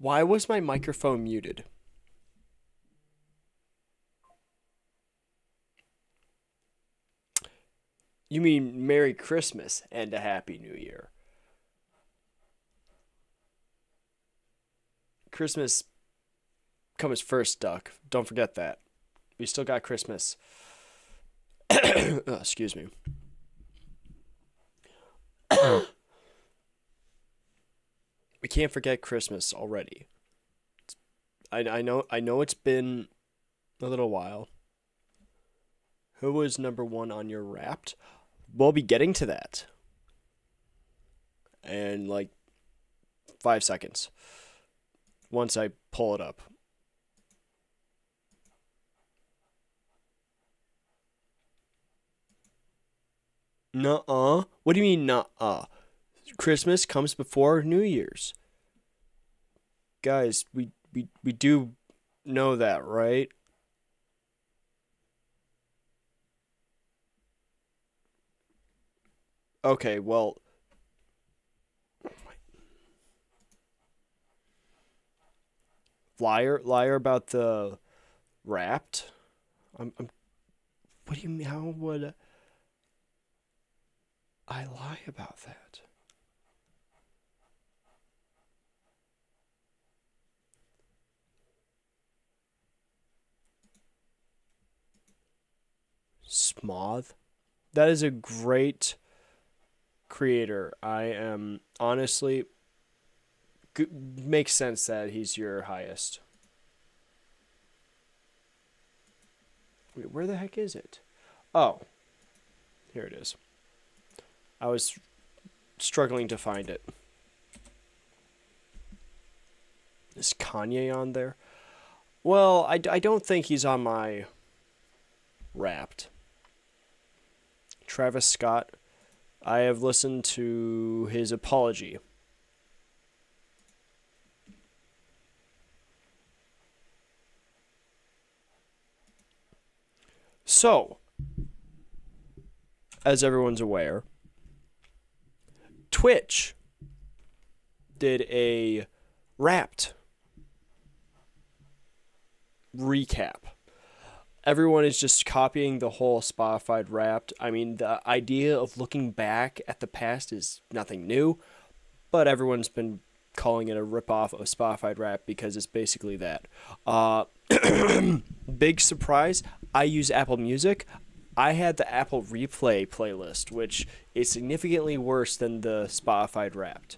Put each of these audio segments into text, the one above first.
Why was my microphone muted? You mean Merry Christmas and a Happy New Year. Christmas comes first, Duck. Don't forget that. We still got Christmas. oh, excuse me. we can't forget Christmas already. I, I know I know it's been a little while. Who was number one on your Wrapped? We'll be getting to that. And like five seconds. Once I pull it up. Nuh-uh. What do you mean nuh-uh? Christmas comes before New Year's. Guys, we we we do know that, right? Okay, well liar liar about the wrapped I'm, I'm what do you mean how would I lie about that Smoth that is a great creator I am honestly g- makes sense that he's your highest. Wait, where the heck is it? Oh, here it is. I was struggling to find it. Is Kanye on there? Well, I, I don't think he's on my wrapped. Travis Scott. I have listened to his apology. So, as everyone's aware, Twitch did a wrapped recap. Everyone is just copying the whole Spotify wrapped. I mean, the idea of looking back at the past is nothing new, but everyone's been calling it a ripoff of Spotify Wrapped because it's basically that. Uh, big surprise, I use Apple Music. I had the Apple Replay playlist, which is significantly worse than the Spotify Wrapped.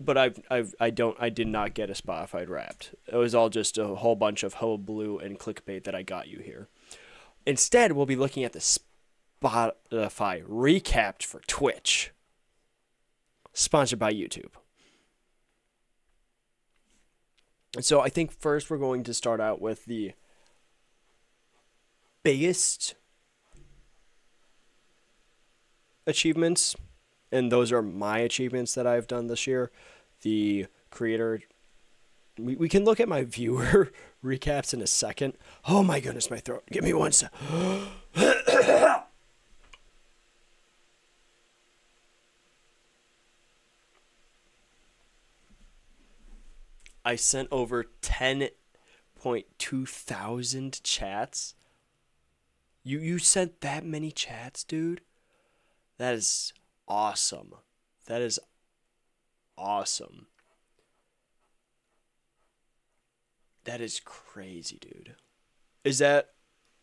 But I've, I've I don't I did not get a Spotify Wrapped. It was all just a whole bunch of ho blue and clickbait that I got you here. Instead, we'll be looking at the Spotify recapped for Twitch, sponsored by YouTube. And so I think first we're going to start out with the biggest achievements, and those are my achievements that I've done this year. The creator. We, we can look at my viewer recaps in a second. Oh my goodness, my throat. Give me one sec. I sent over 10.2 thousand chats. You you sent that many chats, dude? That is awesome. That is awesome. That is crazy, dude. Is that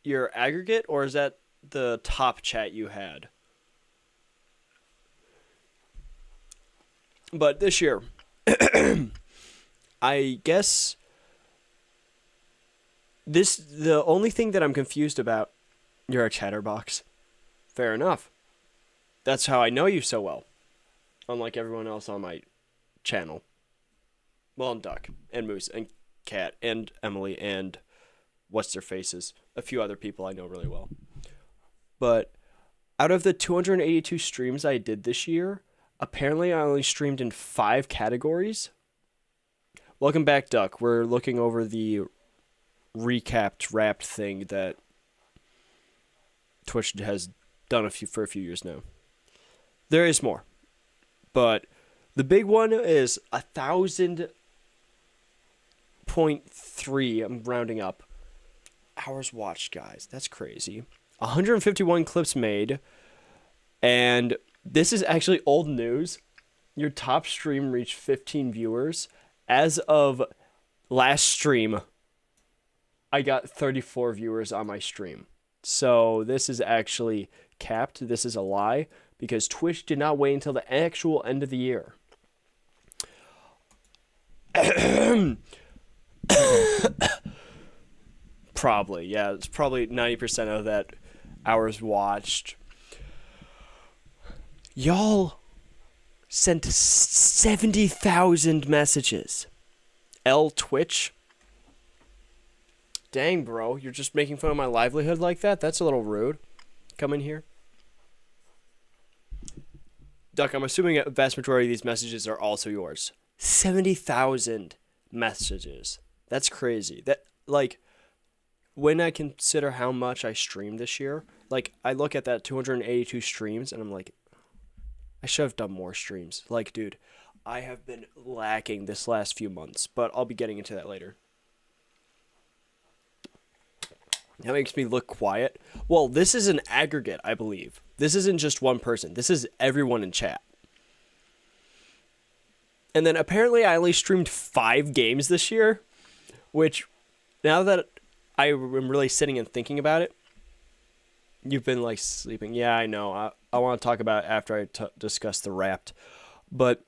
your aggregate or is that the top chat you had? But this year I guess this the only thing that I'm confused about. You're a chatterbox. Fair enough. That's how I know you so well. Unlike everyone else on my channel. Well, and Duck and Moose and Cat and Emily and what's their faces, a few other people I know really well. But out of the 282 streams I did this year, apparently I only streamed in five categories Welcome back, Duck. We're looking over the recapped, wrapped thing that Twitch has done a few for a few years now. There is more, but the big one is a thousand 1.3, I'm rounding up, hours watched, guys. That's crazy. 151 clips made. And this is actually old news. Your top stream reached 15 viewers. As of last stream, I got 34 viewers on my stream. So this is actually capped. This is a lie because Twitch did not wait until the actual end of the year. probably, yeah. It's probably 90% of that hours watched. Y'all sent 70,000 messages. L Twitch. Dang, bro, you're just making fun of my livelihood like that? That's a little rude. Come in here. Duck, I'm assuming a vast majority of these messages are also yours. 70,000 messages. That's crazy. That like when I consider how much I streamed this year, like I look at that 282 streams and I'm like I should have done more streams. Like dude, I have been lacking this last few months, but I'll be getting into that later. That makes me look quiet. Well, this is an aggregate, I believe. This isn't just one person. This is everyone in chat. And then apparently I only streamed five games this year, which now that I am really sitting and thinking about it, you've been like sleeping. Yeah, I know. I, I want to talk about after I t- discuss the wrapped. But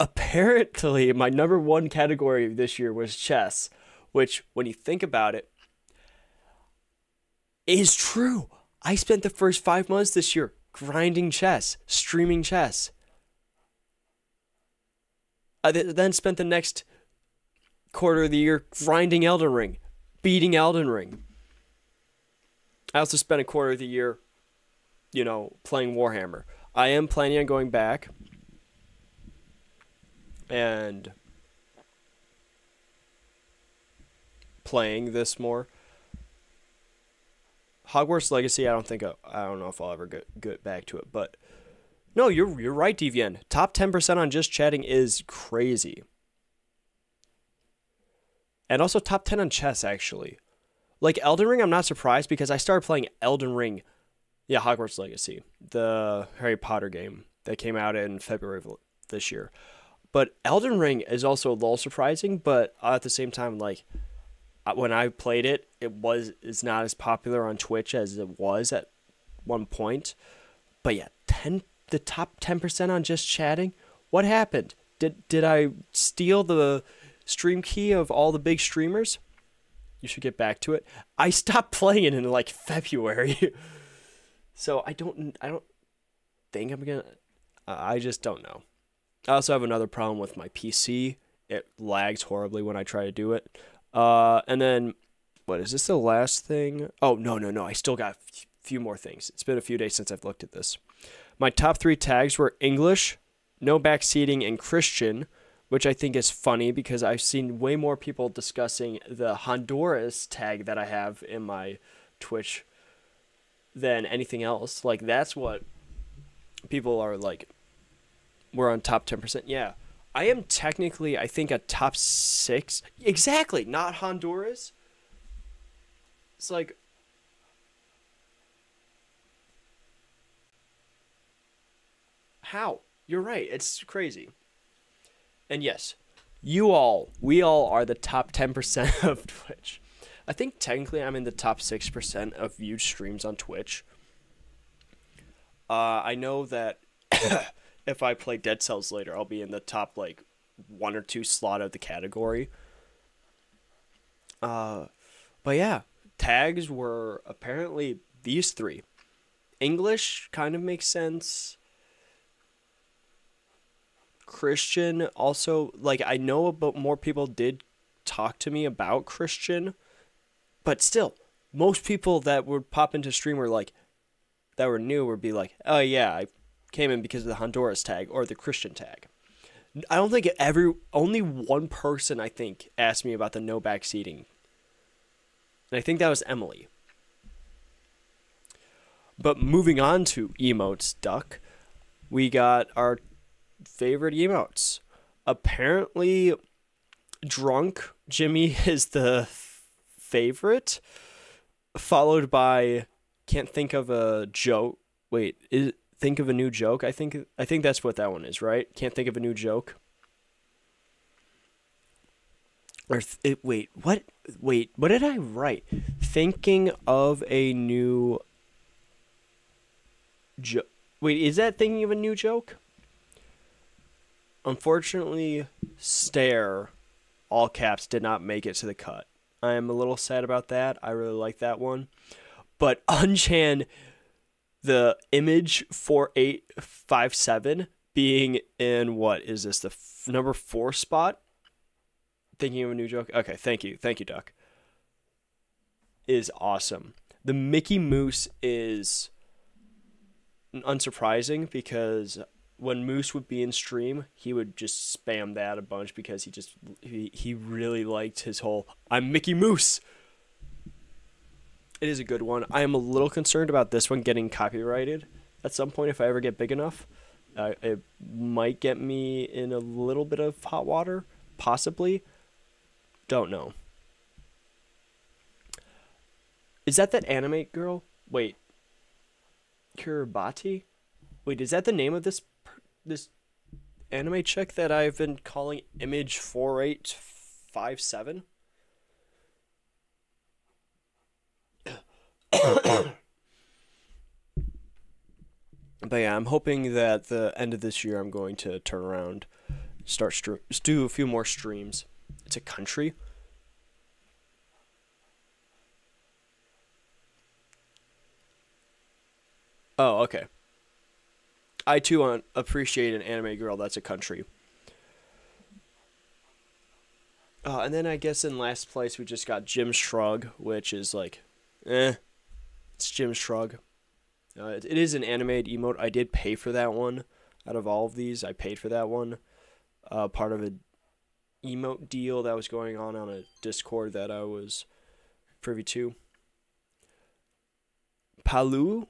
apparently my number one category this year was chess, which when you think about it, is true. I spent the first five months this year grinding chess, streaming chess. I then spent the next quarter of the year grinding Elden Ring, beating Elden Ring. I also spent a quarter of the year, you know, playing Warhammer. I am planning on going back and playing this more. Hogwarts Legacy, I don't think I, I don't know if I'll ever get, get back to it, but no, you're you're right, DVN. Top ten percent on just chatting is crazy, and also top ten on chess actually. Like Elden Ring, I'm not surprised because I started playing Elden Ring, yeah, Hogwarts Legacy, the Harry Potter game that came out in February of this year. But Elden Ring is also a little surprising, but at the same time, like when I played it, it was is not as popular on Twitch as it was at one point. But yeah, ten the top ten percent on just chatting. What happened? Did did I steal the stream key of all the big streamers? You should get back to it. I stopped playing in like February, so I don't I don't think I'm gonna. I just don't know. I also have another problem with my PC. It lags horribly when I try to do it. Uh, and then, what is this the last thing? Oh, no, no, no. I still got a few more things. It's been a few days since I've looked at this. My top three tags were English, no backseating, and Christian, which I think is funny because I've seen way more people discussing the Honduras tag that I have in my Twitch than anything else. Like, that's what people are like, we're on top 10%. Yeah. I am technically, I think, a top six. Exactly, not Honduras. It's like. How? You're right. It's crazy. And yes, you all, we all are the top 10% of Twitch. I think technically I'm in the top 6% of viewed streams on Twitch. Uh, I know that if I play Dead Cells later, I'll be in the top like one or two slot of the category. Uh, but yeah, tags were apparently these three. English kind of makes sense. Christian also like I know about more people did talk to me about Christian, but still, most people that would pop into stream were like that were new would be like, "Oh yeah, I came in because of the Honduras tag or the Christian tag. I don't think every only one person I think asked me about the no back seating. And I think that was Emily. But moving on to emotes, Duck, we got our favorite emotes. Apparently, drunk Jimmy is the favorite, followed by can't think of a joke. Wait, is think of a new joke? I think I think that's what that one is, right? Can't think of a new joke. Or th- it, wait, what? Wait, what did I write? Thinking of a new joke. Wait, is that thinking of a new joke? Unfortunately, stare, all caps, did not make it to the cut. I am a little sad about that. I really like that one. But Unchan, the image 4857 being in what is this, the f- number four spot? Thinking of a new joke? Okay, thank you. Thank you, Duck. Is awesome. The Mickey Moose is unsurprising because when Moose would be in stream, he would just spam that a bunch because he just he, he really liked his whole I'm Mickey Moose. It is a good one. I am a little concerned about this one getting copyrighted at some point if I ever get big enough. Uh, it might get me in a little bit of hot water, possibly. Don't know. Is that that anime girl? Wait. Kiribati? Wait, is that the name of this this anime chick that I've been calling Image four eight five seven? But yeah, I'm hoping that the end of this year I'm going to turn around, start do a few more streams. It's a country. Oh, okay. I too appreciate an anime girl that's a country. Uh, and then I guess in last place we just got Jim Shrug, which is like, eh, it's Jim Shrug. Uh, it, it is an animated emote. I did pay for that one. Out of all of these, I paid for that one. Uh, part of a emote deal that was going on on a Discord that I was privy to. Palu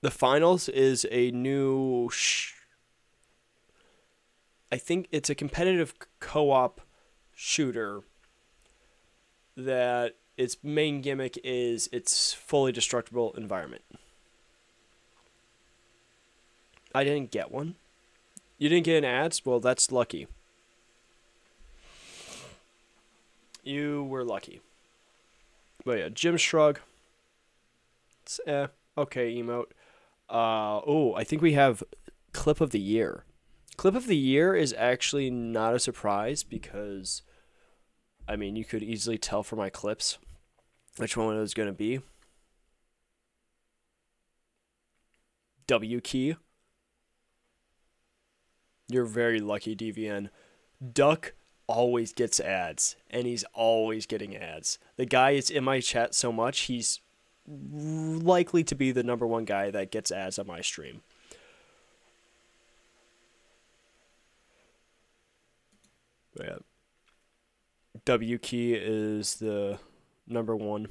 the finals is a new sh- I think it's a competitive co-op shooter that its main gimmick is its fully destructible environment. I didn't get one. You didn't get an ads? Well, that's lucky. You were lucky. But yeah, Jim Shrug. It's eh, okay emote. Uh, oh, I think we have clip of the year. Clip of the year is actually not a surprise because, I mean, you could easily tell from my clips which one it was going to be. W key. You're very lucky, DVN. Duck always gets ads, and he's always getting ads. The guy is in my chat so much, he's likely to be the number one guy that gets ads on my stream. Yeah. W key is the number one.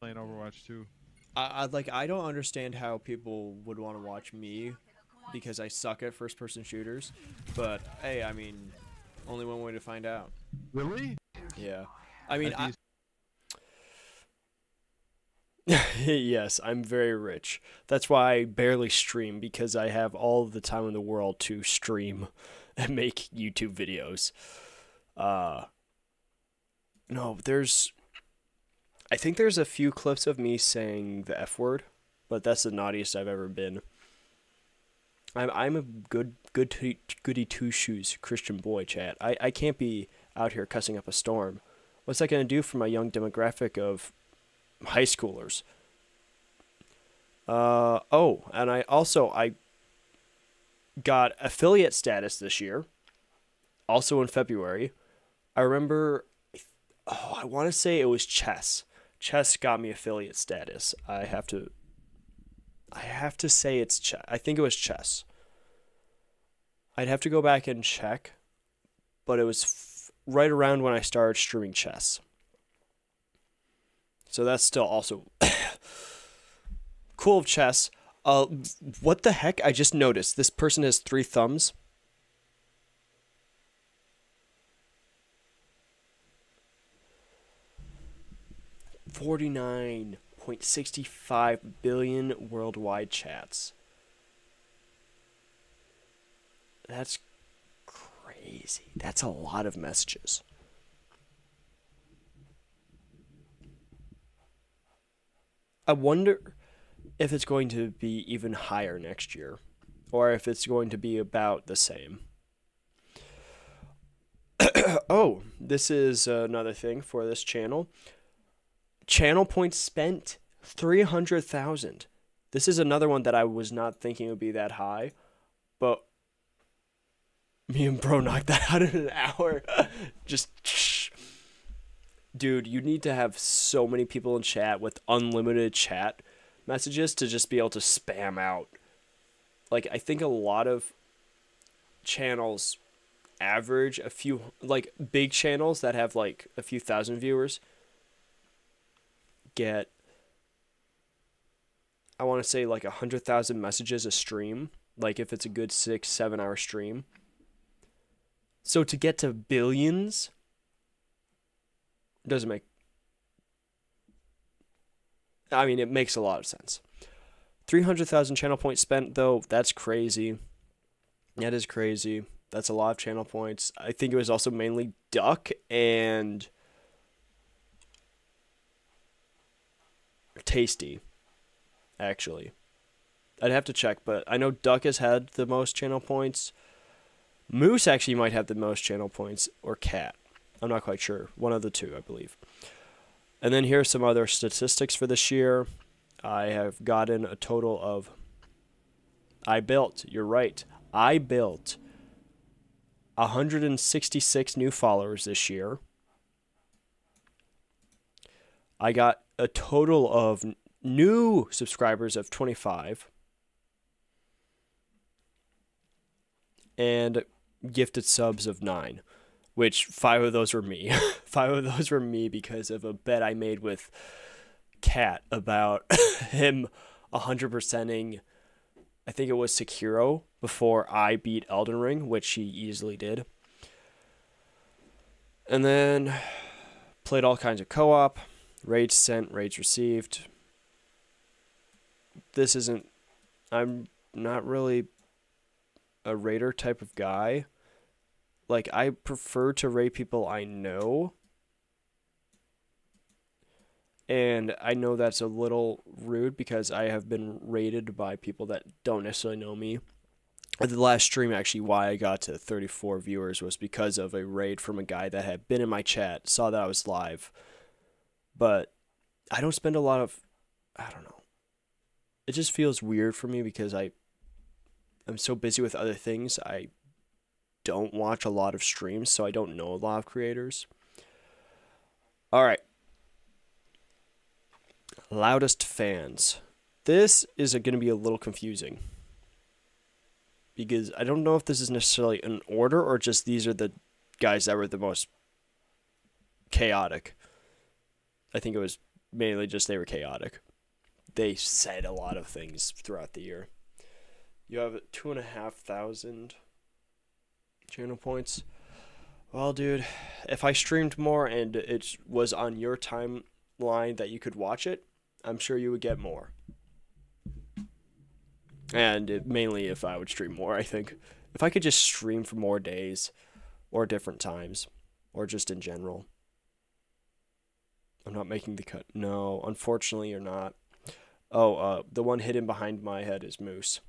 Playing Overwatch too. I, I like. I don't understand how people would want to watch me because I suck at first person shooters. But hey, I mean, only one way to find out. Really? Yeah. I mean, I'd I, be- yes, I'm very rich. That's why I barely stream because I have all the time in the world to stream and make YouTube videos. Uh No, there's I think there's a few clips of me saying the F word, but that's the naughtiest I've ever been. I'm I'm a good good to, goody two shoes Christian boy chat. I, I can't be out here cussing up a storm. What's that gonna do for my young demographic of high schoolers. Uh oh, and I also I got affiliate status this year. Also in February. I remember oh, I want to say it was Chess. Chess got me affiliate status. I have to I have to say it's Chess. I think it was Chess. I'd have to go back and check, but it was f- right around when I started streaming chess. So that's still also cool of chess. Uh, what the heck? I just noticed this person has three thumbs. 49.65 billion worldwide chats. That's crazy. That's a lot of messages. I wonder if it's going to be even higher next year or if it's going to be about the same. oh, this is another thing for this channel. Channel points spent 300,000. This is another one that I was not thinking would be that high, but me and bro knocked that out in an hour. Just dude, you need to have so many people in chat with unlimited chat messages to just be able to spam out. Like I think a lot of channels average a few like big channels that have like a few thousand viewers get I want to say like a hundred thousand messages a stream, like if it's a good six, seven hour stream. So to get to billions doesn't make I mean it makes a lot of sense. 300,000 channel points spent though, that's crazy. That is crazy. That's a lot of channel points. I think it was also mainly Duck and Tasty actually. I'd have to check, but I know Duck has had the most channel points. Moose actually might have the most channel points, or Cat. I'm not quite sure. One of the two, I believe. And then here's some other statistics for this year. I have gotten a total of. I built, you're right. I built 166 new followers this year. I got a total of new subscribers of 25 and gifted subs of 9 which five of those were me. Five of those were me because of a bet i made with cat about him 100%ing i think it was sekiro before i beat elden ring which he easily did. And then played all kinds of co-op rage sent rage received this isn't I'm not really a raider type of guy. Like I prefer to rate people I know. And I know that's a little rude because I have been rated by people that don't necessarily know me. The last stream, actually, why I got to 34 viewers was because of a raid from a guy that had been in my chat, saw that I was live. But I don't spend a lot of, I don't know it just feels weird for me because I I'm so busy with other things. I don't watch a lot of streams, so I don't know a lot of creators. All right. Loudest fans. This is going to be a little confusing because I don't know if this is necessarily an order or just these are the guys that were the most chaotic. I think it was mainly just they were chaotic they said a lot of things throughout the year. You have two and a half thousand channel points. Well, dude, if I streamed more and it was on your timeline that you could watch it, I'm sure you would get more. And it, mainly if I would stream more, I think. If I could just stream for more days or different times or just in general. I'm not making the cut. No, unfortunately, you're not. Oh, uh, the one hidden behind my head is Moose.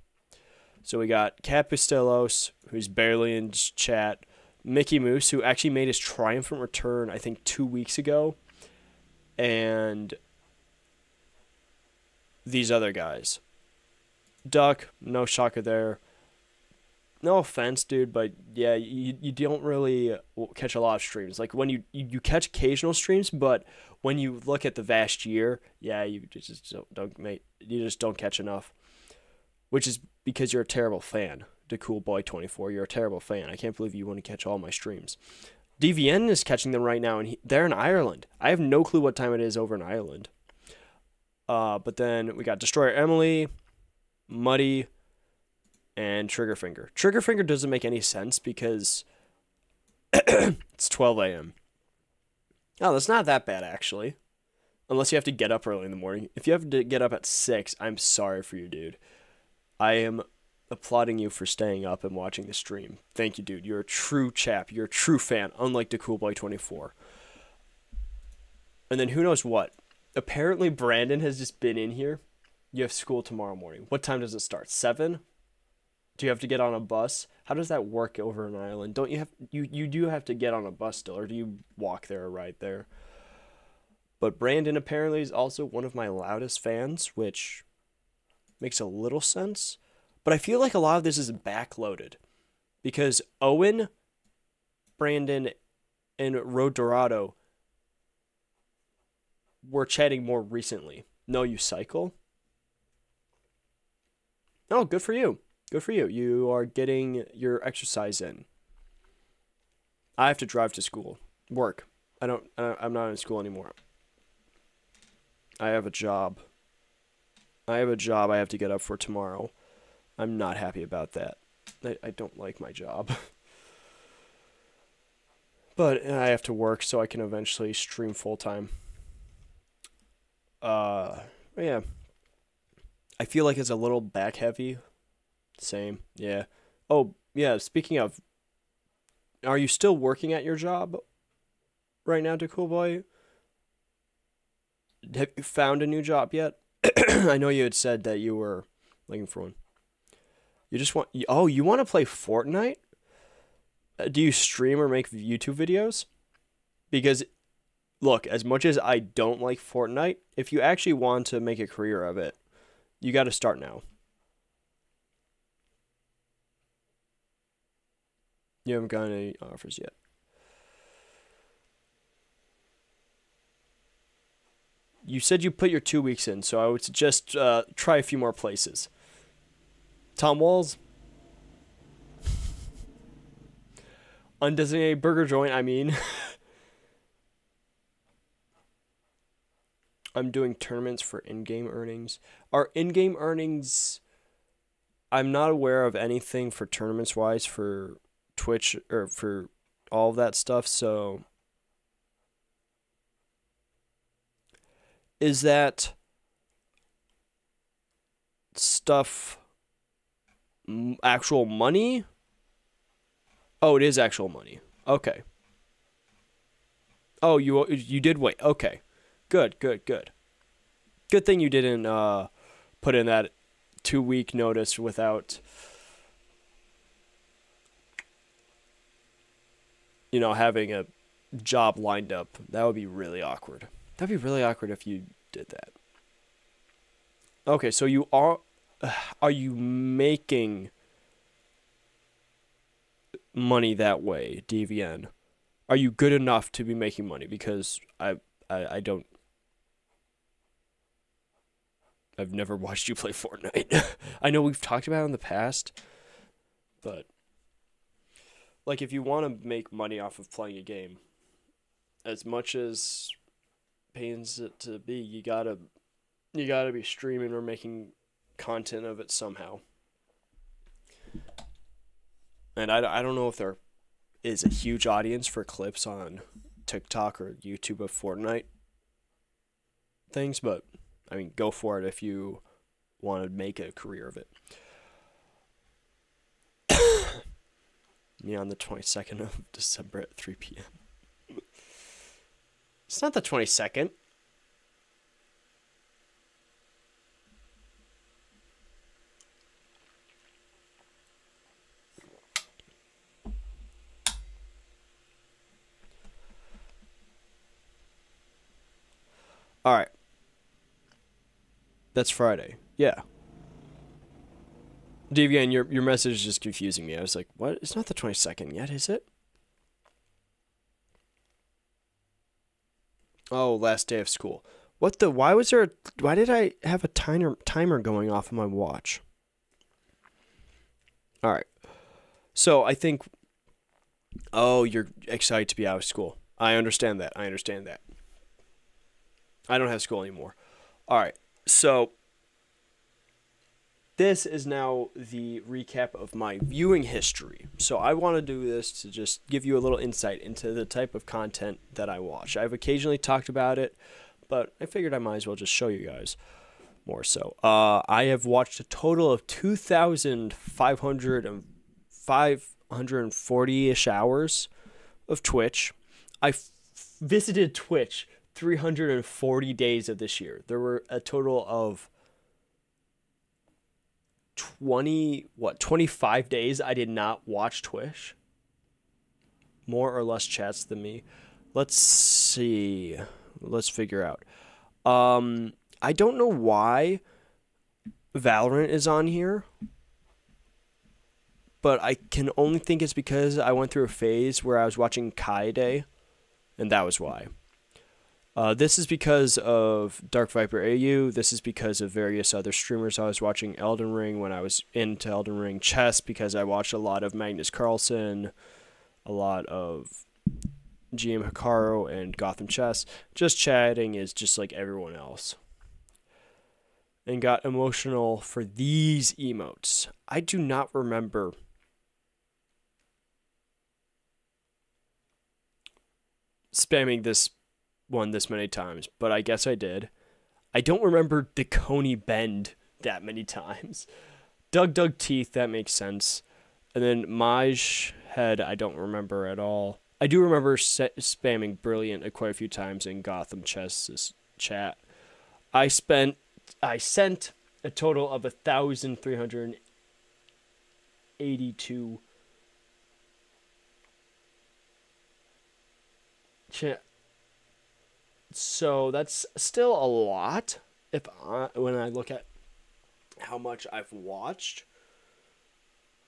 So we got Capistelos, who's barely in chat. Mickey Moose, who actually made his triumphant return, I think, two weeks ago. And these other guys. Duck, no shocker there. No offense, dude, but yeah, you, you don't really catch a lot of streams. Like when you, you, you catch occasional streams, but when you look at the vast year, yeah, you just don't, don't make you just don't catch enough. Which is because you're a terrible fan. The cool boy 24, you're a terrible fan. I can't believe you want to catch all my streams. DVN is catching them right now, and he, they're in Ireland. I have no clue what time it is over in Ireland. Uh, but then we got Destroyer Emily, Muddy, and Triggerfinger. Triggerfinger doesn't make any sense because it's 12 a.m. Oh, that's not that bad actually. Unless you have to get up early in the morning. If you have to get up at 6, I'm sorry for you, dude. I am applauding you for staying up and watching the stream. Thank you, dude. You're a true chap. You're a true fan, unlike the Cool Boy 24. And then who knows what? Apparently, Brandon has just been in here. You have school tomorrow morning. What time does it start? 7? Do you have to get on a bus? How does that work over in Ireland? Don't you have you you do have to get on a bus still, or do you walk there or ride there? But Brandon apparently is also one of my loudest fans, which makes a little sense. But I feel like a lot of this is backloaded because Owen, Brandon, and Road Dorado were chatting more recently. No, you cycle. Oh, good for you. Good for you. You are getting your exercise in. I have to drive to school, work. I don't. I'm not in school anymore. I have a job. I have a job I have to get up for tomorrow. I'm not happy about that. I, I don't like my job. but I have to work so I can eventually stream full time. Uh, yeah. I feel like it's a little back heavy. Same, yeah. Oh, yeah, speaking of, are you still working at your job right now, to Cool Boy? Have you found a new job yet? I know you had said that you were looking for one. You just want, oh, you want to play Fortnite? Uh, do you stream or make YouTube videos? Because, look, as much as I don't like Fortnite, if you actually want to make a career of it, you got to start now. You haven't gotten any offers yet. You said you put your two weeks in, so I would suggest uh, try a few more places. Tom Walls. Undesignated burger joint, I mean. I'm doing tournaments for in game earnings. Are in game earnings. I'm not aware of anything for tournaments wise for Twitch or for all that stuff, so. Is that stuff actual money? Oh, it is actual money. Okay. Oh, you you did wait. Okay. Good, good, good. Good thing you didn't uh, put in that two week notice without, you know, having a job lined up. That would be really awkward. That'd be really awkward if you did that. Okay, so you are, are you making money that way, DVN? Are you good enough to be making money? Because I, I, I don't I've never watched you play Fortnite. I know we've talked about it in the past, but like if you want to make money off of playing a game, as much as pains it to be, you gotta you gotta be streaming or making content of it somehow. And I, I don't know if there is a huge audience for clips on TikTok or YouTube of Fortnite things, but I mean, go for it if you want to make a career of it. Me on the 22nd of December at 3 p.m. It's not the 22nd. All right. That's Friday. Yeah. DVN, your your message is just confusing me. I was like, what? It's not the 22nd yet, is it? Oh, last day of school. What the? Why was there? A, why did I have a timer timer going off on my watch? All right. So I think. Oh, you're excited to be out of school. I understand that. I understand that. I don't have school anymore. All right. So this is now the recap of my viewing history. So I want to do this to just give you a little insight into the type of content that I watch. I've occasionally talked about it, but I figured I might as well just show you guys more so. Uh, I have watched a total of 2,500 and 540 ish hours of Twitch. I visited Twitch 340 days of this year. There were a total of 20 what 25 days I did not watch Twitch. More or less chats than me. Let's see. Let's figure out. Um I don't know why Valorant is on here. But I can only think it's because I went through a phase where I was watching Kyedae, and that was why. Uh, this is because of Dark Viper AU. This is because of various other streamers. I was watching Elden Ring when I was into Elden Ring. Chess because I watched a lot of Magnus Carlsen, a lot of GM Hikaru and Gotham Chess. Just chatting is just like everyone else. And got emotional for these emotes. I do not remember spamming this one this many times, but I guess I did. I don't remember the Coney Bend that many times. Doug Doug Teeth, that makes sense. And then Maj Head, I don't remember at all. I do remember spamming Brilliant quite a few times in Gotham Chess's chat. I spent, I sent a total of a thousand three hundred eighty-two chat so that's still a lot if I, when I look at how much I've watched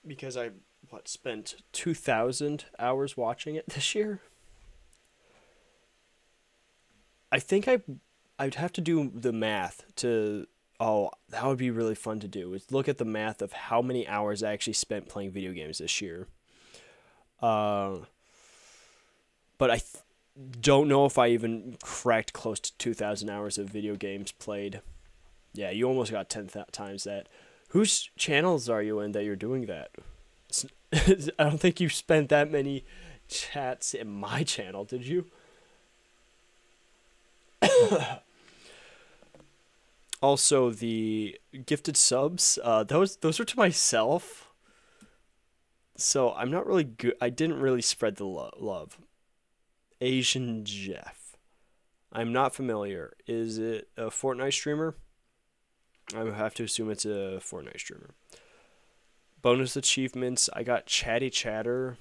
because I what spent 2000 hours watching it this year. I think I I'd have to do the math to oh that would be really fun to do is look at the math of how many hours I actually spent playing video games this year. Uh, but I th- don't know if I even cracked close to 2,000 hours of video games played. Yeah, you almost got 10 th- times that. Whose channels are you in that you're doing that? I don't think you spent that many chats in my channel, did you? also, the gifted subs, uh, those those are to myself. So I'm not really good. I didn't really spread the lo- love. Asian Jeff. I'm not familiar. Is it a Fortnite streamer? I have to assume it's a Fortnite streamer. Bonus achievements I got Chatty Chatter,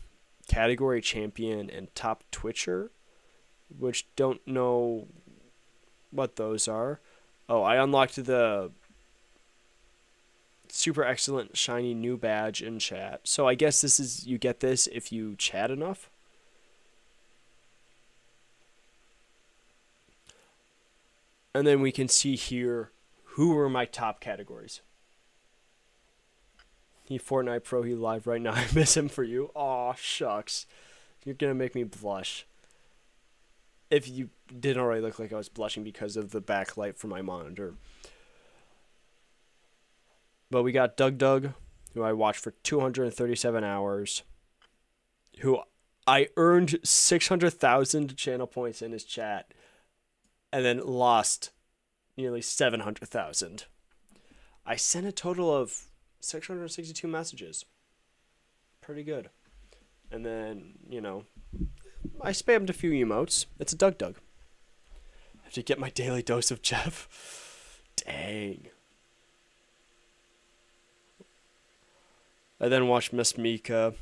Category Champion, and Top Twitcher, which don't know what those are. Oh, I unlocked the super excellent shiny new badge in chat. So I guess this is you get this if you chat enough. And then we can see here who were my top categories. He Fortnite Pro, he live right now. I miss him for you. Aw, shucks. You're gonna make me blush. If you didn't already look like I was blushing because of the backlight from my monitor. But we got Doug Doug, who I watched for 237 hours, who I earned 600,000 channel points in his chat and then lost nearly 700,000. I sent a total of 662 messages. Pretty good. And then, you know, I spammed a few emotes. It's a Doug Doug. I have to get my daily dose of Jeff. Dang. I then watched Miss Mika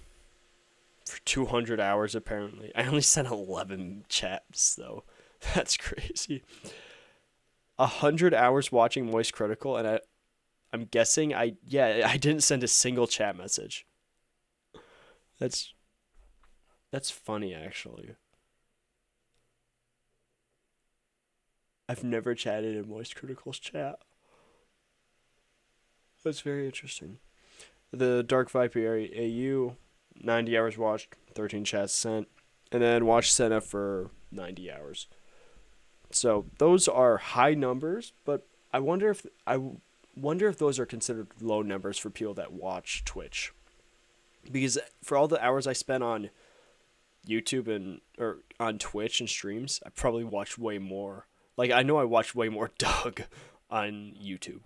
for 200 hours, apparently. I only sent 11 chats, though. That's crazy. A hundred hours watching Moist Critical, and I, I'm guessing I yeah I didn't send a single chat message. That's that's funny actually. I've never chatted in Moist Critical's chat. That's very interesting. The Dark Viper AU, 90 hours watched, 13 chats sent, and then watched Cinna for 90 hours. So those are high numbers, but I wonder if I wonder if those are considered low numbers for people that watch Twitch. Because for all the hours I spent on YouTube and or on Twitch and streams, I probably watched way more Like I know I watch way more Doug on YouTube.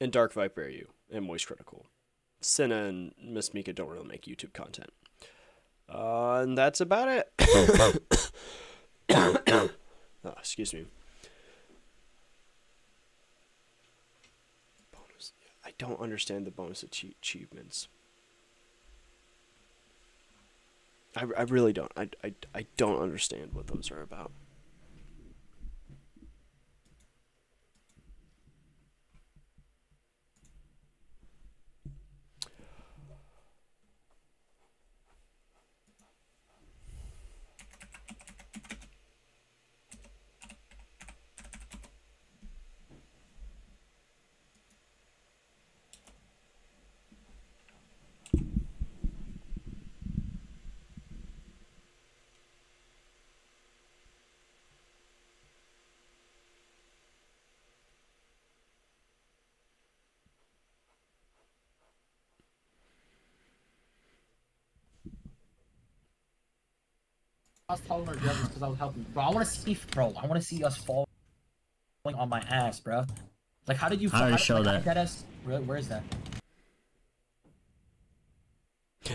And Dark Viper AU and Moist Critical. Cinna and Miss Mika don't really make YouTube content. Uh, and that's about it. oh, excuse me. Bonus. I don't understand the bonus achievements. I, I really don't. I, I, I don't understand what those are about. Was telling her judgment because I was helping. Bro, I want to see, bro. I want to see us falling on my ass, bro. Like, how did you? I already how, showed like, that. That ass. Where, where is that?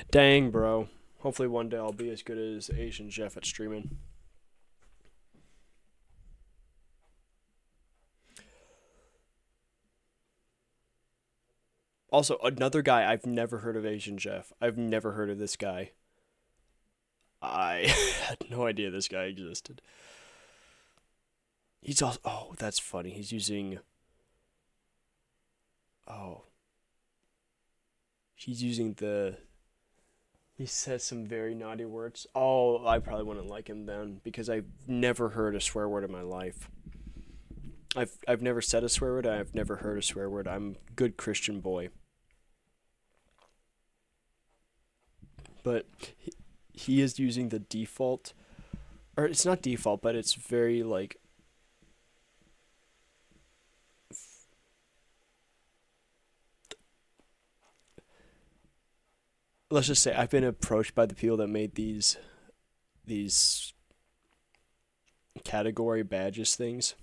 Dang, bro. Hopefully one day I'll be as good as Asian Jeff at streaming. Also, another guy I've never heard of Asian Jeff. I've never heard of this guy. I had no idea this guy existed. He's also oh, that's funny. He's using Oh. He's using the he says some very naughty words. Oh, I probably wouldn't like him then because I've never heard a swear word in my life. I've I've never said a swear word. I've never heard a swear word. I'm a good Christian boy. But he, is using the default or it's not default, but it's very like let's just say I've been approached by the people that made these these category badges things.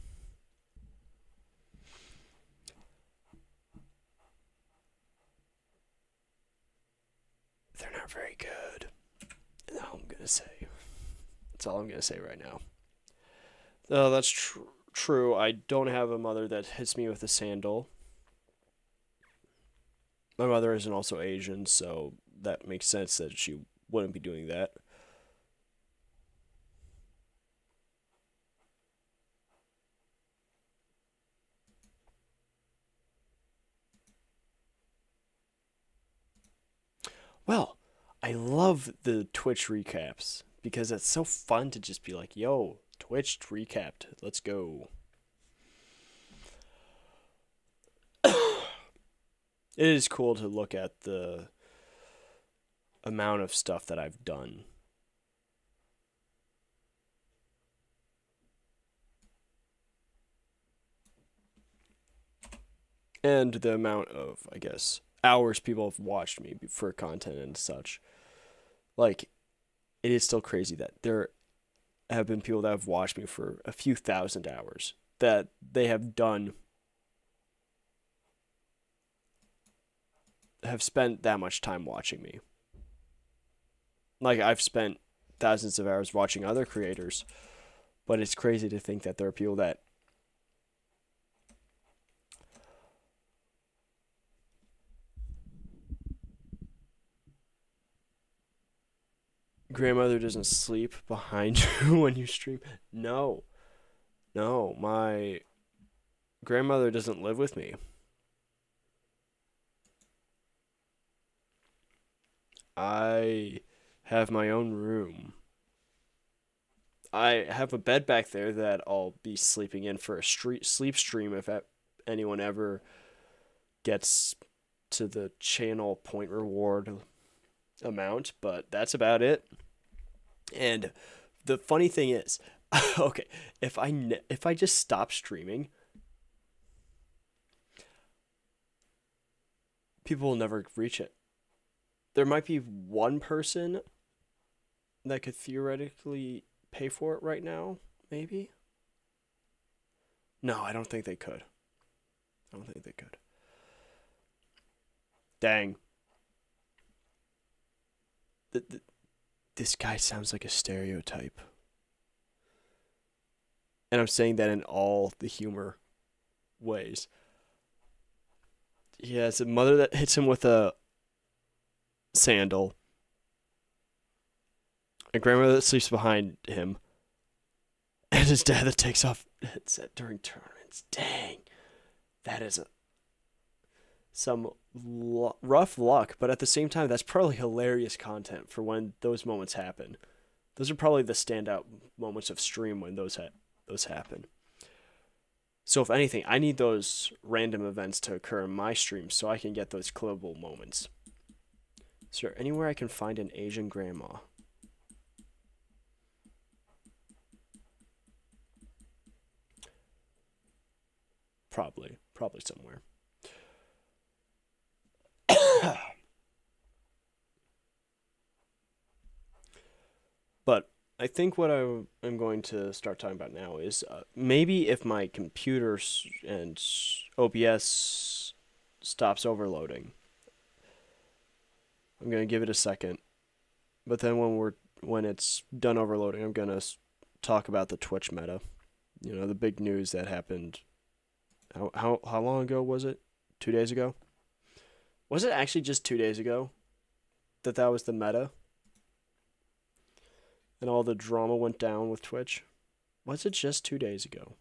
They're not very good. Gonna say. That's all I'm gonna say right now. Oh, that's tr- true. I don't have a mother that hits me with a sandal. My mother isn't also Asian, so that makes sense that she wouldn't be doing that. Well, I love the Twitch recaps because it's so fun to just be like, yo, Twitch recapped. Let's go. it is cool to look at the amount of stuff that I've done. And the amount of, I guess, hours people have watched me for content and such. Like, it is still crazy that there have been people that have watched me for a few thousand hours that they have done have spent that much time watching me. Like I've spent thousands of hours watching other creators, but it's crazy to think that there are people that grandmother doesn't sleep behind you when you stream. No. No, my grandmother doesn't live with me. I have my own room. I have a bed back there that I'll be sleeping in for a street sleep stream if anyone ever gets to the channel point reward amount, but that's about it. And the funny thing is, okay, if I ne- if I just stop streaming, people will never reach it. There might be one person that could theoretically pay for it right now, maybe. No, I don't think they could. I don't think they could. Dang. Th- th- this guy sounds like a stereotype. And I'm saying that in all the humor ways. He has a mother that hits him with a sandal, a grandmother that sleeps behind him, and his dad that takes off headset during tournaments. Dang, that is a some lu- rough luck, but at the same time, that's probably hilarious content for when those moments happen. Those are probably the standout moments of stream when those ha- those happen. So if anything, I need those random events to occur in my stream so I can get those clippable moments. Is there anywhere I can find an Asian grandma? Probably, probably somewhere. but I think what I am going to start talking about now is uh, maybe if my computer and OBS stops overloading. I'm gonna give it a second, but then when we're when it's done overloading, I'm gonna talk about the Twitch meta. You know, the big news that happened. How how how long ago was it? Two days ago. Was it actually just two days ago that that was the meta? And all the drama went down with Twitch? Was it just two days ago?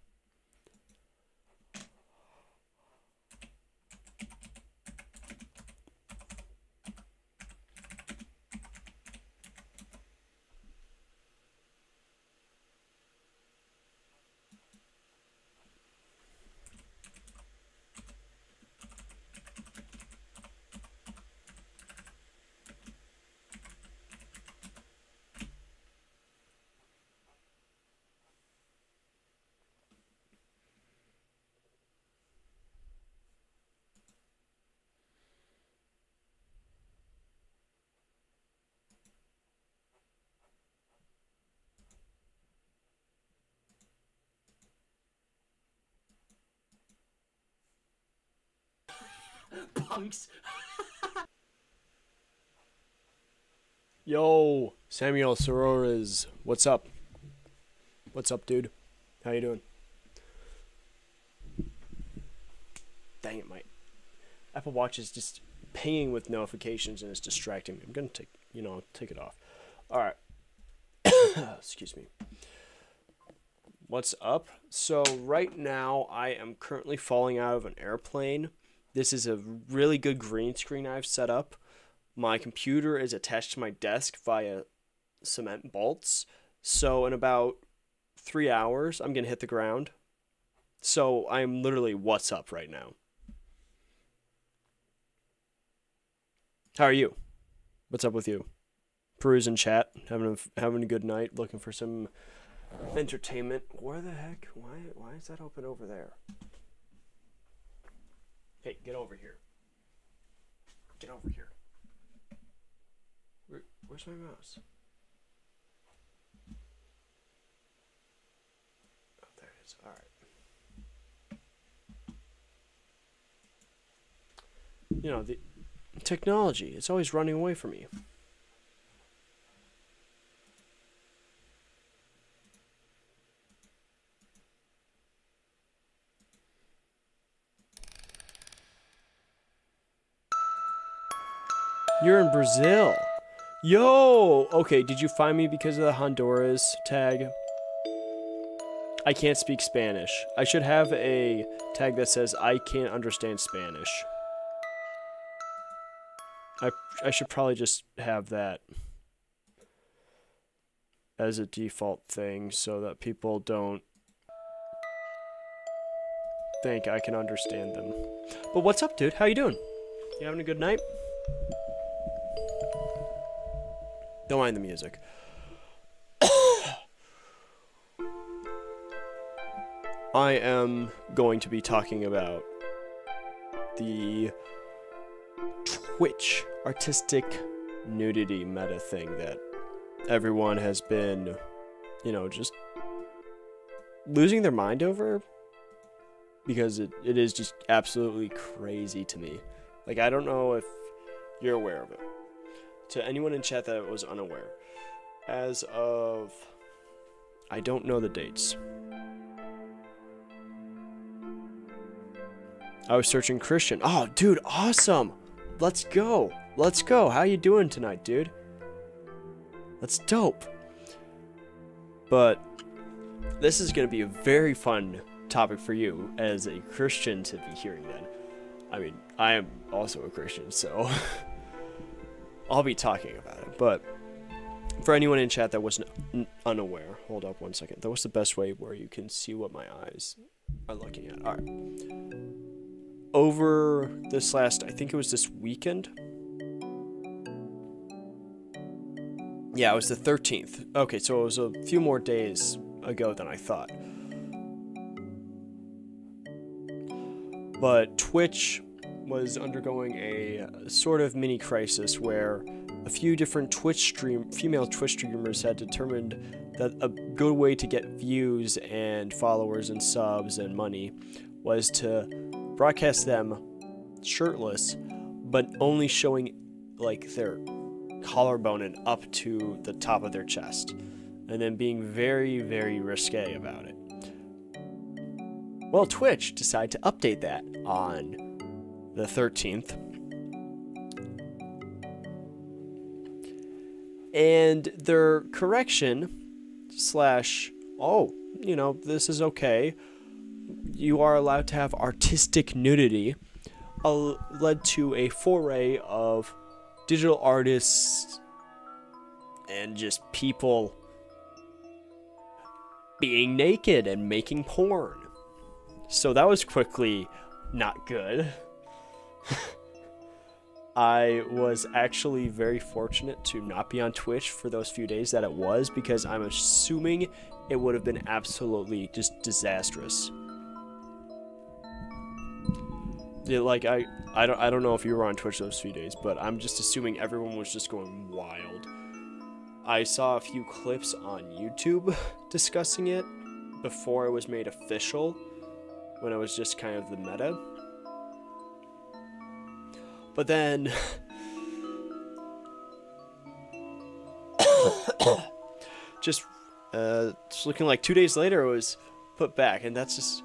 Punks. Yo, Samuel Sorores, what's up? What's up, dude? How you doing? Dang it, my Apple Watch is just pinging with notifications and it's distracting me. I'm gonna take, you know, take it off. All right. Excuse me. What's up? So right now I am currently falling out of an airplane. This is a really good green screen I've set up. My computer is attached to my desk via cement bolts. So in about three hours, I'm gonna hit the ground. So I'm literally what's up right now. How are you? What's up with you? Perusing chat, having a having a good night, looking for some entertainment. Where the heck? Why why is that open over there? Hey, get over here. Get over here. Where, where's my mouse? Oh, there it is. All right. You know, the technology, it's always running away from me. You're in Brazil. Yo! Okay, did you find me because of the Honduras tag? I can't speak Spanish. I should have a tag that says I can't understand Spanish. I I should probably just have that as a default thing so that people don't think I can understand them. But what's up, dude? How you doing? You having a good night? Don't mind the music. I am going to be talking about the Twitch artistic nudity meta thing that everyone has been, you know, just losing their mind over. because it, it is just absolutely crazy to me. Like I don't know if you're aware of it. To anyone in chat that was unaware, as of I don't know the dates. I was searching Christian. Oh, dude, awesome. Let's go. Let's go. How you doing tonight, dude? That's dope. But this is going to be a very fun topic for you as a Christian to be hearing then. I mean, I am also a Christian, so I'll be talking about it. But for anyone in chat that was n- unaware, hold up one second. That was the best way where you can see what my eyes are looking at. All right. Over this last, I think it was this weekend. Yeah, it was the 13th. Okay, so it was a few more days ago than I thought. But Twitch was undergoing a uh, sort of mini crisis where a few different Twitch stream female Twitch streamers had determined that a good way to get views and followers and subs and money was to broadcast them shirtless but only showing like their collarbone and up to the top of their chest and then being very very risque about it. Well, Twitch decided to update that on the 13th. And their correction slash, oh, you know, this is okay. You are allowed to have artistic nudity, uh, led to a foray of digital artists and just people being naked and making porn. So that was quickly not good. I was actually very fortunate to not be on Twitch for those few days that it was because I'm assuming it would have been absolutely just disastrous. Yeah, like I, I don't, I don't know if you were on Twitch those few days, but I'm just assuming everyone was just going wild. I saw a few clips on YouTube discussing it before it was made official, when it was just kind of the meta. But then just uh just looking like 2 days later it was put back and that's just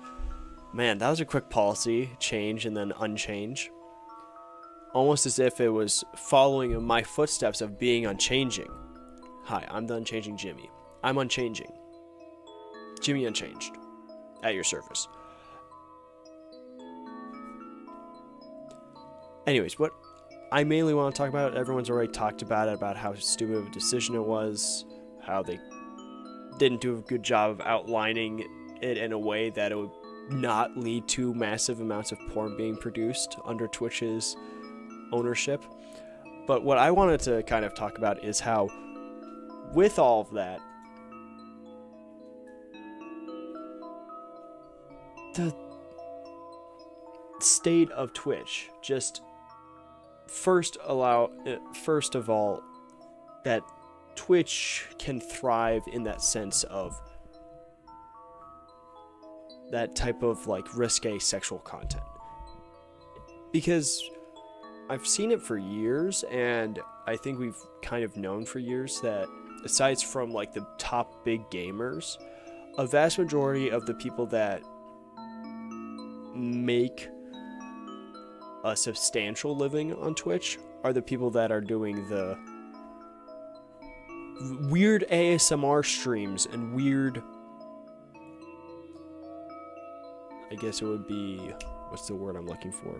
man, that was a quick policy change and then unchange. Almost as if it was following in my footsteps of being unchanging. Hi, I'm the unchanging Jimmy. I'm unchanging. Jimmy Unchanged. At your service. Anyways, what I mainly want to talk about, everyone's already talked about it, about how stupid of a decision it was, how they didn't do a good job of outlining it in a way that it would not lead to massive amounts of porn being produced under Twitch's ownership. But what I wanted to kind of talk about is how, with all of that, the state of Twitch just first allow uh, first of all that Twitch can thrive in that sense of that type of like risque sexual content. Because I've seen it for years and I think we've kind of known for years that aside from like the top big gamers a vast majority of the people that make a substantial living on Twitch are the people that are doing the weird ASMR streams and weird I guess it would be what's the word I'm looking for?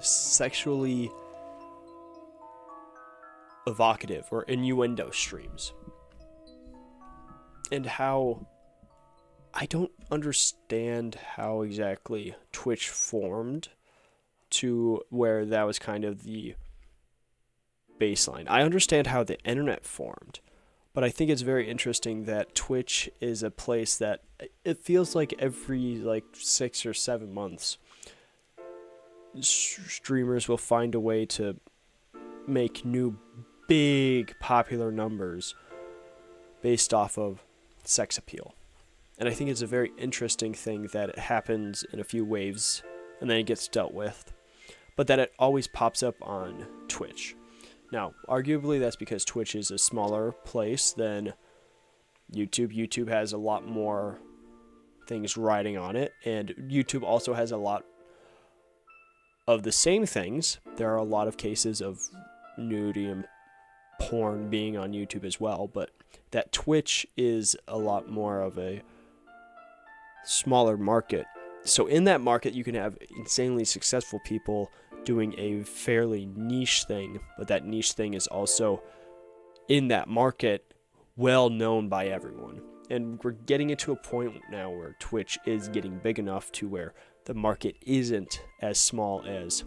Sexually evocative or innuendo streams. And how I don't understand how exactly Twitch formed to where that was kind of the baseline. I understand how the internet formed, but I think it's very interesting that Twitch is a place that it feels like every like 6 or 7 months streamers will find a way to make new big popular numbers based off of sex appeal And I think it's a very interesting thing that it happens in a few waves and then it gets dealt with, but that it always pops up on Twitch. Now, arguably, that's because Twitch is a smaller place than YouTube. YouTube has a lot more things riding on it, and YouTube also has a lot of the same things. There are a lot of cases of nudity and porn being on YouTube as well, but that Twitch is a lot more of a smaller market. So in that market, you can have insanely successful people doing a fairly niche thing, but that niche thing is also in that market well known by everyone. And we're getting it to a point now where Twitch is getting big enough to where the market isn't as small as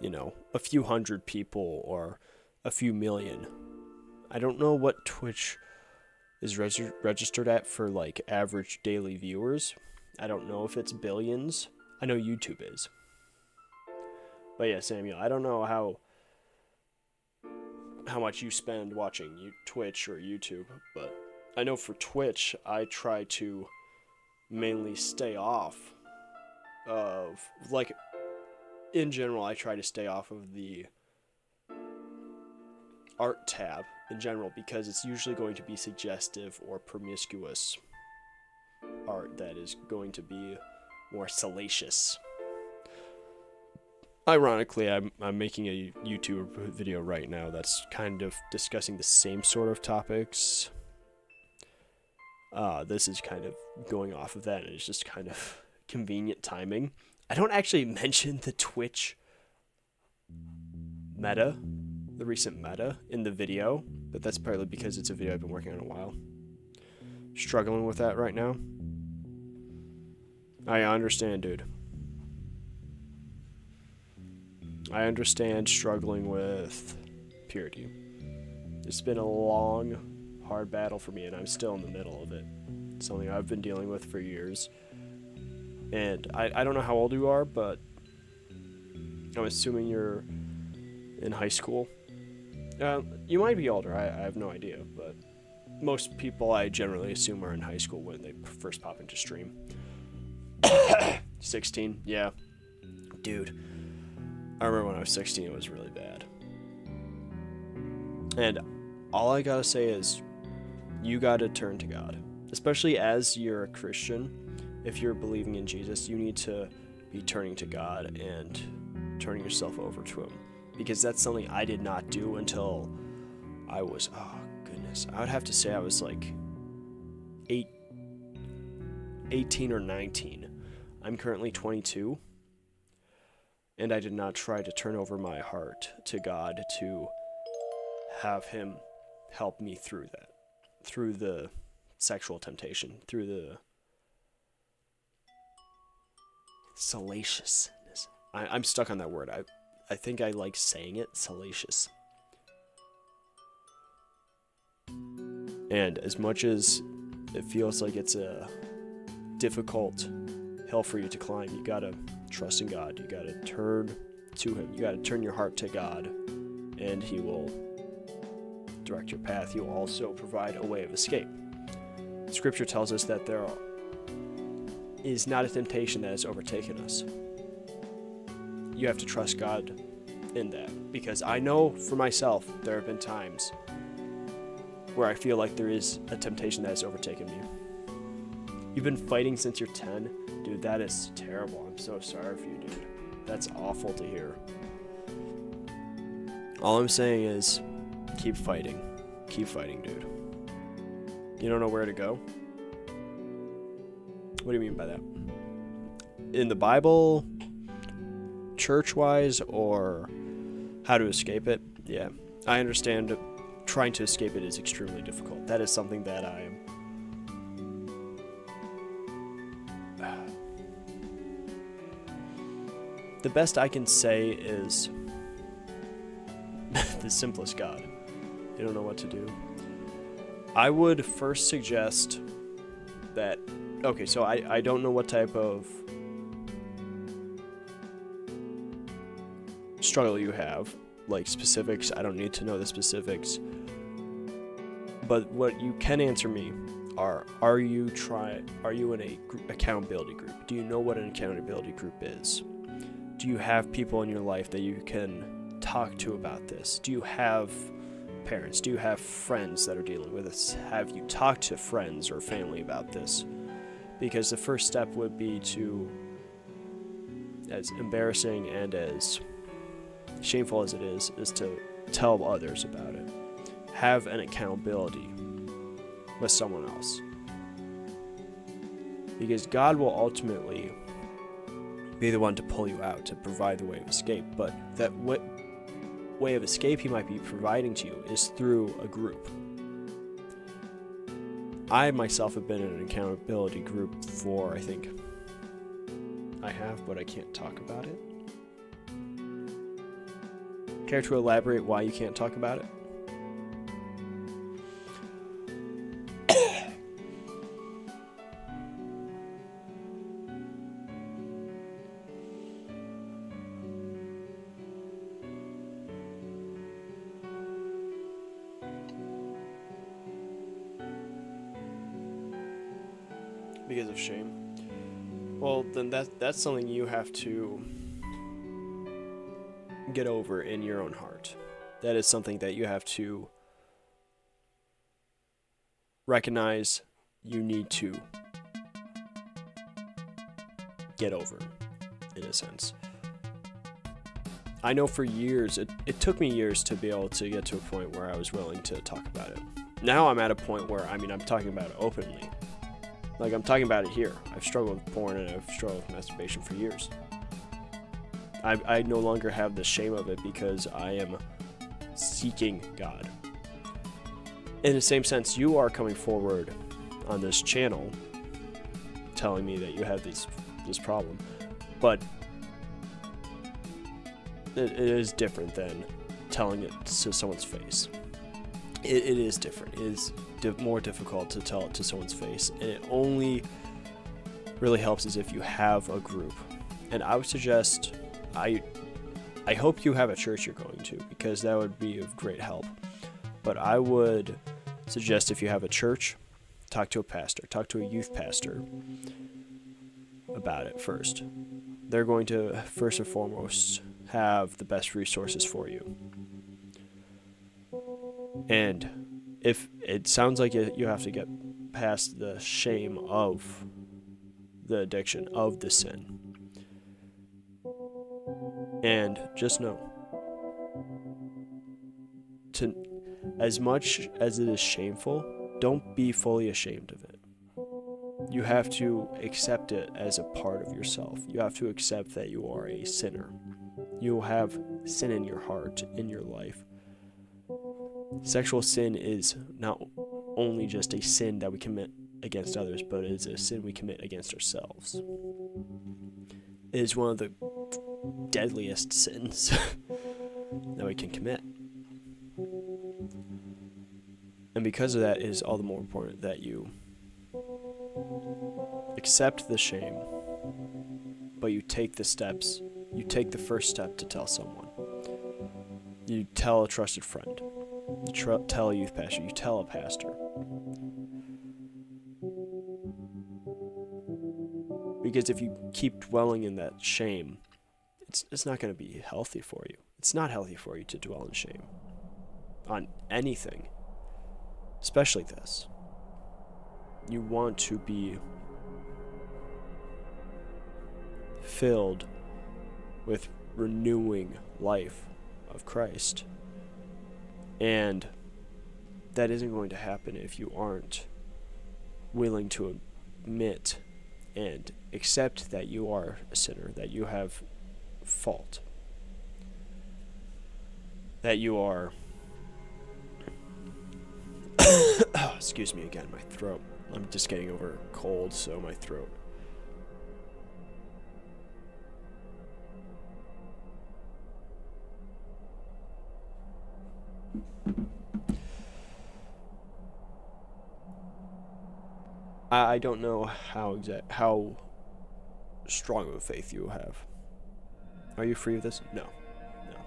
you know, a few hundred people or a few million. I don't know what Twitch is reg- registered at for like average daily viewers. I don't know if it's billions. I know YouTube is. But yeah, Samuel, I don't know how how much you spend watching you, Twitch or YouTube, but I know for Twitch, I try to mainly stay off of like in general, I try to stay off of the art tab in general because it's usually going to be suggestive or promiscuous art that is going to be more salacious. Ironically, I'm, I'm making a YouTube video right now that's kind of discussing the same sort of topics. Uh, this is kind of going off of that, and it's just kind of convenient timing. I don't actually mention the Twitch meta, the recent meta, in the video, but that's partly because it's a video I've been working on a while. Struggling with that right now. I understand, dude. I understand struggling with purity. It's been a long, hard battle for me, and I'm still in the middle of it. It's something I've been dealing with for years. And I, I don't know how old you are, but I'm assuming you're in high school. Uh, you might be older, I, I have no idea, but most people I generally assume are in high school when they first pop into stream. 16, yeah. Dude, I remember when I was 16, it was really bad. And all I gotta say is, you gotta turn to God. Especially as you're a Christian, if you're believing in Jesus, you need to be turning to God and turning yourself over to Him. Because that's something I did not do until I was, oh goodness, I would have to say I was like eight, 18 or 19. I'm currently 22, and I did not try to turn over my heart to God to have Him help me through that, through the sexual temptation, through the salaciousness. I, I'm stuck on that word. I, I think I like saying it, salacious. And as much as it feels like it's a difficult hill for you to climb, you gotta trust in God. You gotta turn to Him. You gotta turn your heart to God, and He will direct your path. He will also provide a way of escape. Scripture tells us that there is not a temptation that has overtaken us. You have to trust God in that because I know for myself there have been times where I feel like there is a temptation that has overtaken me. You've been fighting since you're 10. Dude, that is terrible. I'm so sorry for you, dude. That's awful to hear. All I'm saying is keep fighting. Keep fighting, dude. You don't know where to go? What do you mean by that? In the Bible, church wise, or how to escape it? Yeah, I understand trying to escape it is extremely difficult. That is something that I am. The best I can say is the simplest God. You don't know what to do. I would first suggest that okay, so I, I don't know what type of struggle you have, like specifics. I don't need to know the specifics. but what you can answer me are are you try are you in a accountability group? Do you know what an accountability group is? Do you have people in your life that you can talk to about this? Do you have parents? Do you have friends that are dealing with this? Have you talked to friends or family about this? Because the first step would be to as embarrassing and as shameful as it is is to tell others about it. Have an accountability with someone else. Because God will ultimately be the one to pull you out, to provide the way of escape. But that what way of escape he might be providing to you is through a group. I myself have been in an accountability group for, I think, I have, but I can't talk about it. Care to elaborate why you can't talk about it? because of shame. Well, then that that's something you have to get over in your own heart. That is something that you have to recognize you need to get over in a sense. I know for years, it, it took me years to be able to get to a point where I was willing to talk about it. Now I'm at a point where, I mean, I'm talking about it openly. Like, I'm talking about it here. I've struggled with porn and I've struggled with masturbation for years. I, I no longer have the shame of it because I am seeking God. In the same sense, you are coming forward on this channel telling me that you have these, this problem. But it, it is different than telling it to someone's face. It, it is different. It is di- more difficult to tell it to someone's face, and it only really helps is if you have a group. And I would suggest, I, I hope you have a church you're going to because that would be of great help. But I would suggest if you have a church, talk to a pastor, talk to a youth pastor about it first. They're going to first and foremost have the best resources for you. And if it sounds like you have to get past the shame of the addiction, of the sin. And just know to as much as it is shameful, don't be fully ashamed of it. You have to accept it as a part of yourself. You have to accept that you are a sinner. You have sin in your heart, in your life. Sexual sin is not only just a sin that we commit against others, but it is a sin we commit against ourselves. It is one of the deadliest sins that we can commit. And because of that, it is all the more important that you accept the shame, but you take the steps, you take the first step to tell someone. You tell a trusted friend, you tr- tell a youth pastor, you tell a pastor. Because if you keep dwelling in that shame, it's, it's not going to be healthy for you. It's not healthy for you to dwell in shame on anything, especially this. You want to be filled with renewing life of Christ. And that isn't going to happen if you aren't willing to admit and accept that you are a sinner, that you have fault, that you are. Excuse me again, my throat. I'm just getting over cold, so my throat. I I don't know how exact how strong of a faith you have. Are you free of this? No, no.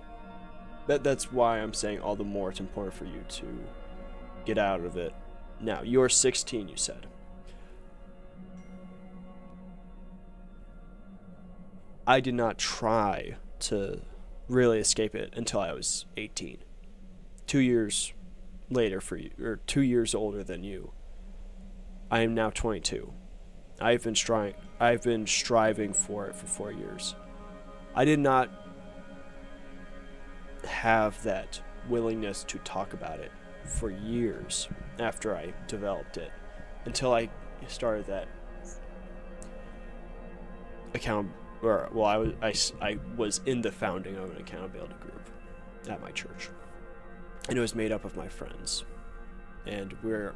That that's why I'm saying all the more it's important for you to get out of it. Now, you're 16, you said. I did not try to really escape it until I was 18. Two years later for you, or two years older than you. I am now 22. I've been striving. I've been striving for it for four years. I did not have that willingness to talk about it for years after I developed it until I started that account or well I was I, I was in the founding of an accountability group at my church. And it was made up of my friends. And we're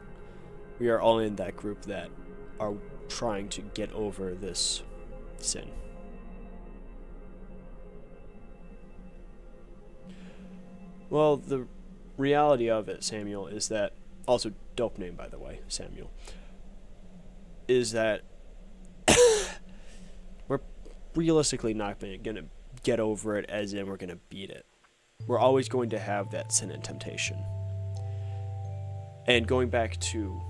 we are all in that group that are trying to get over this sin Well, the reality of it, Samuel, is that also dope name by the way, Samuel. Is that we're realistically not gonna get over it as in we're gonna beat it. We're always going to have that sin and temptation. And going back to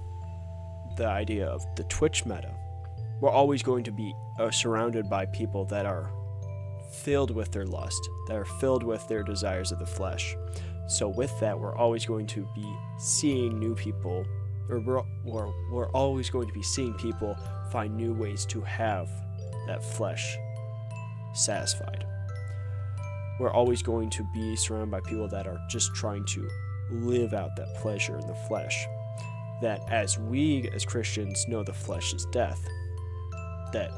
the idea of the Twitch meta, we're always going to be uh, surrounded by people that are filled with their lust, that are filled with their desires of the flesh. So, with that, we're always going to be seeing new people, or we're, we're, we're always going to be seeing people find new ways to have that flesh satisfied. We're always going to be surrounded by people that are just trying to live out that pleasure in the flesh. That as we, as Christians, know the flesh is death, that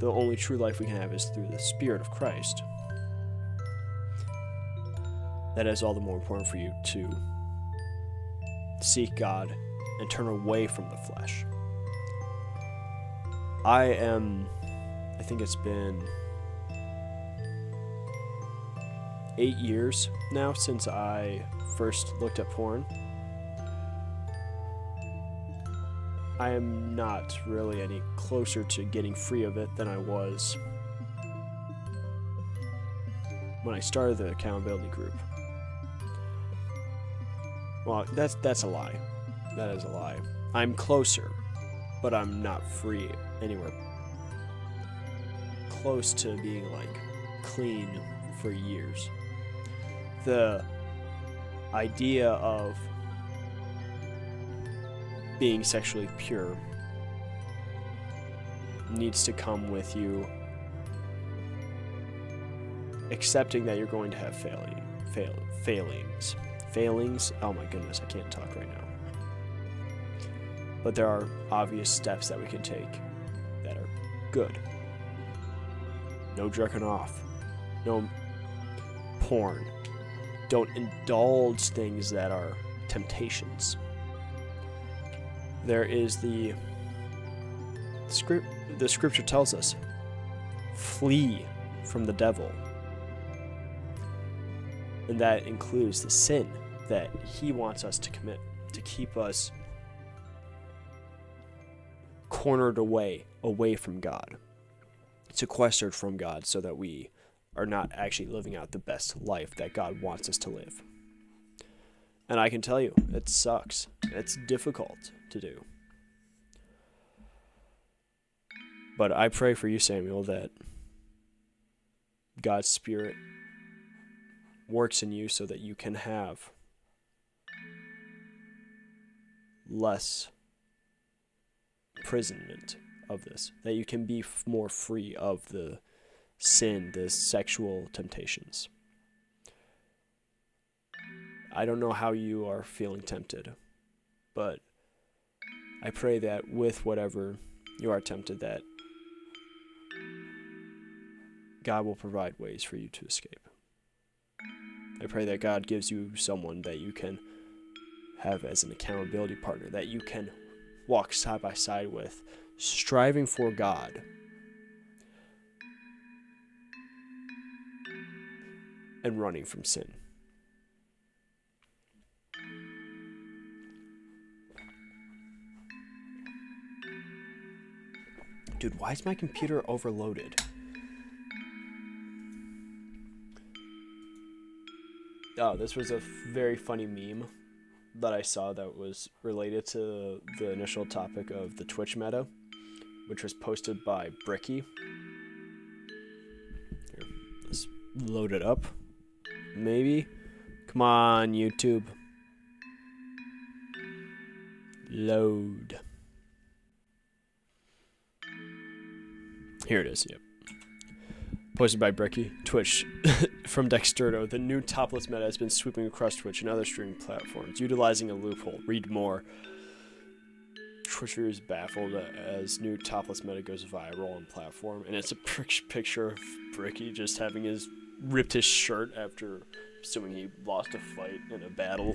the only true life we can have is through the Spirit of Christ. That is all the more important for you to seek God and turn away from the flesh. I am, I think it's been eight years now since I first looked at porn. I am not really any closer to getting free of it than I was when I started the accountability group. Well, that's that's a lie. That is a lie. I'm closer, but I'm not free anywhere close to being like clean for years. The idea of being sexually pure needs to come with you accepting that you're going to have failing, fail, failings. Failings? Oh my goodness, I can't talk right now. But there are obvious steps that we can take that are good. No jerking off. No porn. Don't indulge things that are temptations. There is the script the scripture tells us flee from the devil. And that includes the sin that he wants us to commit to keep us cornered away away from God. Sequestered from God so that we are not actually living out the best life that God wants us to live. And I can tell you, it sucks. It's difficult to do. But I pray for you, Samuel, that God's Spirit works in you so that you can have less imprisonment of this, that you can be f- more free of the sin, the sexual temptations. I don't know how you are feeling tempted, but I pray that with whatever you are tempted, that God will provide ways for you to escape. I pray that God gives you someone that you can have as an accountability partner, that you can walk side by side with, striving for God. And running from sin. Dude, why is my computer overloaded? Oh, this was a very funny meme that I saw that was related to the initial topic of the Twitch meta, which was posted by Bricky. Here, let's load it up. Maybe. Come on, YouTube. Load. Here it is, yep. Posted by Bricky. Twitch. From Dexerto, the new topless meta has been sweeping across Twitch and other streaming platforms, utilizing a loophole. Read more. Twitcher is baffled as new topless meta goes viral on platform, and it's a picture of Bricky just having his ripped his shirt after assuming he lost a fight in a battle.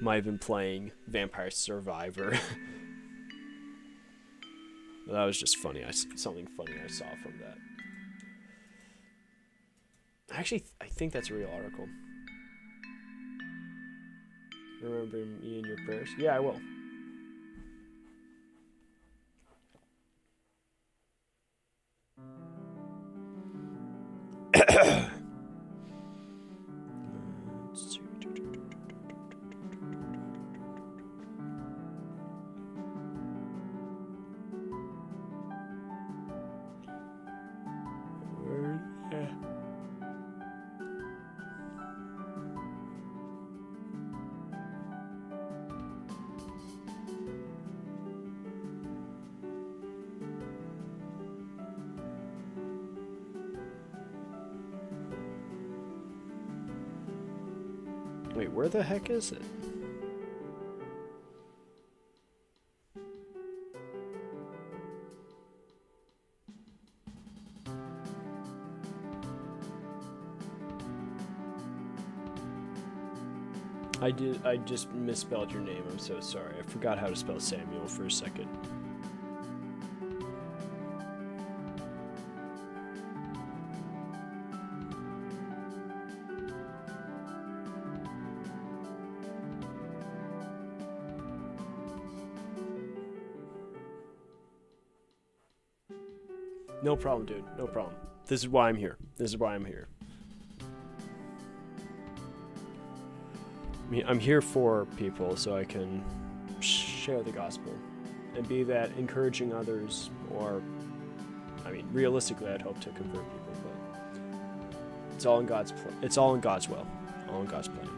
Might have been playing Vampire Survivor. that was just funny. I something funny I saw from that. Actually, I think that's a real article. Remember me in your prayers? Yeah, I will. the heck is it? I did. I just misspelled your name. I'm so sorry. I forgot how to spell Samuel for a second. No problem, dude. No problem. This is why I'm here. This is why I'm here. I mean, I'm here for people so I can share the gospel and be that encouraging others or I mean, realistically I'd hope to convert people, but it's all in God's it's all in God's will. All in God's plan.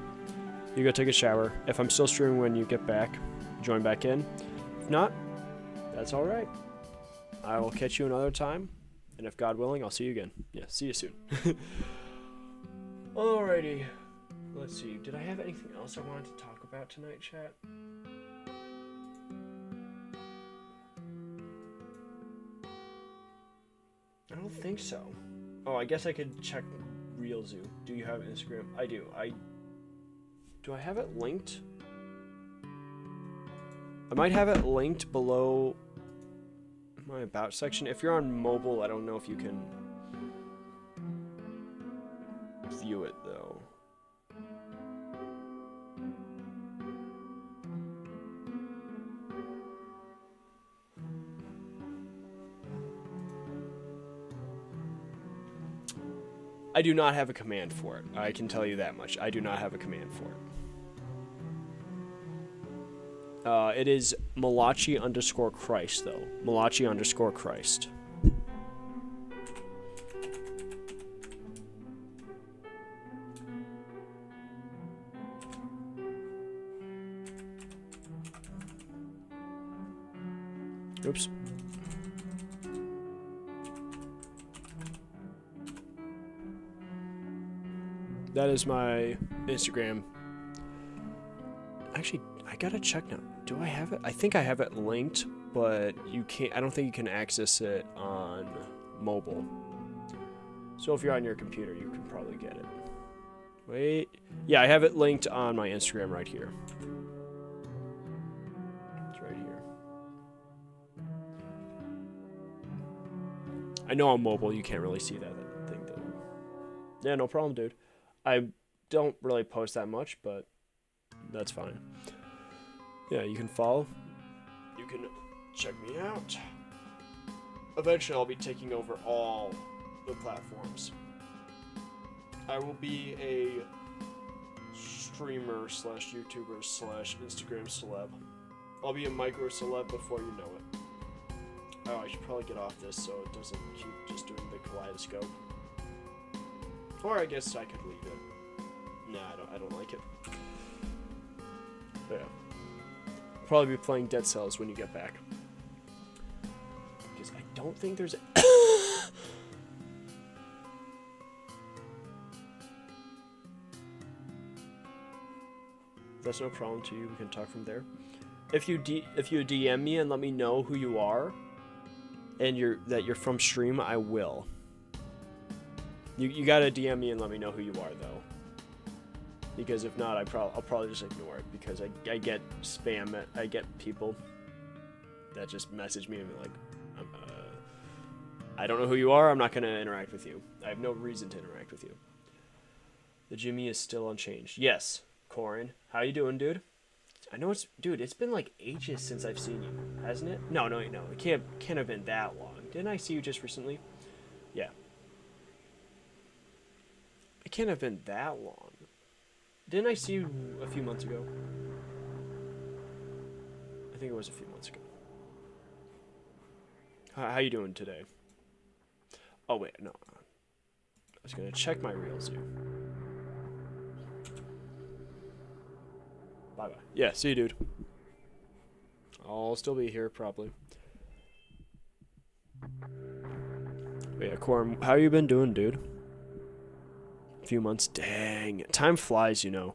You go take a shower. If I'm still streaming when you get back, join back in. If not, that's all right. I will catch you another time. And if God willing, I'll see you again. Yeah, see you soon. Alrighty. Let's see. Did I have anything else I wanted to talk about tonight, chat? I don't think so. Oh, I guess I could check Real Zoo. Do you have Instagram? I do. I do I have it linked? I might have it linked below my about section. If you're on mobile, I don't know if you can view it though. I do not have a command for it. I can tell you that much. I do not have a command for it. Uh, it is Malachi underscore Christ, though. Malachi underscore Christ. Oops. That is my Instagram. I gotta check now. Do I have it? I think I have it linked, but you can't. I don't think you can access it on mobile. So if you're on your computer, you can probably get it. Wait. Yeah, I have it linked on my Instagram right here. It's right here. I know on mobile you can't really see that thing though. Yeah, no problem, dude. I don't really post that much, but that's fine. Yeah, you can follow. You can check me out. Eventually, I'll be taking over all the platforms. I will be a streamer slash YouTuber slash Instagram celeb. I'll be a micro celeb before you know it. Oh, I should probably get off this so it doesn't keep just doing the kaleidoscope. Or I guess I could leave it. Nah, I don't. I don't like it. But yeah, probably be playing Dead Cells when you get back. Because I don't think there's. That's no problem to you. We can talk from there. If you D- if you DM me and let me know who you are, and you're that you're from stream, I will. You you gotta DM me and let me know who you are though. Because if not, I prob- I'll probably just ignore it because I, I get spam I get people that just message me and be like, I'm, uh, I don't know who you are. I'm not gonna interact with you. I have no reason to interact with you. The Jimmy is still unchanged. Yes, Corin, how you doing, dude? I know it's dude. It's been like ages since I've seen you, hasn't it? No, no, no. It can't can't have been that long. Didn't I see you just recently? Yeah. It can't have been that long. Didn't I see you a few months ago? I think it was a few months ago. How, how you doing today? Oh wait, no. I was gonna check my reels here. Bye bye. Yeah, see you, dude. I'll still be here probably. But yeah, Corm, how you been doing, dude? Few months. Dang, time flies, you know.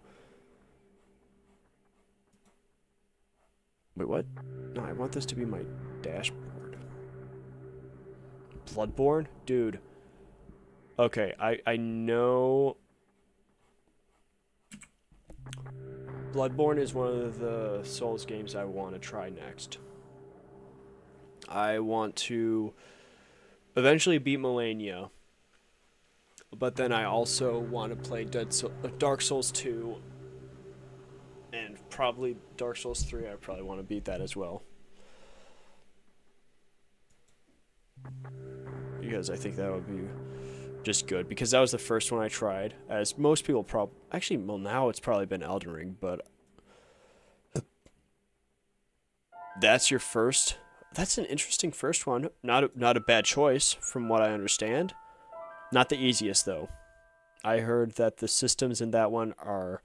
Wait, what? No, I want this to be my dashboard. Bloodborne, dude. Okay, I I know Bloodborne is one of the Souls games I want to try next. I want to eventually beat Malenia, but then I also want to play Dead Soul, uh, Dark Souls 2 and probably Dark Souls 3. I probably want to beat that as well. Because I think that would be just good because that was the first one I tried. As most people probably actually, well, now it's probably been Elden Ring, but that's your first. That's an interesting first one. Not a, not a bad choice from what I understand. Not the easiest though. I heard that the systems in that one are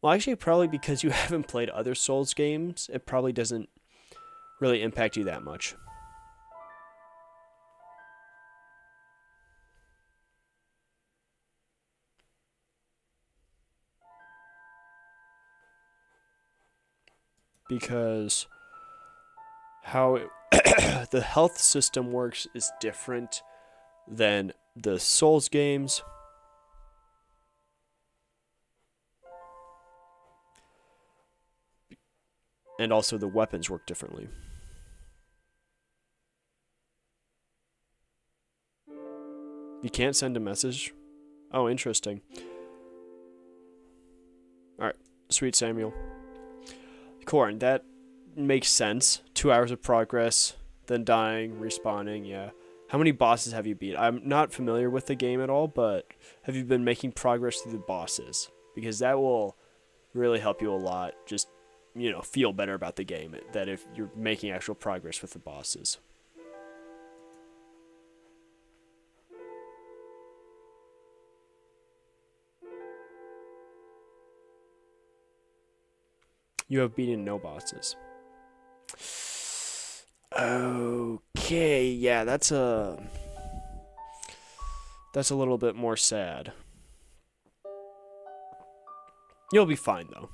well, actually, probably because you haven't played other Souls games, it probably doesn't really impact you that much. because how it the health system works is different than the Souls games. And also the weapons work differently. You can't send a message? Oh, interesting. Alright, sweet Samuel. Corn, that makes sense. Two hours of progress, then dying, respawning, yeah. How many bosses have you beat? I'm not familiar with the game at all, but have you been making progress through the bosses? Because that will really help you a lot. Just, you know, feel better about the game. That if you're making actual progress with the bosses. You have beaten no bosses. Okay, yeah, that's a that's a little bit more sad. You'll be fine though.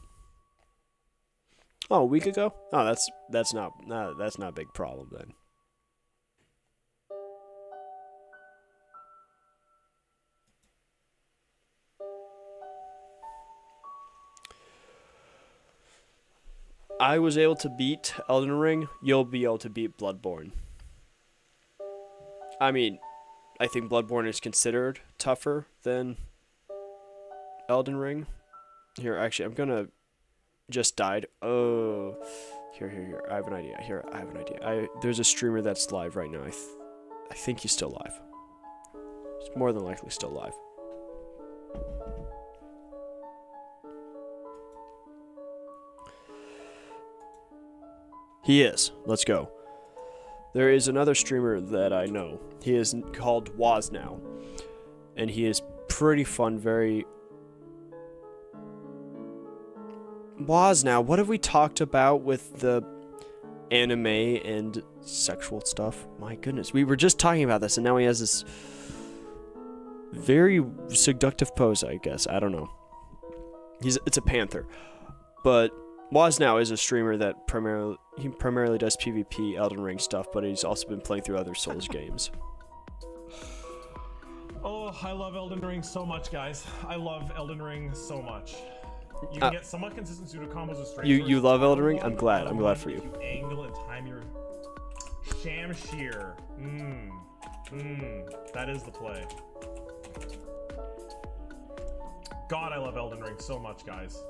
Oh, a week ago? Oh, that's that's not, not that's not a big problem then. I was able to beat Elden Ring, you'll be able to beat Bloodborne. I mean, I think Bloodborne is considered tougher than Elden Ring. Here, actually, I'm gonna just died. Oh, here, here, here. I have an idea. Here, I have an idea. I there's a streamer that's live right now. I, th I think he's still live. He's more than likely still live. He is. Let's go. There is another streamer that I know. He is called Waz now, and he is pretty fun. Very. Waz now. What have we talked about with the anime and sexual stuff? My goodness, we were just talking about this, and now he has this very seductive pose. I guess I don't know. He's it's a panther, but Waz now is a streamer that primarily he primarily does PvP Elden Ring stuff, but he's also been playing through other Souls games. Oh, I love Elden Ring so much, guys. I love Elden Ring so much. You can Uh, get somewhat consistent pseudo combos with straight You- you love Elden Ring? I'm glad. I'm glad for you. You angle and time your Shamshir. Mmm. Mmm. That is the play. God, I love Elden Ring so much, guys.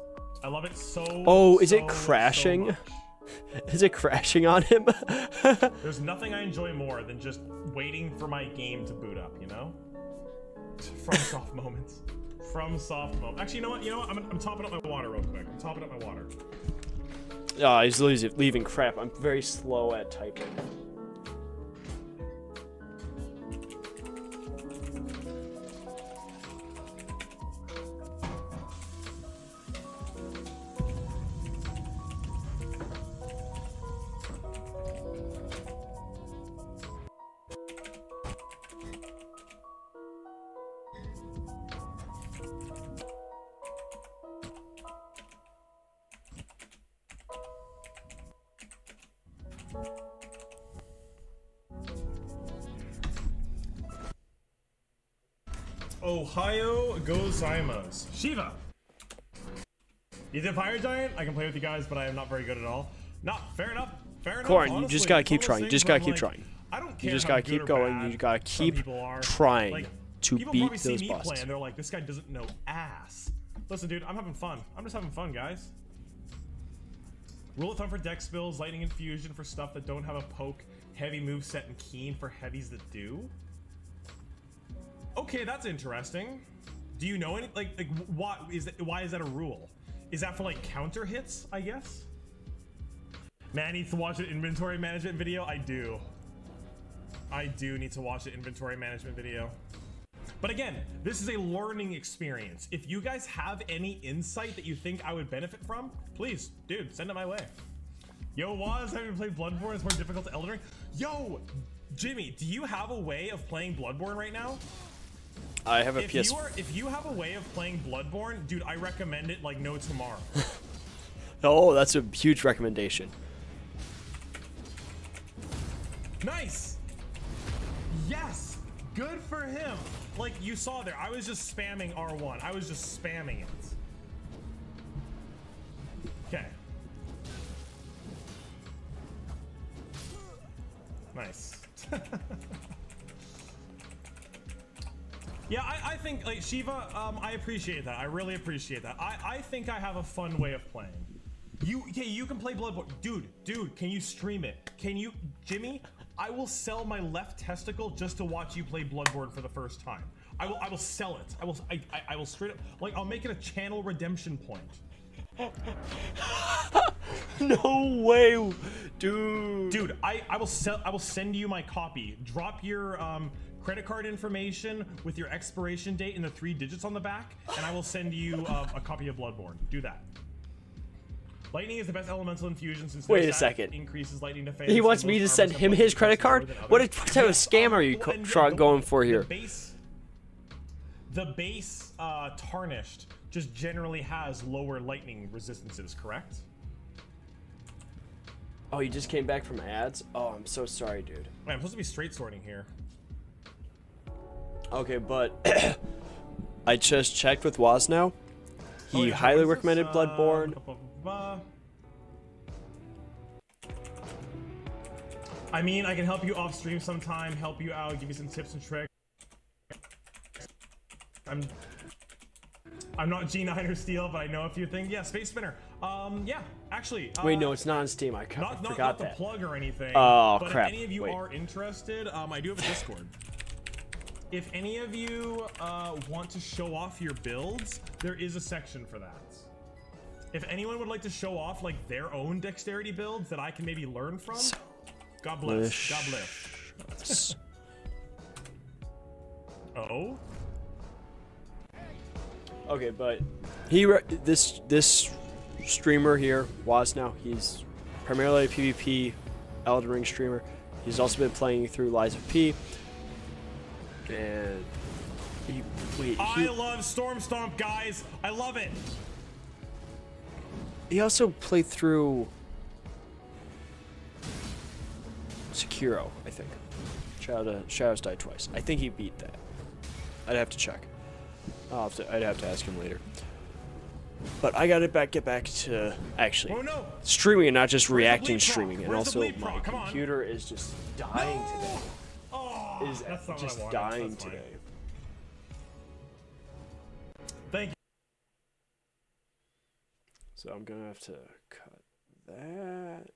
I love it so. Oh, is it so, so crashing? much. Is it crashing on him? There's nothing I enjoy more than just waiting for my game to boot up, you know? From soft moments. From soft moments. Actually, you know what? You know what? I'm, I'm topping up my water real quick. I'm topping up my water. oh, he's leaving crap. I'm very slow at typing. Shiva! You did Fire Giant? I can play with you guys, but I am not very good at all. Not fair enough. Fair enough. Corn, you just gotta keep those trying. You just gotta keep like, trying. I don't You just gotta keep going. You gotta keep trying Like, to people beat probably see those me bosses. play and they're like, this guy doesn't know ass. Listen, dude, I'm having fun. I'm just having fun, guys. Rule of thumb for dex builds, lightning infusion for stuff that don't have a poke, heavy move set and keen for heavies that do. Okay, that's interesting. Do you know any like like why is that why is that a rule? Is that for like counter hits, I guess? Man needs to watch an inventory management video. I do. I do need to watch an inventory management video. But again, this is a learning experience. If you guys have any insight that you think I would benefit from, please, dude, send it my way. Yo, Waz, have you played Bloodborne? It's more difficult to Elden Ring. Yo, Jimmy, do you have a way of playing Bloodborne right now? I have a If PS. you are, if you have a way of playing Bloodborne, dude, I recommend it like no tomorrow. Oh, that's a huge recommendation. Nice. Yes. Good for him. Like you saw there, I was just spamming R1. I was just spamming it. Okay. Nice. yeah, I, I think like Shiva, um, I appreciate that. I really appreciate that. I, I think I have a fun way of playing. You okay? You can play Bloodborne, dude. Dude, can you stream it? Can you, Jimmy? I will sell my left testicle just to watch you play Bloodborne for the first time. I will. I will sell it. I will. I, I, I will straight up like I'll make it a channel redemption point. No way, dude. Dude, I, I will sell I will send you my copy. Drop your um, credit card information with your expiration date and the three digits on the back, and I will send you uh, a copy of Bloodborne. Do that. Lightning is the best elemental infusion since Wait a second. increases lightning defense. He wants me to send him his credit card? What, type of scam are you well, co- and yeah, try- the- going for the here? base, the base uh, tarnished just generally has lower lightning resistances, correct? Oh, you just came back from ads? Oh, I'm so sorry, dude. Wait, I'm supposed to be straight sorting here. Okay, but I just checked with Waz now. He Oh, yeah, highly this? recommended Bloodborne. Uh, blah, blah, blah. I mean, I can help you off stream sometime, help you out, give you some tips and tricks. I'm I'm not G9 or Steel, but I know a few things. Yeah, Space Spinner. Um, yeah, actually. Uh, Wait, no, it's not on Steam. I, not, I not, forgot not the plug or anything. Oh, but crap. if any of you Wait. are interested, um, I do have a Discord. If any of you uh, want to show off your builds, there is a section for that. If anyone would like to show off like their own dexterity builds that I can maybe learn from, So- God bless. God bless. Oh, Okay, but he re- this this streamer here, was now, he's primarily a PvP Elden Ring streamer. He's also been playing through Lies of P. And he wait, I he, love Storm Stomp, guys. I love it. he also played through Sekiro, I think. Shadow Shadows died twice. I think he beat that. I'd have to check. I'll have to, I'd have to ask him later. But I gotta back get back to actually Oh no. streaming and not just the reacting streaming and Where's also my? Come on. computer is just dying today Oh, is just dying today. Thank you. so i'm gonna have to cut that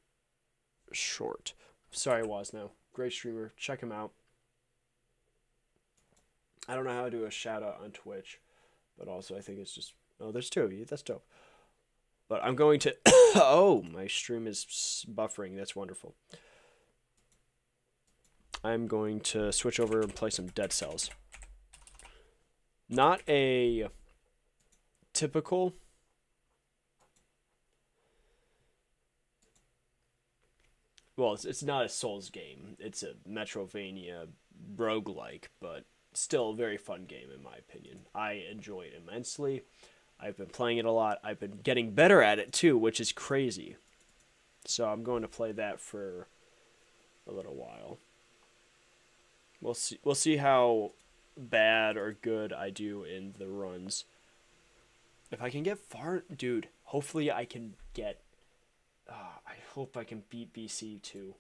short. Sorry was now great streamer. Check him out. I don't know how to do a shout out on twitch but also i think it's just oh there's two of you. That's dope. But i'm going to oh my stream is buffering. That's wonderful I'm going to switch over and play some Dead Cells. Not a typical Well, it's, it's not a Souls game. It's a Metroidvania roguelike, but still a very fun game in my opinion. I enjoy it immensely. I've been playing it a lot. I've been getting better at it too, which is crazy. So I'm going to play that for a little while. We'll see. We'll see how bad or good I do in the runs. If I can get far, dude. Hopefully I can get. Uh, I hope I can beat BC too.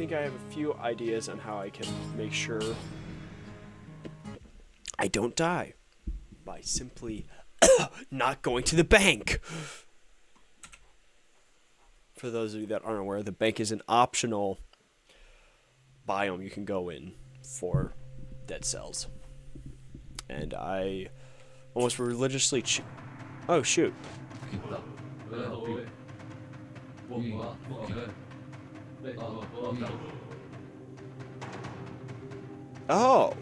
Think I have a few ideas on how I can make sure I don't die by simply not going to the bank. For those of you that aren't aware, the bank is an optional biome you can go in for dead cells. And I almost religiously. Oh, shoot. Oh.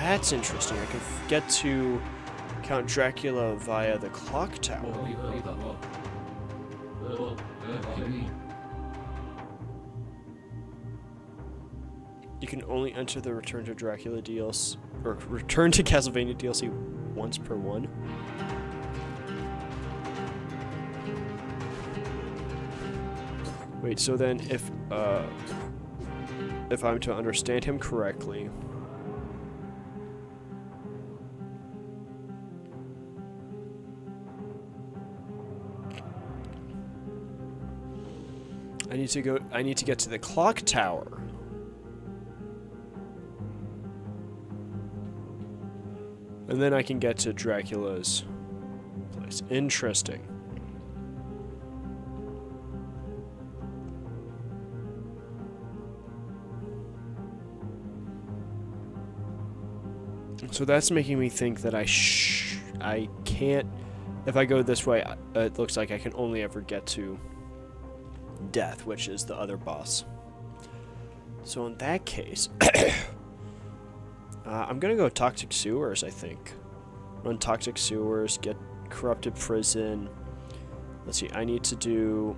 That's interesting. I can get to Count Dracula via the clock tower. You can only enter the Return to Dracula DLC or Return to Castlevania DLC once per one. Wait, so then if uh if I'm to understand him correctly, I need to go I need to get to the clock tower. And then I can get to Dracula's place. Interesting. So that's making me think that I sh- I can't. If I go this way, I- it looks like I can only ever get to death, which is the other boss. So in that case, uh, I'm gonna go toxic sewers. I think run toxic sewers, get corrupted prison. Let's see. I need to do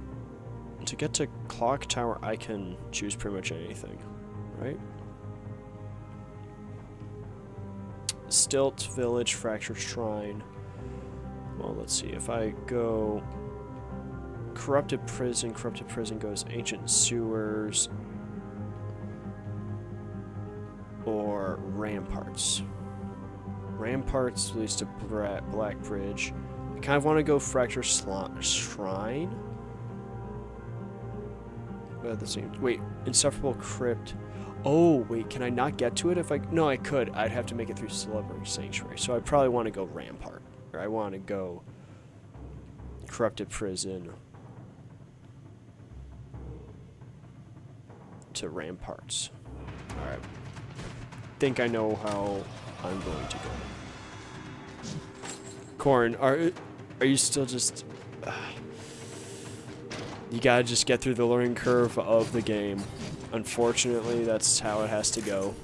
to get to clock tower. I can choose pretty much anything, right? Stilt Village, Fractured Shrine. Well, let's see. If I go Corrupted Prison, Corrupted Prison goes Ancient Sewers or Ramparts. Ramparts leads to Black Bridge. kind of want to go Fracture Sli- Shrine. But at the same, wait, Insufferable Crypt. Oh, wait, can I not get to it if I? No, I could. I'd have to make it through Celebrity Sanctuary. So I probably want to go Rampart, or I want to go Corrupted Prison to Ramparts. All right. Think I know how I'm going to go. Corn, are are you still just? Uh, you gotta just get through the learning curve of the game. Unfortunately, that's how it has to go.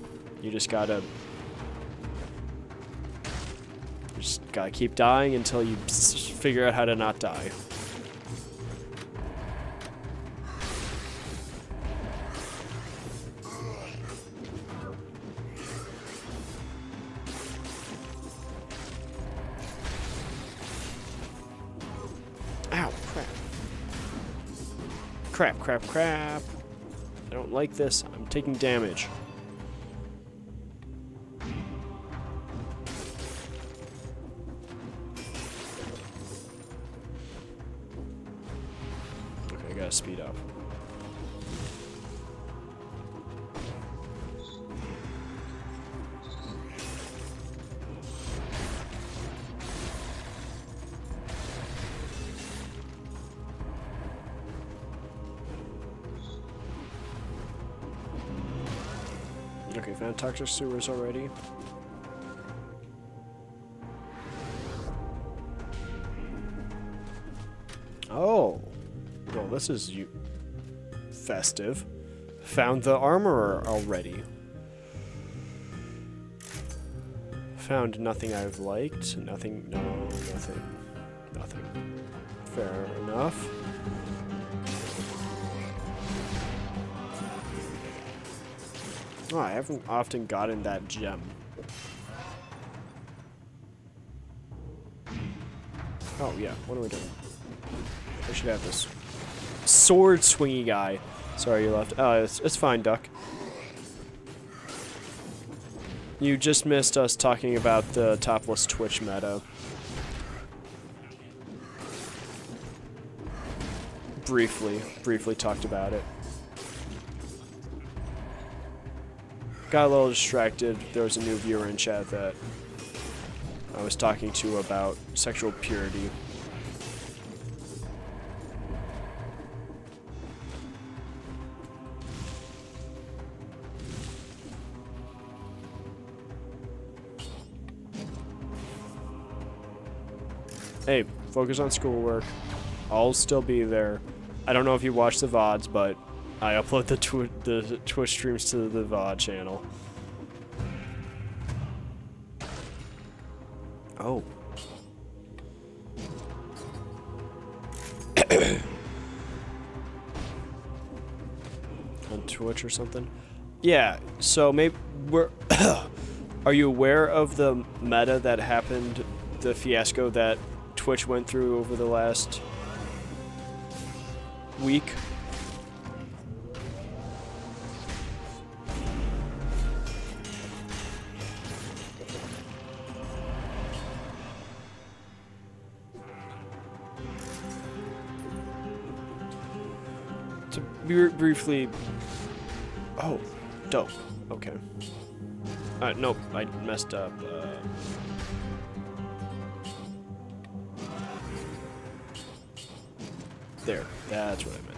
You just gotta. Just gotta keep dying until you figure out how to not die. Crap. Crap, crap, like this. I'm taking damage. Okay, sewers already. Oh. Well, this is you festive. Found the armorer already. Found nothing I've liked. Nothing. No, nothing. Nothing. Fair enough. Oh, I haven't often gotten that gem. Oh, yeah. What are we doing? I should have this sword swingy guy. Sorry, you left. Oh, it's, it's fine, Duck. You just missed us talking about the topless Twitch meta. Briefly, briefly talked about it. Got a little distracted. There was a new viewer in chat that I was talking to about sexual purity. Hey, focus on schoolwork. I'll still be there. I don't know if you watched the VODs, but I upload the, twi- the Twitch streams to the VOD channel. Oh. On Twitch or something? Yeah, so maybe we're. Are you aware of the meta that happened, the fiasco that Twitch went through over the last week? Briefly. Oh, dope. Okay. Uh, nope, I messed up. Uh, there, that's what I meant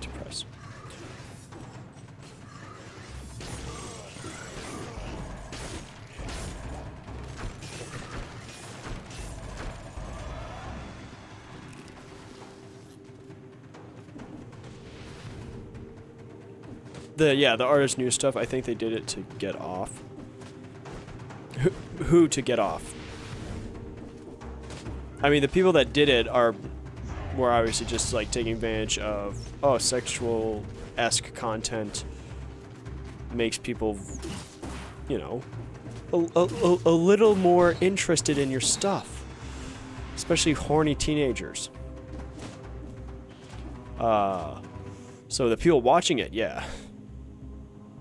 The yeah, the artist new stuff. I think they did it to get off. Who, who to get off? I mean, the people that did it are were obviously just like taking advantage of oh sexual esque content makes people, you know, a, a, a- little more interested in your stuff, especially horny teenagers. Uh, so the people watching it, yeah,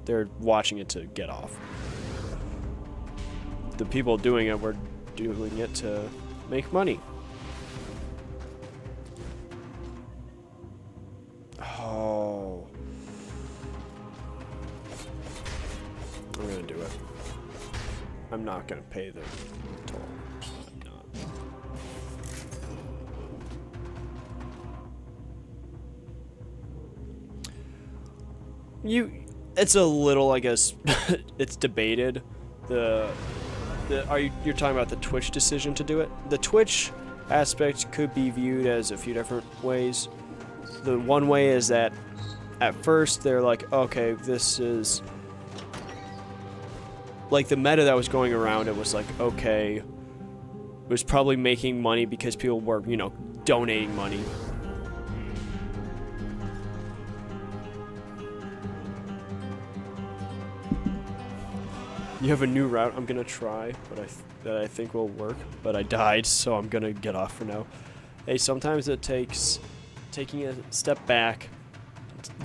they're watching it to get off. The people doing it were doing it to make money. Oh. I'm gonna do it. I'm not gonna pay the toll. You it's a little, I guess, it's debated. The, the are you you're talking about the Twitch decision to do it? The Twitch aspect could be viewed as a few different ways. The one way is that at first they're like, okay, this is like the meta that was going around. It was like, okay, it was probably making money because people were, you know, donating money. You have a new route I'm gonna try, but I that I think will work. But I died, so I'm gonna get off for now. Hey, sometimes it takes taking a step back,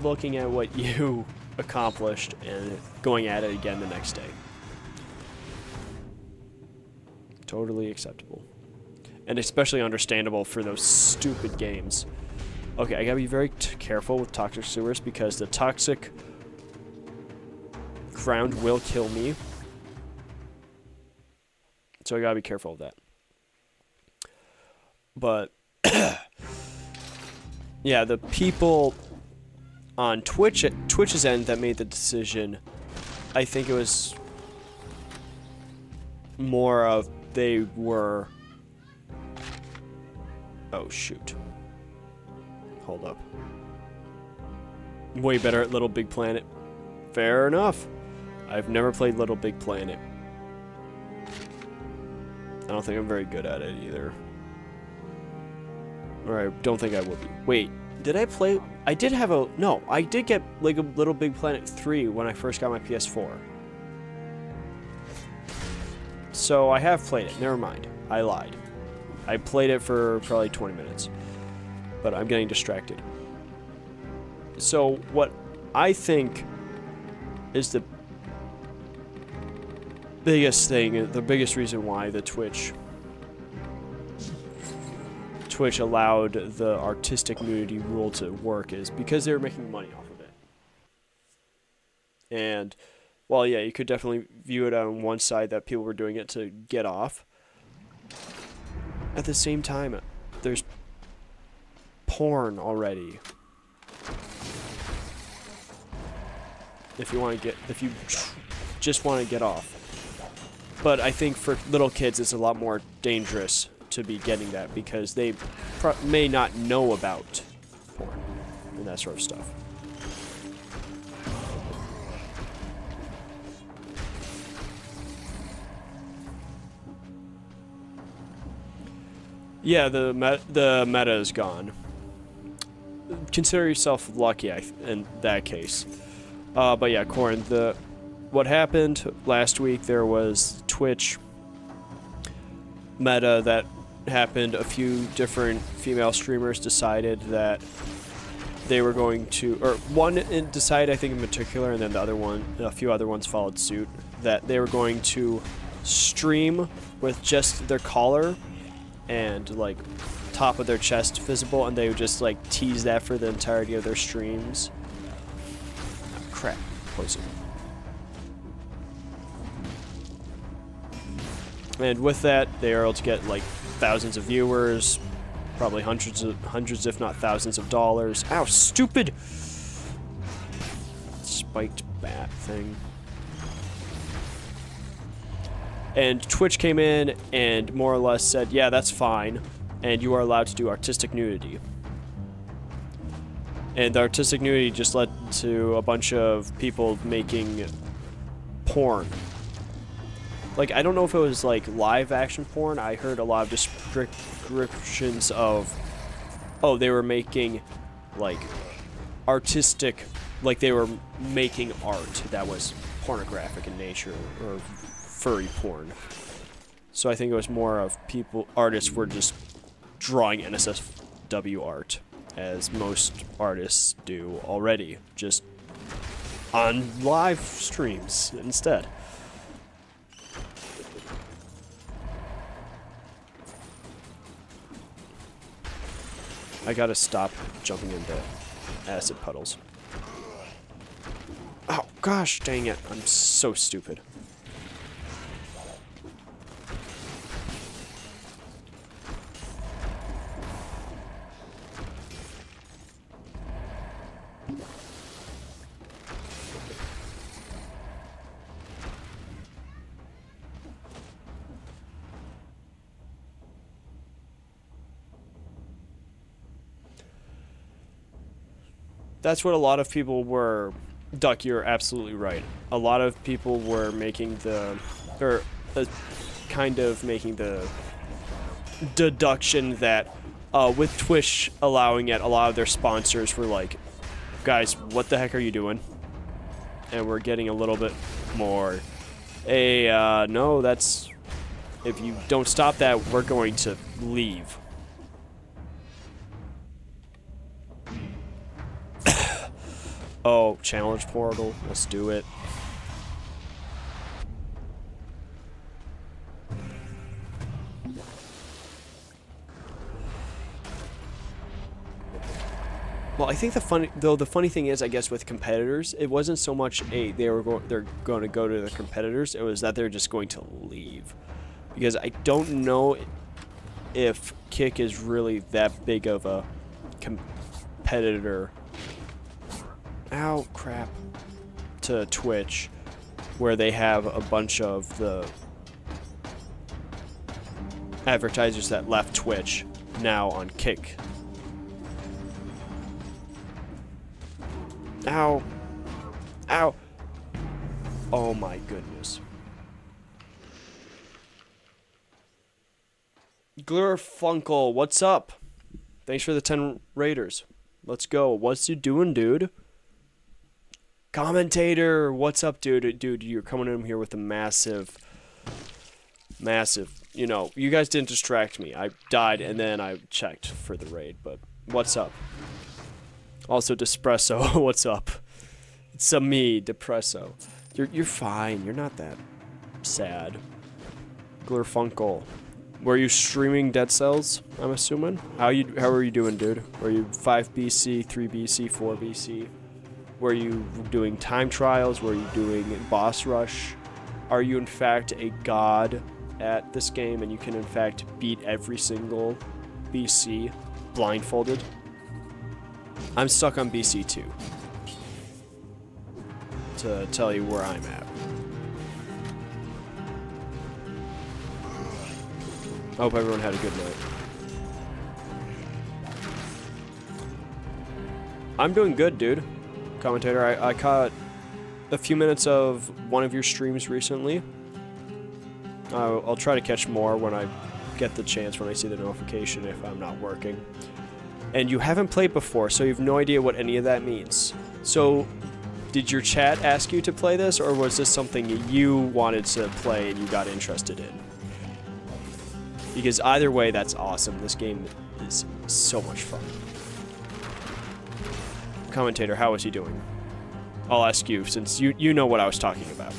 looking at what you accomplished, and going at it again the next day. Totally acceptable. And especially understandable for those stupid games. Okay, I gotta be very careful with toxic sewers because the toxic ground will kill me. So I gotta be careful of that. But yeah, the people on Twitch Twitch's end that made the decision, I think it was more of they were. Oh shoot! Hold up. Way better at Little Big Planet. Fair enough. I've never played Little Big Planet. I don't think I'm very good at it either. Or I don't think I will be. Wait, did I play? I did have a no. I did get a Little Big Planet 3 when I first got my PS4. So I have played it. Never mind. I lied. I played it for probably 20 minutes. But I'm getting distracted. So what I think is the biggest thing, the biggest reason why the Twitch Twitch allowed the artistic nudity rule to work is because they were making money off of it. And well, yeah, you could definitely view it on one side that people were doing it to get off. At the same time, there's porn already. If you want to get, if you just want to get off. But I think for little kids, it's a lot more dangerous to be getting that because they may not know about porn and that sort of stuff. Yeah, the the meta is gone. Consider yourself lucky in that case. Uh, but yeah, Corn, the what happened last week? There was Twitch meta that happened. A few different female streamers decided that they were going to, or one decided, I think in particular, and then the other one, a few other ones followed suit, that they were going to stream with just their collar and like top of their chest visible, and they would just like tease that for the entirety of their streams. Crap, poison. And with that, they are able to get like thousands of viewers, probably hundreds of hundreds, if not thousands of dollars. Ow, stupid spiked bat thing. And Twitch came in and more or less said, yeah, that's fine, and you are allowed to do artistic nudity. And the artistic nudity just led to a bunch of people making porn like I don't know if it was like live action porn. I heard a lot of descriptions of oh they were making like artistic like they were making art that was pornographic in nature or furry porn. So I think it was more of people artists were just drawing NSFW art as most artists do already just on live streams instead. I gotta stop jumping into acid puddles. Oh, gosh dang it. I'm so stupid. That's what a lot of people were. Duck, you're absolutely right. A lot of people were making the, or uh, kind of making the deduction that uh, with Twitch allowing it, a lot of their sponsors were like, guys, what the heck are you doing? And we're getting a little bit more, hey, uh, no, that's, if you don't stop that, we're going to leave. Oh, challenge portal, let's do it. Well, I think the funny though the funny thing is, I guess with competitors, it wasn't so much a they were go- they're going to go to the competitors. It was that they're just going to leave, because I don't know if Kick is really that big of a competitor. Ow, crap! To Twitch, where they have a bunch of the advertisers that left Twitch now on Kick Ow. Ow. Oh my goodness. Glurfunkel, what's up? Thanks for the 10 raiders. Let's go. What's you doing, dude? Commentator, what's up, dude? Dude, you're coming in here with a massive, massive, you know, you guys didn't distract me. I died and then I checked for the raid, but what's up? Also, Despresso, what's up? It's a me, Depresso. You're, you're fine. You're not that sad. Glurfunkel. Were you streaming Dead Cells, I'm assuming? How you how are you doing, dude? Were you 5 BC, 3 BC, 4 BC? Were you doing time trials? Were you doing boss rush? Are you in fact a god at this game and you can in fact beat every single BC blindfolded? I'm stuck on BC2 to tell you where I'm at. I hope everyone had a good night. I'm doing good, dude. Commentator, I, I caught a few minutes of one of your streams recently. Uh, I'll try to catch more when I get the chance, when I see the notification if I'm not working. And you haven't played before, so you have no idea what any of that means. So, did your chat ask you to play this, or was this something you wanted to play and you got interested in? Because either way, that's awesome. This game is so much fun. Commentator, how is he doing? I'll ask you, since you, you know what I was talking about.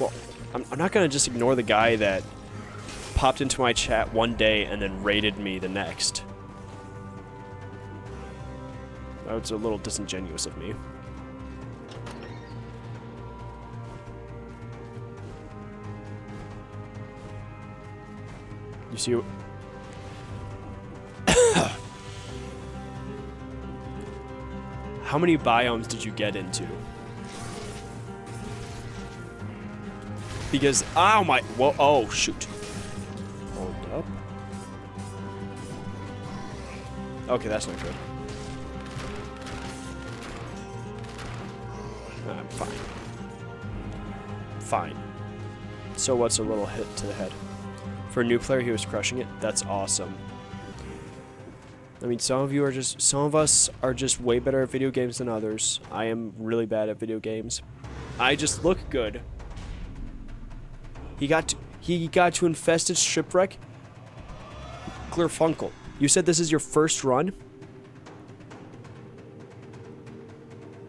Well, I'm, I'm not going to just ignore the guy that popped into my chat one day and then raided me the next. That was a little disingenuous of me. You see... How many biomes did you get into? Because, oh my, whoa, oh shoot. Hold up. Okay, that's not good. I'm fine. Fine. So what's a little hit to the head? For a new player, he was crushing it. That's awesome. I mean, some of you are just, some of us are just way better at video games than others. I am really bad at video games. I just look good. He got to, he got to infested shipwreck. Glurfunkel, you said this is your first run.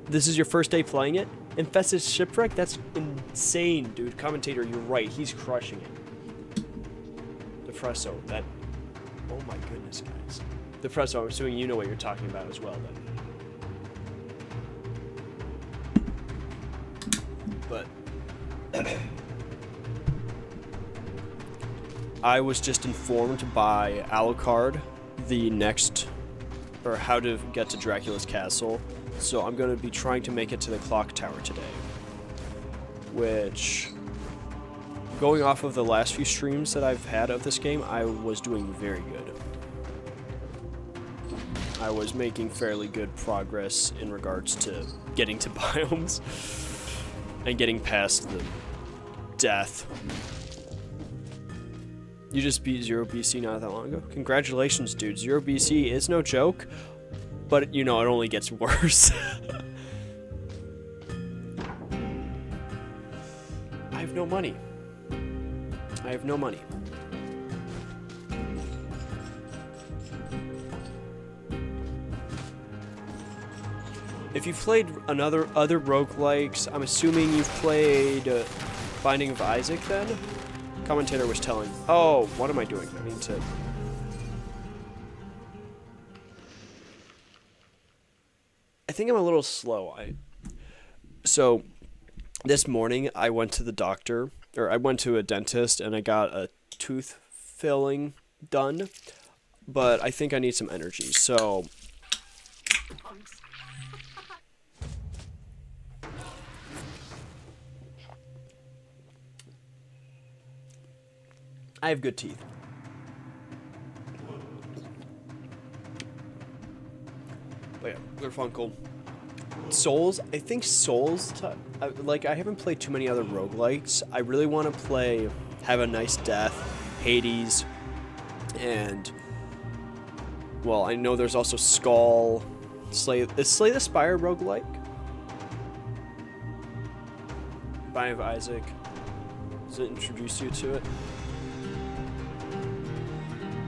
This is your first day playing it. Infested shipwreck. That's insane, dude. Commentator, you're right. He's crushing it. Depresso, that. Oh my goodness, guys. Depresso, I'm assuming you know what you're talking about as well, then. But. I was just informed by Alucard the next, or how to get to Dracula's castle. So I'm going to be trying to make it to the clock tower today. Which, going off of the last few streams that I've had of this game, I was doing very good. I was making fairly good progress in regards to getting to biomes and getting past the death. You just beat Zero BC not that long ago. Congratulations, dude. Zero BC is no joke, but you know it only gets worse. I have no money. I have no money. If you've played another other roguelikes, I'm assuming you've played uh, Binding of Isaac then? Commentator was telling. Oh, what am I doing? I need to. I think I'm a little slow. I so this morning I went to the doctor or I went to a dentist and I got a tooth filling done, but I think I need some energy. So I have good teeth. But yeah, Garfunkel. Souls, I think Souls, Like, I haven't played too many other roguelikes. I really want to play Have a Nice Death, Hades, and, well, I know there's also Skul, Slay, is Slay the Spire roguelike? Binding of Isaac. Does it introduce you to it?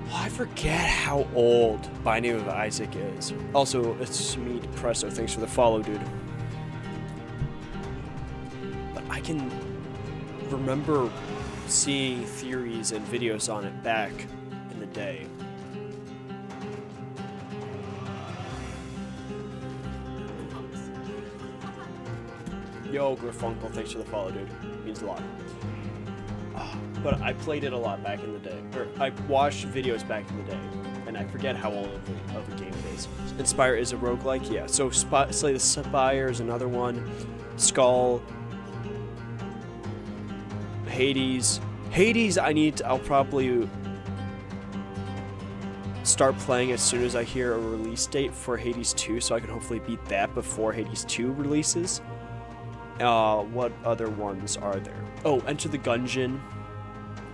Oh, I forget how old Binding of Isaac is. Also, it's me, Presso. Thanks for the follow, dude. I can remember seeing theories and videos on it back in the day. Yo, Grifunkel, thanks for the follow, dude. Means a lot. But I played it a lot back in the day. Or I watched videos back in the day. And I forget how old of the, of the game it is. Inspire is a roguelike? Yeah. So Spy, Slay the Spire is another one. Skul. Hades. Hades, I need to, I'll probably start playing as soon as I hear a release date for Hades 2 so I can hopefully beat that before Hades 2 releases. Uh, what other ones are there? Oh, Enter the Gungeon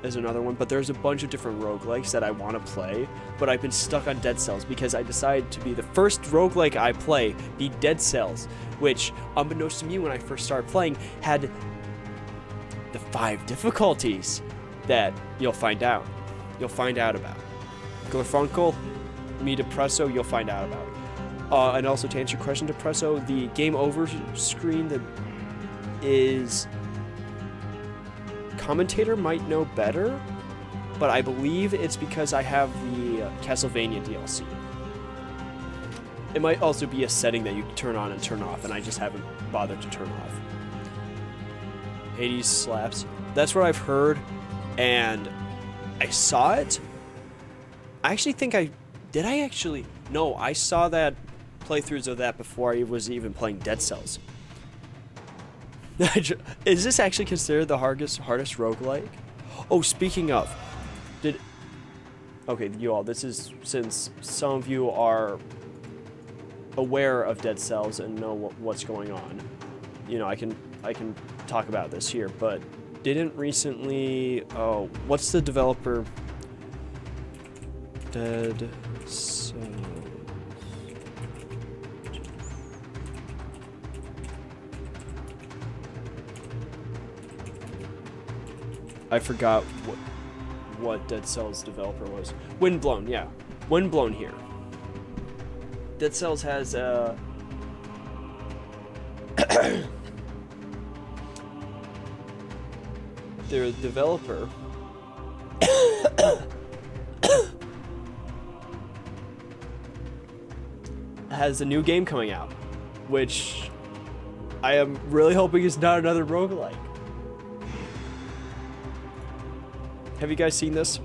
is another one, but there's a bunch of different roguelikes that I want to play, but I've been stuck on Dead Cells because I decided to be the first roguelike I play be Dead Cells, which, unbeknownst to me when I first started playing, had the five difficulties that you'll find out. You'll find out about. Garfunkel, me Depresso, you'll find out about. Uh, and also to answer your question, Depresso, the game over screen that is commentator might know better, but I believe it's because I have the uh, Castlevania DLC. It might also be a setting that you turn on and turn off, and I just haven't bothered to turn off. Hades slaps. That's what I've heard, and I saw it. I actually think I did. I actually no. I saw that playthroughs of that before I was even playing Dead Cells. Is this actually considered the hardest hardest roguelike? Oh, speaking of, did okay, you all. This is since some of you are aware of Dead Cells and know what, what's going on. You know, I can I can talk about this here, but didn't recently. Oh, what's the developer? Dead Cells. I forgot what what Dead Cells developer was. Windblown, yeah. Windblown here. Dead Cells has uh their developer has a new game coming out, which I am really hoping is not another roguelike. Have you guys seen this?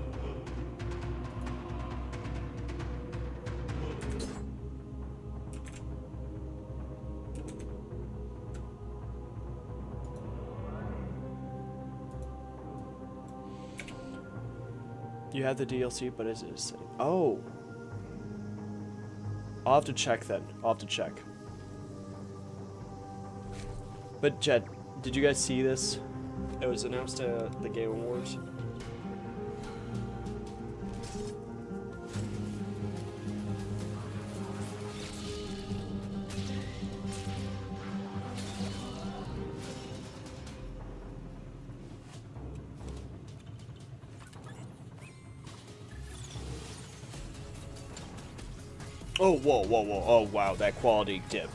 You have the DLC, but is it? Oh. I'll have to check then. I'll have to check. But Jed, did you guys see this? It was announced at the Game Awards. Oh, whoa, whoa, whoa. Oh, wow, that quality dip.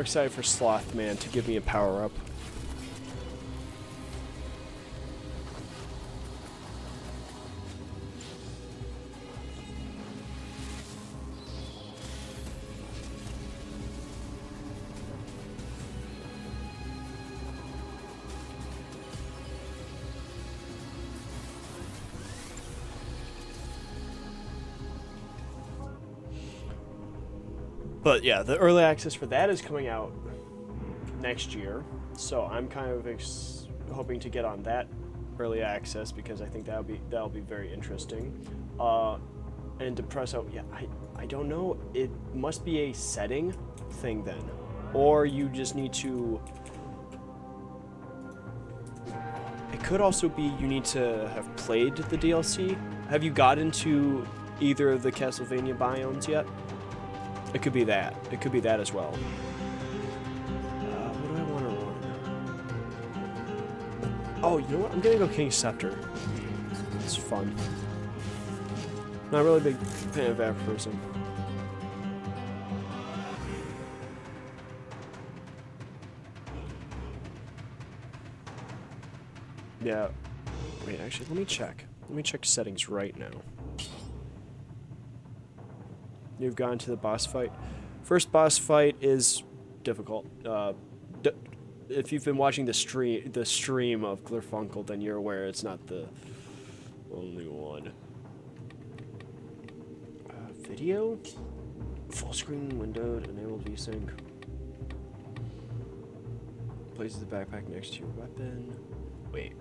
I'm excited for Sloth Man to give me a power up. Yeah, the early access for that is coming out next year. So I'm kind of hoping to get on that early access because I think that'll be that'll be very interesting. Uh, and to press out, yeah, I I don't know. It must be a setting thing then, or you just need to. It could also be you need to have played the DLC. Have you got into either of the Castlevania biomes yet? It could be that. It could be that as well. Uh, what do I want to run? Oh, you know what? I'm gonna go King Scepter. It's fun. Not really big fan of person. Yeah. Wait, actually, let me check. Let me check settings right now. You've gone to the boss fight. First boss fight is difficult. Uh, if you've been watching the stream, the stream of Glurfunkel, then you're aware it's not the only one. Uh, video, full screen windowed, enable VSync. Places the backpack next to your weapon. Wait.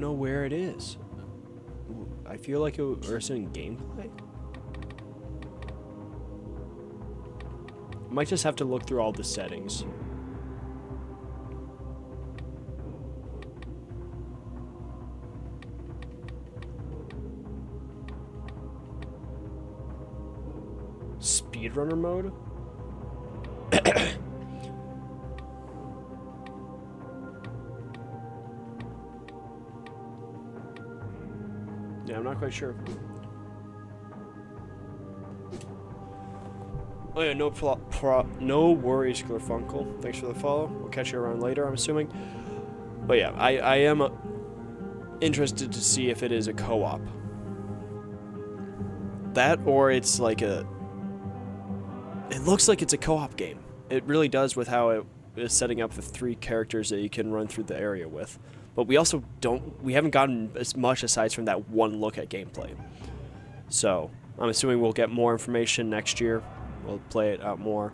Know where it is. I feel like it was in gameplay. Might just have to look through all the settings. Speedrunner mode? Quite sure. Oh yeah, no pro, pro no worries, Glurfunkel. Thanks for the follow. We'll catch you around later, I'm assuming. But yeah, I, I am uh, interested to see if it is a co-op. That or it's like a... It looks like it's a co-op game. It really does with how it is setting up the three characters that you can run through the area with. But we also don't... We haven't gotten as much aside from that one look at gameplay. So, I'm assuming we'll get more information next year. We'll play it out more.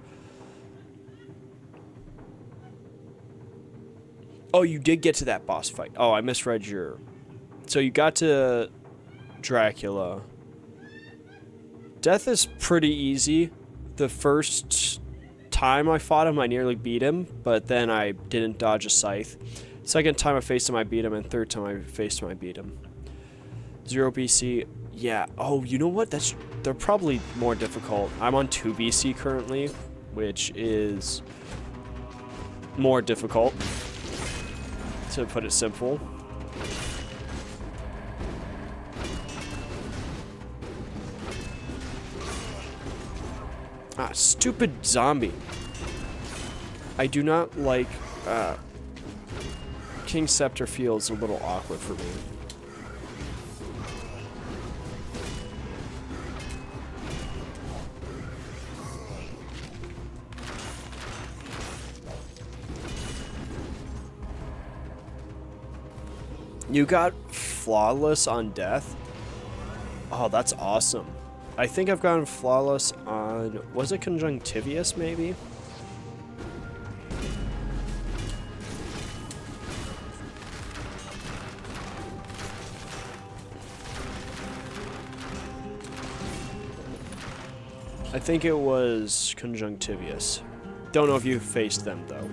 Oh, you did get to that boss fight. Oh, I misread your... So you got to Dracula. Death is pretty easy. The first time I fought him, I nearly beat him, but then I didn't dodge a scythe. Second time I faced him, I beat him, and third time I faced him, I beat him. Zero BC, yeah. Oh, you know what? That's they're probably more difficult. I'm on two BC currently, which is more difficult, to put it simple. Ah, stupid zombie. I do not like, uh, King Scepter feels a little awkward for me. You got flawless on death? Oh, that's awesome. I think I've gotten flawless on, was it conjunctivius maybe? I think it was conjunctivius. Don't know if you faced them though.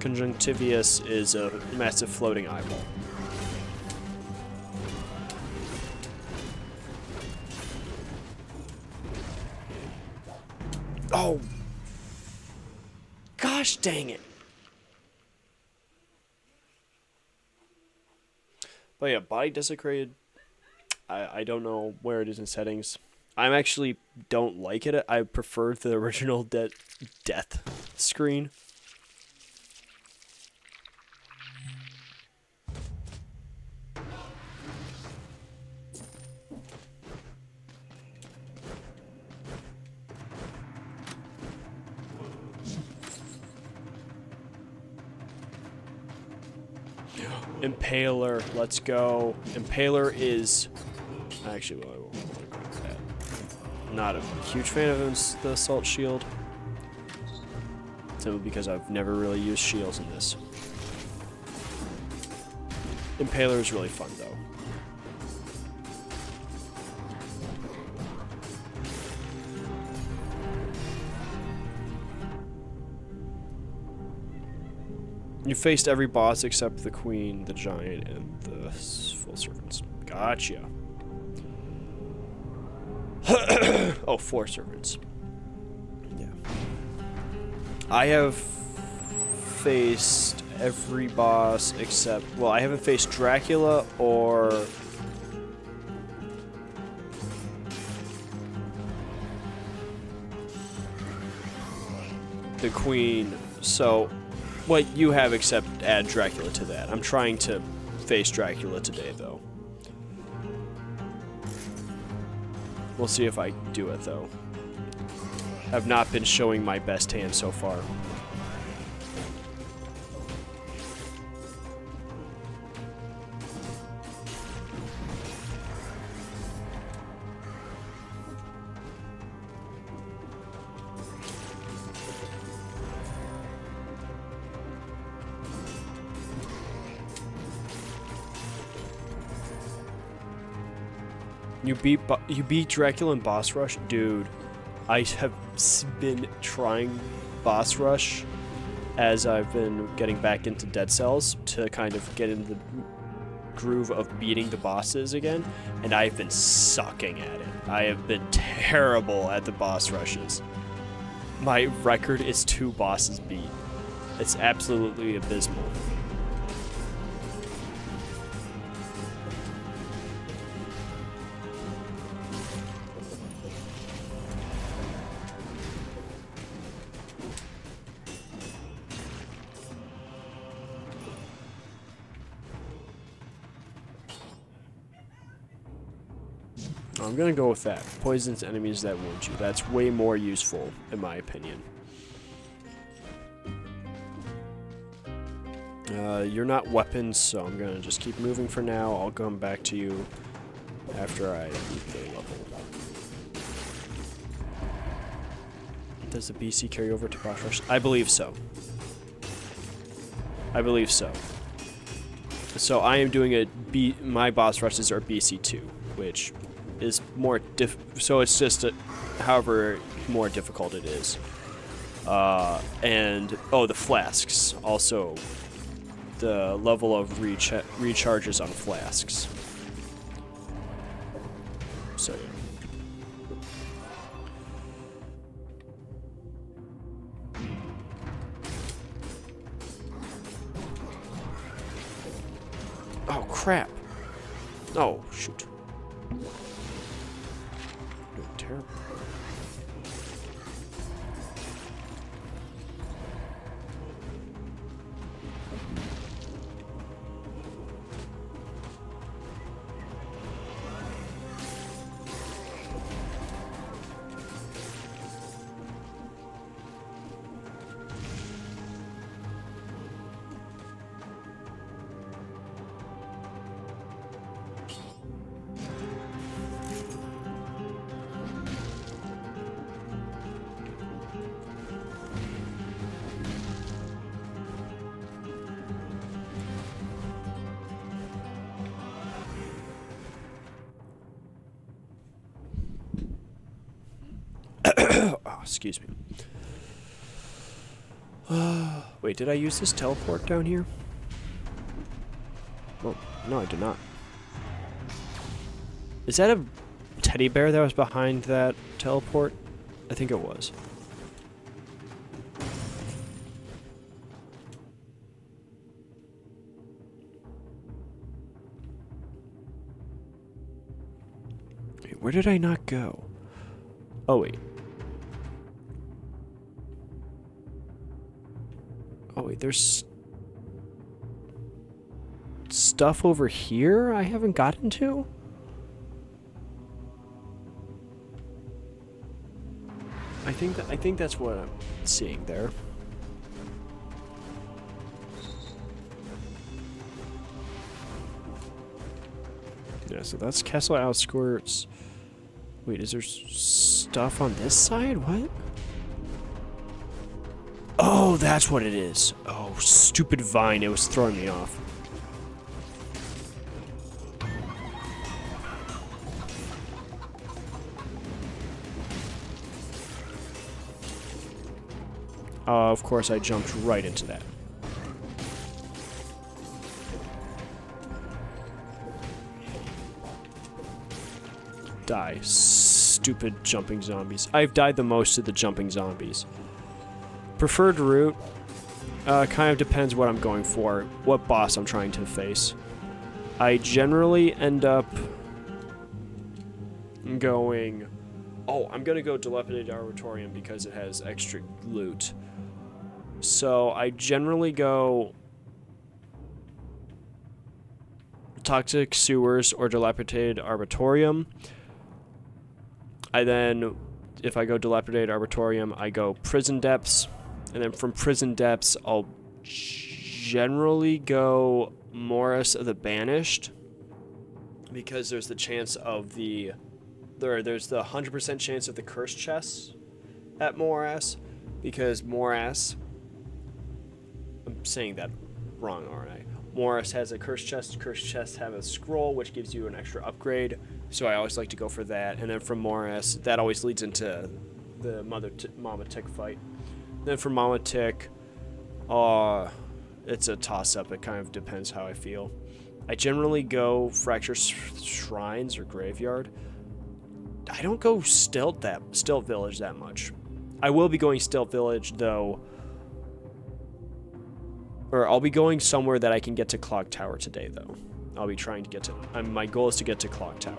Conjunctivius is a massive floating eyeball. Oh. Gosh dang it. But yeah, body desecrated. I, I don't know where it is in settings. I'm actually don't like it. I prefer the original de- death screen. Impaler, let's go. Impaler is actually Not a huge fan of the assault shield. Simply because I've never really used shields in this. Impaler is really fun though. You faced every boss except the queen, the giant, and the full servants. Gotcha. oh, four servants. Yeah. I have faced every boss except well, I haven't faced Dracula or the queen. So what you have except add Dracula to that. I'm trying to face Dracula today, though. We'll see if I do it, though. I have not been showing my best hand so far. You beat you beat Dracula in Boss Rush, dude. I have been trying Boss Rush as I've been getting back into Dead Cells to kind of get in the groove of beating the bosses again, and I've been sucking at it. I have been terrible at the boss rushes. My record is two bosses beat. It's absolutely abysmal. I'm gonna go with that. Poisons enemies that wound you. That's way more useful, in my opinion. Uh, you're not weapons, so I'm gonna just keep moving for now. I'll come back to you after I the level. Does the BC carry over to boss rush? I believe so. I believe so. So I am doing a B. My boss rushes are BC2, which is more diff. So it's just a, however more difficult it is. Uh, and oh, the flasks also. The level of recha- recharges on flasks. Wait, did I use this teleport down here? Well, no, I did not. Is that a teddy bear that was behind that teleport? I think it was. Wait, where did I not go? Oh, wait. Wait, there's stuff over here I haven't gotten to? I think that, I think that's what I'm seeing there. Yeah, so that's castle outskirts. Wait, is there stuff on this side? What? Oh, that's what it is. Oh, stupid vine. It was throwing me off. Uh, of course, I jumped right into that. Die. Stupid jumping zombies. I've died the most to the jumping zombies. Preferred route uh, kind of depends what I'm going for, what boss I'm trying to face. I generally end up going. Oh, I'm gonna go Dilapidated Arboretum because it has extra loot. So I generally go Toxic Sewers or Dilapidated Arboretum. I then, if I go Dilapidated Arboretum, I go Prison Depths. And then from Prison Depths, I'll generally go Morris of the Banished. Because there's the chance of the. There, there's the 100% chance of the Cursed Chests at Morass. Because Morass. I'm saying that wrong, aren't I? Morris has a Cursed Chest. Cursed Chests have a scroll, which gives you an extra upgrade. So I always like to go for that. And then from Morris, that always leads into the Mother T- Mama Tick fight. Then for Mama Tick, uh, it's a toss up. It kind of depends how I feel. I generally go Fracture Sh- Shrines or Graveyard. I don't go Stilt that Stilt Village that much. I will be going Stilt Village though. Or I'll be going somewhere that I can get to Clock Tower today though. I'll be trying to get to. Um, my goal is to get to Clock Tower.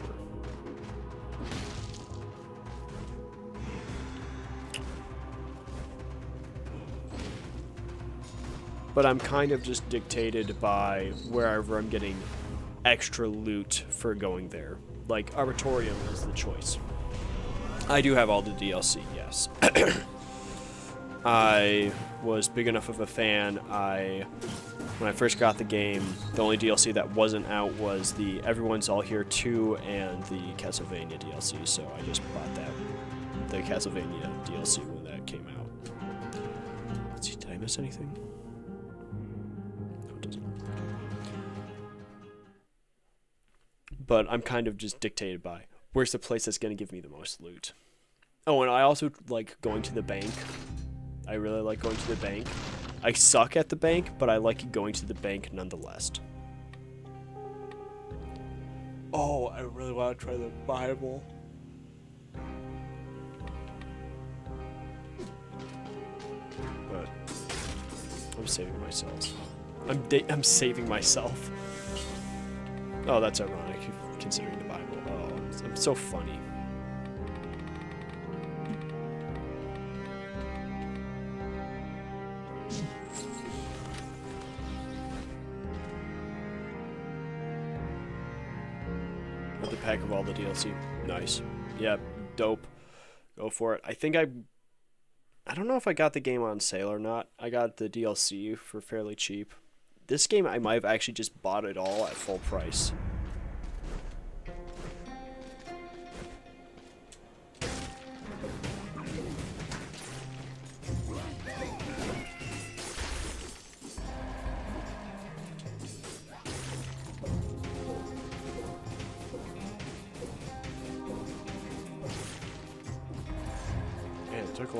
But I'm kind of just dictated by wherever I'm getting extra loot for going there. Like Arboretum is the choice. I do have all the DLC, yes. I was big enough of a fan. I when I first got the game, the only DLC that wasn't out was the Everyone's All Here 2 and the Castlevania DLC, so I just bought that the Castlevania DLC when that came out. Let's see, did I miss anything? But I'm kind of just dictated by where's the place that's going to give me the most loot. Oh, and I also like going to the bank. I really like going to the bank. I suck at the bank, but I like going to the bank nonetheless. Oh, I really want to try the Bible. But I'm saving myself. I'm I'm saving myself. Oh, that's ironic, considering the Bible. Oh, I'm- so funny. The pack of all the DLC. Nice. Yeah, dope. Go for it. I think I I don't know if I got the game on sale or not. I got the DLC for fairly cheap. This game I might have actually just bought it all at full price.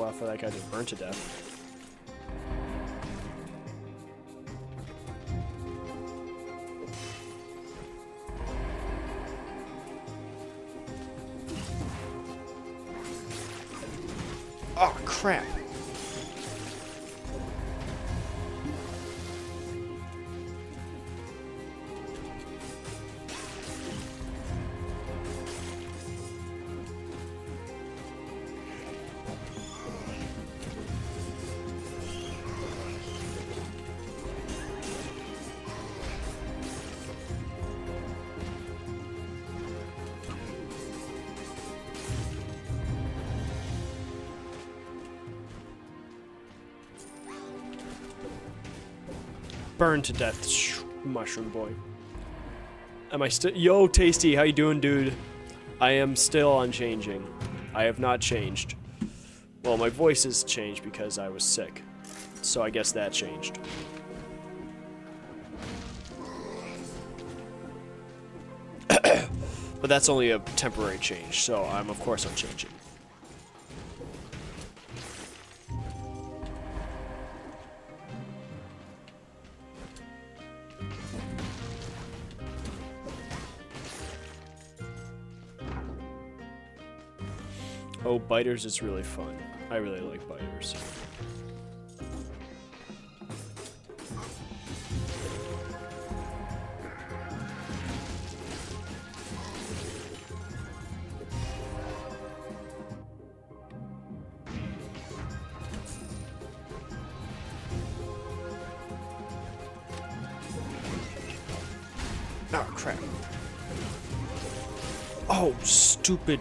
Man, it took a while for that guy to burn to death. Burn to death, sh- mushroom boy. Am I still? Yo, tasty, how you doing, dude? I am still unchanging. I have not changed. Well, my voice has changed because I was sick, so I guess that changed. but that's only a temporary change, so I'm of course unchanging. Biters is really fun. I really like Biters. Oh. Oh, stupid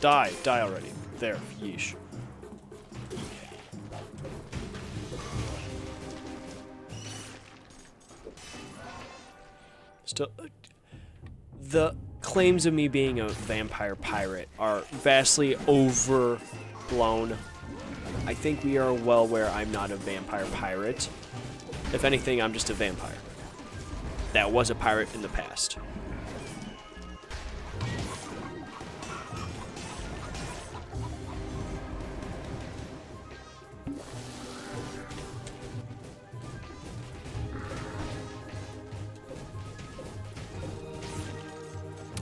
Die. Die already. There. Yeesh. Still. Uh, the claims of me being a vampire pirate are vastly overblown. I think we are well aware I'm not a vampire pirate. If anything, I'm just a vampire. That was a pirate in the past.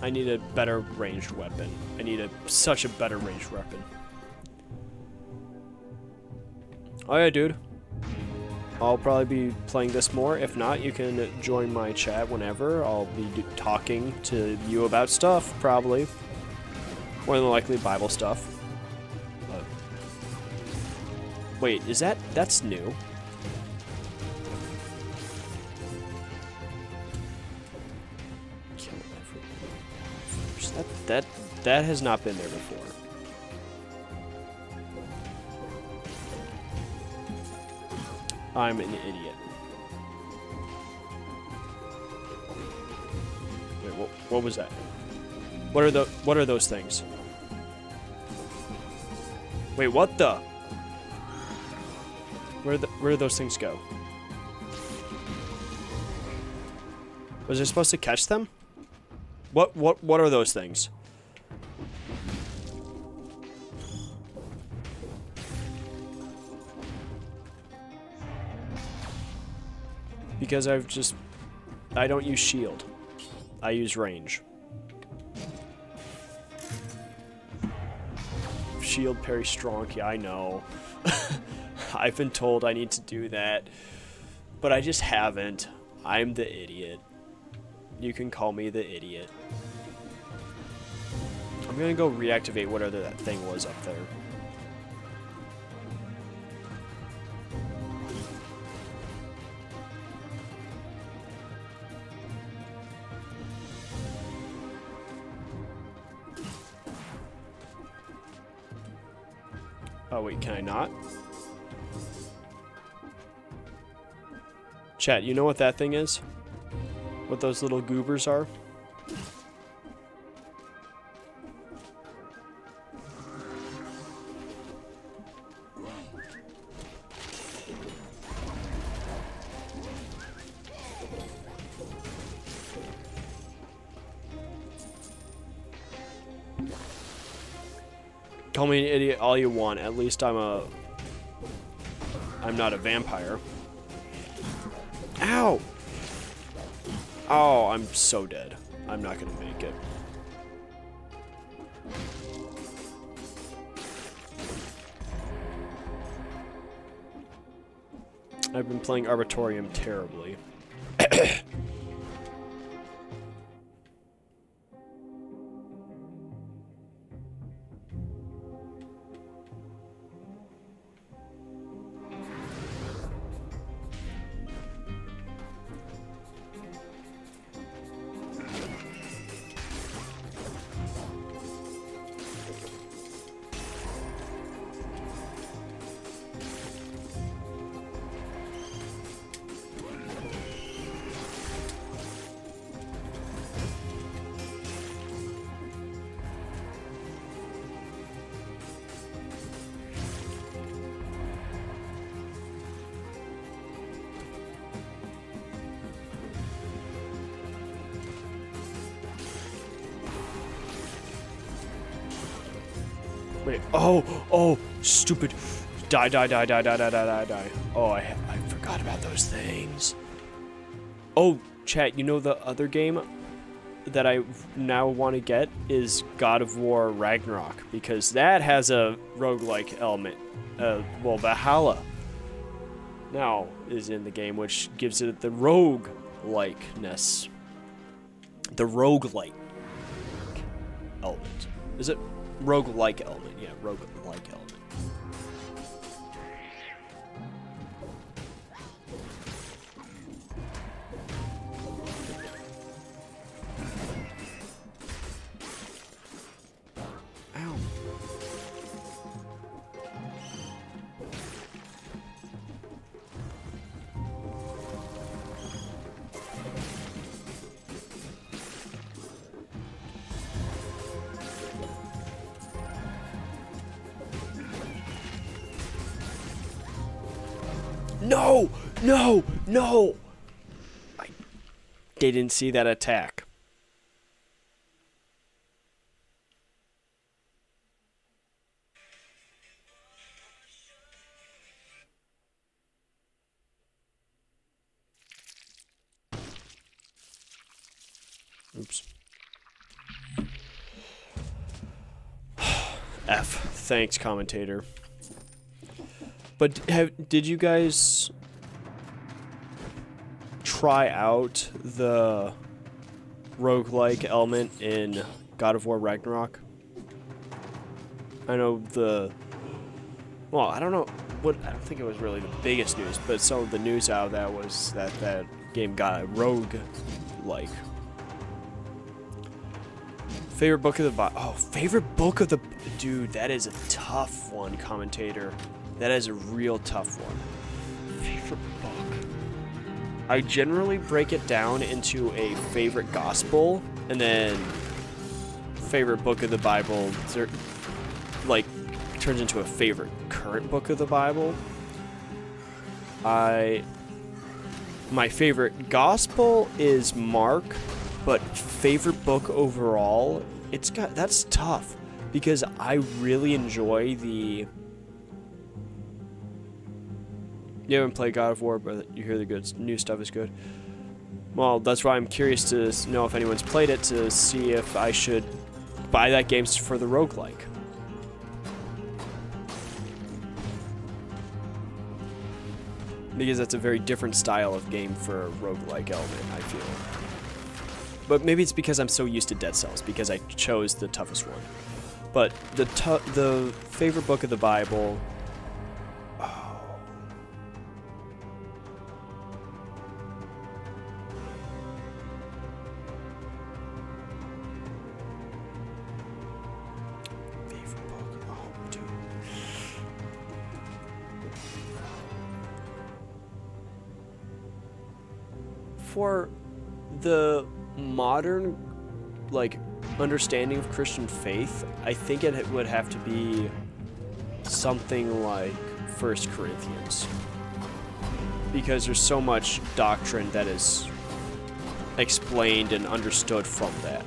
I need a better ranged weapon. I need a such a better ranged weapon. Oh yeah, dude. I'll probably be playing this more. If not, you can join my chat whenever. I'll be talking to you about stuff, probably. More than likely Bible stuff. But... Wait, is that... that's new. That, has not been there before. I'm an idiot. Wait, what, what was that? What are the what are those things? Wait, what the? Where the where do those things go? Was I supposed to catch them? What what what are those things? Because I've just I don't use shield. I use range. shield parry strong. Yeah, I know. I've been told I need to do that, but I just haven't. I'm the idiot. You can call me the idiot. I'm gonna go reactivate whatever that thing was up there. Wait, can I not? Chat, you know what that thing is? What those little goobers are? Call me an idiot all you want. At least I'm a... I'm not a vampire. Ow! Oh, I'm so dead. I'm not gonna make it. I've been playing Arboretum terribly. Oh, oh, stupid. Die, die, die, die, die, die, die, die, die. Oh, I, I forgot about those things. Oh, chat, you know the other game that I now want to get is God of War Ragnarok because that has a roguelike element. Uh, well, Valhalla now is in the game, which gives it the rogue likeness. The roguelike element. Is it roguelike element? Robot. Didn't see that attack. Oops. F. Thanks, commentator. But have, did you guys try out the roguelike element in God of War Ragnarok? I know the well, I don't know what I don't think it was really the biggest news, but some of the news out of that was that that game got a rogue like favorite book of the. Oh, favorite book of the dude, that is a tough one, commentator. That is a real tough one. I generally break it down into a favorite gospel and then favorite book of the Bible like turns into a favorite current book of the Bible. I my favorite gospel is Mark, but favorite book overall, it's got that's tough because I really enjoy the you haven't played God of War, but you hear the good new stuff is good. Well, that's why I'm curious to know if anyone's played it to see if I should buy that game for the roguelike. Because that's a very different style of game for a roguelike element, I feel. But maybe it's because I'm so used to Dead Cells, because I chose the toughest one. But the, the favorite book of the Bible For the modern like understanding of Christian faith, I think it would have to be something like First Corinthians. Because there's so much doctrine that is explained and understood from that.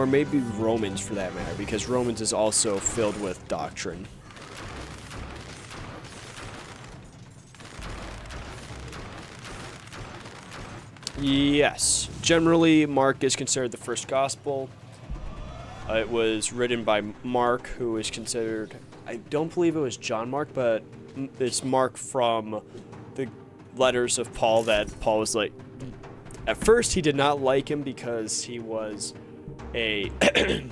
Or maybe Romans for that matter, because Romans is also filled with doctrine. Yes. Generally, Mark is considered the first gospel. Uh, it was written by Mark, who is considered. I don't believe it was John Mark, but it's Mark from the letters of Paul that Paul was like. At first, he did not like him because he was a.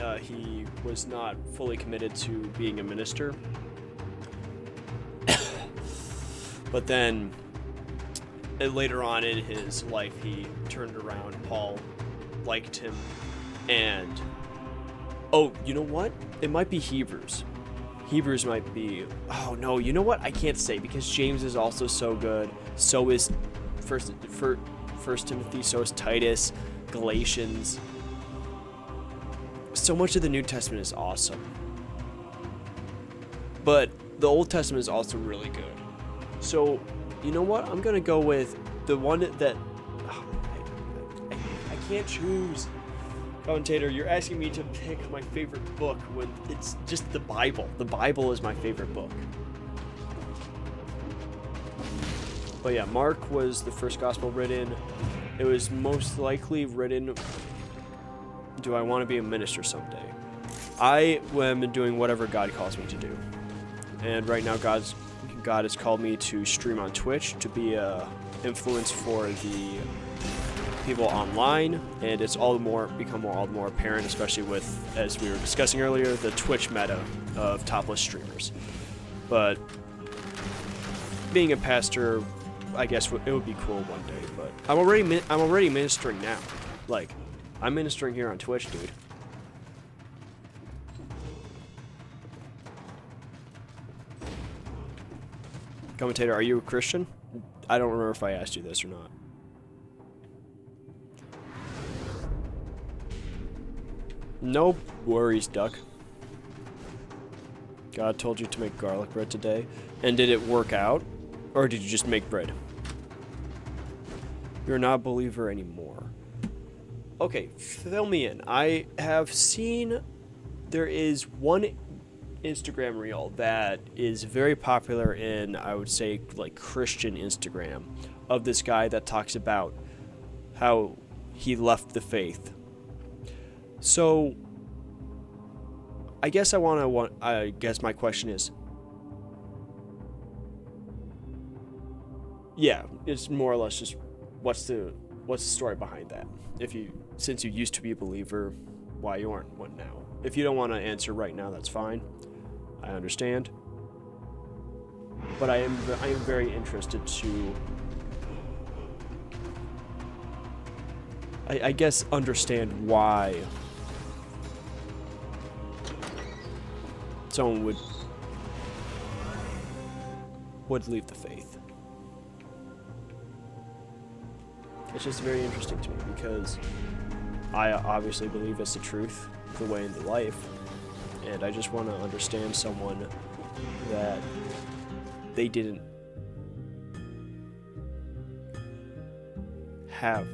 uh, he was not fully committed to being a minister. but then later on in his life, he turned around. Paul liked him, and oh, you know what? It might be Hebrews. Hebrews might be. Oh no, you know what? I can't say because James is also so good. So is first for First Timothy. So is Titus, Galatians. So much of the New Testament is awesome, but the Old Testament is also really good. So you know what? I'm gonna go with the one that oh, I, I, I can't choose. Commentator, you're asking me to pick my favorite book when it's just the Bible. The Bible is my favorite book. But yeah, Mark was the first gospel written. It was most likely written. Do I want to be a minister someday? I am doing whatever God calls me to do. And right now, God's God has called me to stream on Twitch to be a influence for the people online, and it's all the more become more all the more apparent, especially with as we were discussing earlier, the Twitch meta of topless streamers. But being a pastor, I guess it would be cool one day. But I'm already I'm already ministering now. Like, I'm ministering here on Twitch, dude. Commentator, are you a Christian? I don't remember if I asked you this or not. No worries, Duck. God told you to make garlic bread today. And did it work out? Or did you just make bread? You're not a believer anymore. Okay, fill me in. I have seen there is one Instagram reel that is very popular in, I would say, like Christian Instagram, of this guy that talks about how he left the faith. So, I guess I want to want. I guess my question is. Yeah, it's more or less just what's the what's the story behind that? If you since you used to be a believer, why you aren't one now? If you don't want to answer right now, that's fine. I understand. But I am I am very interested to I, I guess understand why someone would would leave the faith. It's just very interesting to me because I obviously believe it's the truth, the way in the life, and I just want to understand someone that they didn't have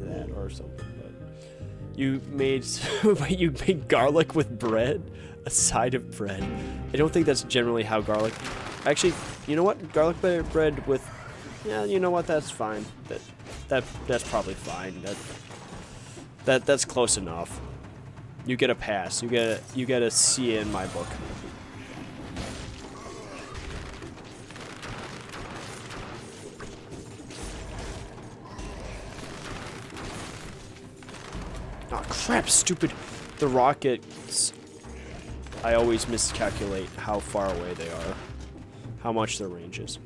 that or something. But you made you made garlic with bread, a side of bread. I don't think that's generally how garlic. Actually, you know what? Garlic bre- bread with, yeah, you know what? That's fine. That that that's probably fine. That that that's close enough. You get a pass. You get a, you get a C in my book. Oh crap, stupid. The rockets. I always miscalculate how far away they are. How much their range is.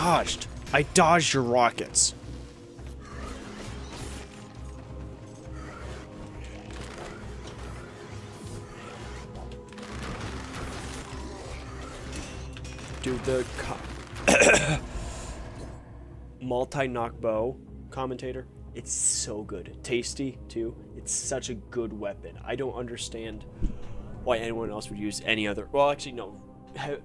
Dodged. I dodged your rockets. Dude, the multi-knock bow commentator, it's so good. Tasty, too. It's such a good weapon. I don't understand why anyone else would use any other. Well, actually, no.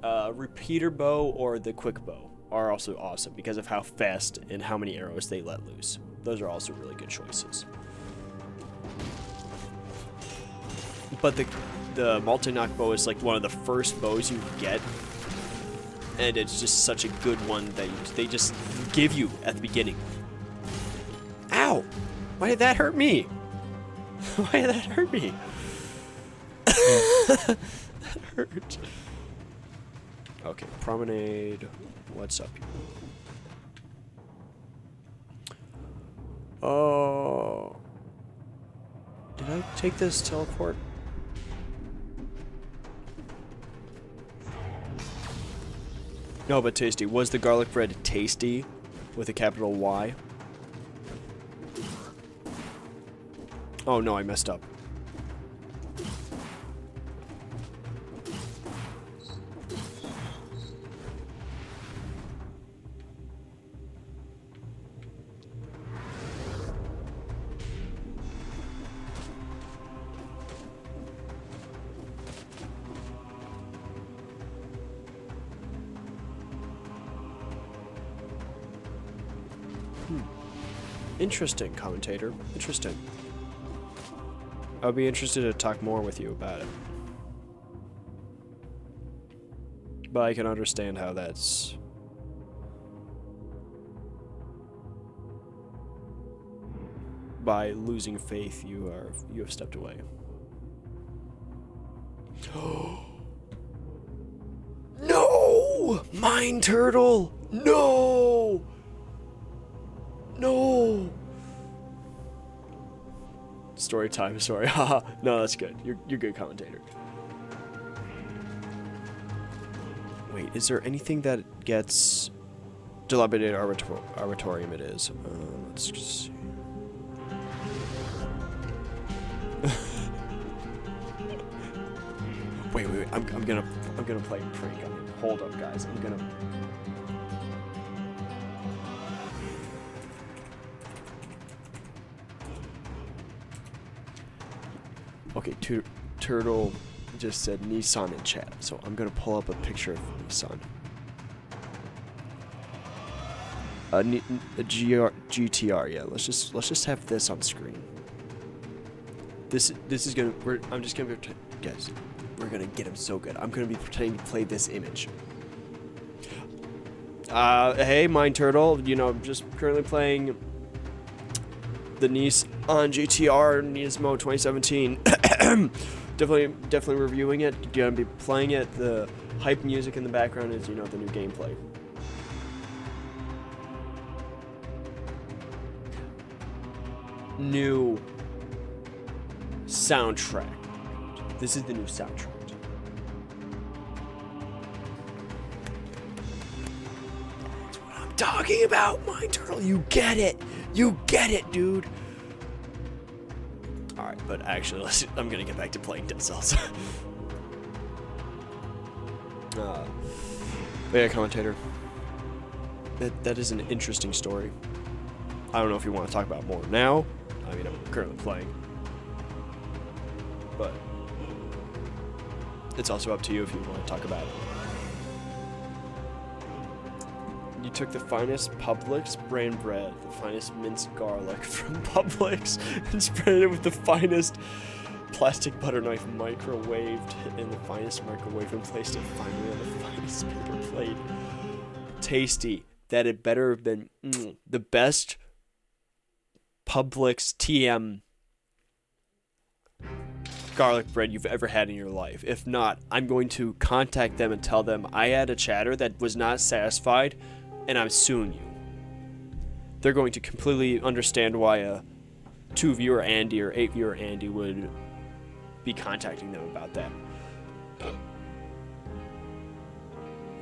Uh, repeater bow or the quick bow are also awesome because of how fast and how many arrows they let loose. Those are also really good choices. But the the multi knock bow is like one of the first bows you get, and it's just such a good one that you, they just give you at the beginning. Ow! Why did that hurt me? Why did that hurt me? that hurt. Okay, promenade. What's up? Oh. Did I take this teleport? No, but tasty. Was the garlic bread tasty with a capital Y? Oh no, I messed up. Interesting, commentator. Interesting. I'd be interested to talk more with you about it. But I can understand how that's. By losing faith, you are you have stepped away. no, mine turtle. No. Story time. Sorry. Haha. no, that's good. You're you're good commentator. Wait, is there anything that gets dilapidated arbitor- arboretum? It is. Uh, let's see. wait, wait, wait. I'm, I'm gonna I'm gonna play prank. Hold up, guys. I'm gonna. Turtle just said Nissan in chat, so I'm gonna pull up a picture of Nissan. A, Ni- GR- GTR, yeah. Let's just let's just have this on screen. This this is gonna. I'm just gonna pretend, guys. We're gonna get him so good. I'm gonna be pretending to play this image. Uh, hey, Mind Turtle. You know, just currently playing the Nice on GTR Nismo 2017. definitely, definitely reviewing it. Gonna be playing it. The hype music in the background is, you know, the new gameplay. New soundtrack. This is the new soundtrack. That's what I'm talking about, my turtle. You get it. You get it, dude. But actually, let's, I'm gonna get back to playing Dead Cells. uh, but yeah, commentator. That that is an interesting story. I don't know if you want to talk about more now. I mean, I'm currently playing, but it's also up to you if you want to talk about it. Took the finest Publix brand bread, the finest minced garlic from Publix, and spread it with the finest plastic butter knife microwaved in the finest microwave and placed it finally on the finest paper plate. Tasty. That had better have been mm, the best Publix TM garlic bread you've ever had in your life. If not, I'm going to contact them and tell them I had a chatter that was not satisfied and I'm suing you. They're going to completely understand why a two viewer Andy or eight viewer Andy would be contacting them about that.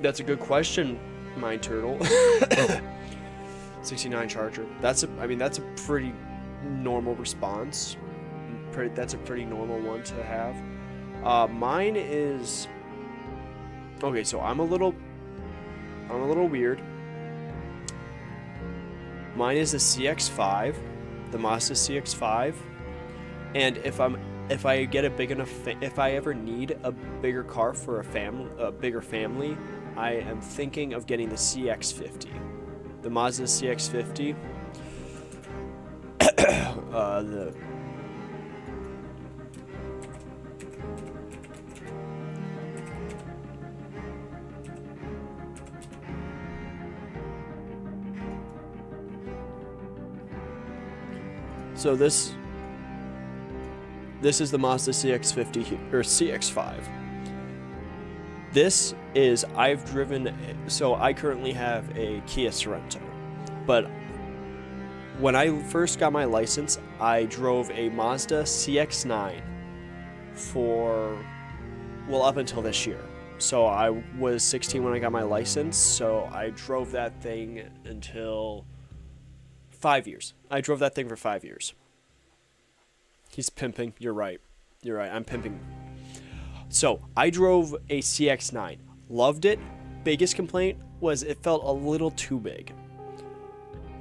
That's a good question, Mind Turtle. 69 Charger. That's a I mean that's a pretty normal response. Pretty, that's a pretty normal one to have. Uh, mine is okay. So I'm a little, I'm a little weird. Mine is the CX-5, the Mazda CX-5, and if I'm if I get a big enough, if I ever need a bigger car for a family, a bigger family, I am thinking of getting the CX-50, the Mazda CX-50. uh, the So this this is the Mazda CX-50 or CX-5. This is I've driven so I currently have a Kia Sorento. But when I first got my license, I drove a Mazda CX-9 for well up until this year. So I was 16 when I got my license, so I drove that thing until Five years. I drove that thing for five years. He's pimping. You're right. You're right. I'm pimping. So I drove a CX9. Loved it. Biggest complaint was it felt a little too big.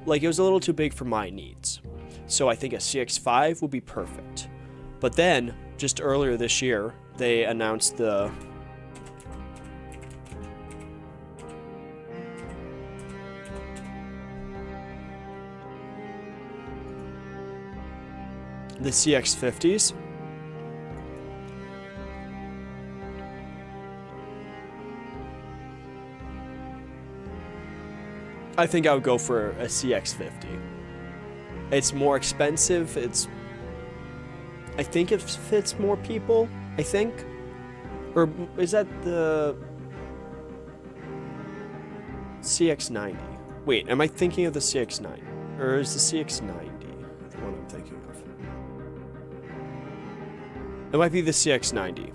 Like it was a little too big for my needs. So I think a CX5 would be perfect. But then, just earlier this year, they announced the the CX50s. I think I would go for a CX50. It's more expensive. It's I think it fits more people, I think. Or is that the CX90? Wait, am I thinking of the CX9? Or is the CX90 the one I'm thinking of? It might be the CX90.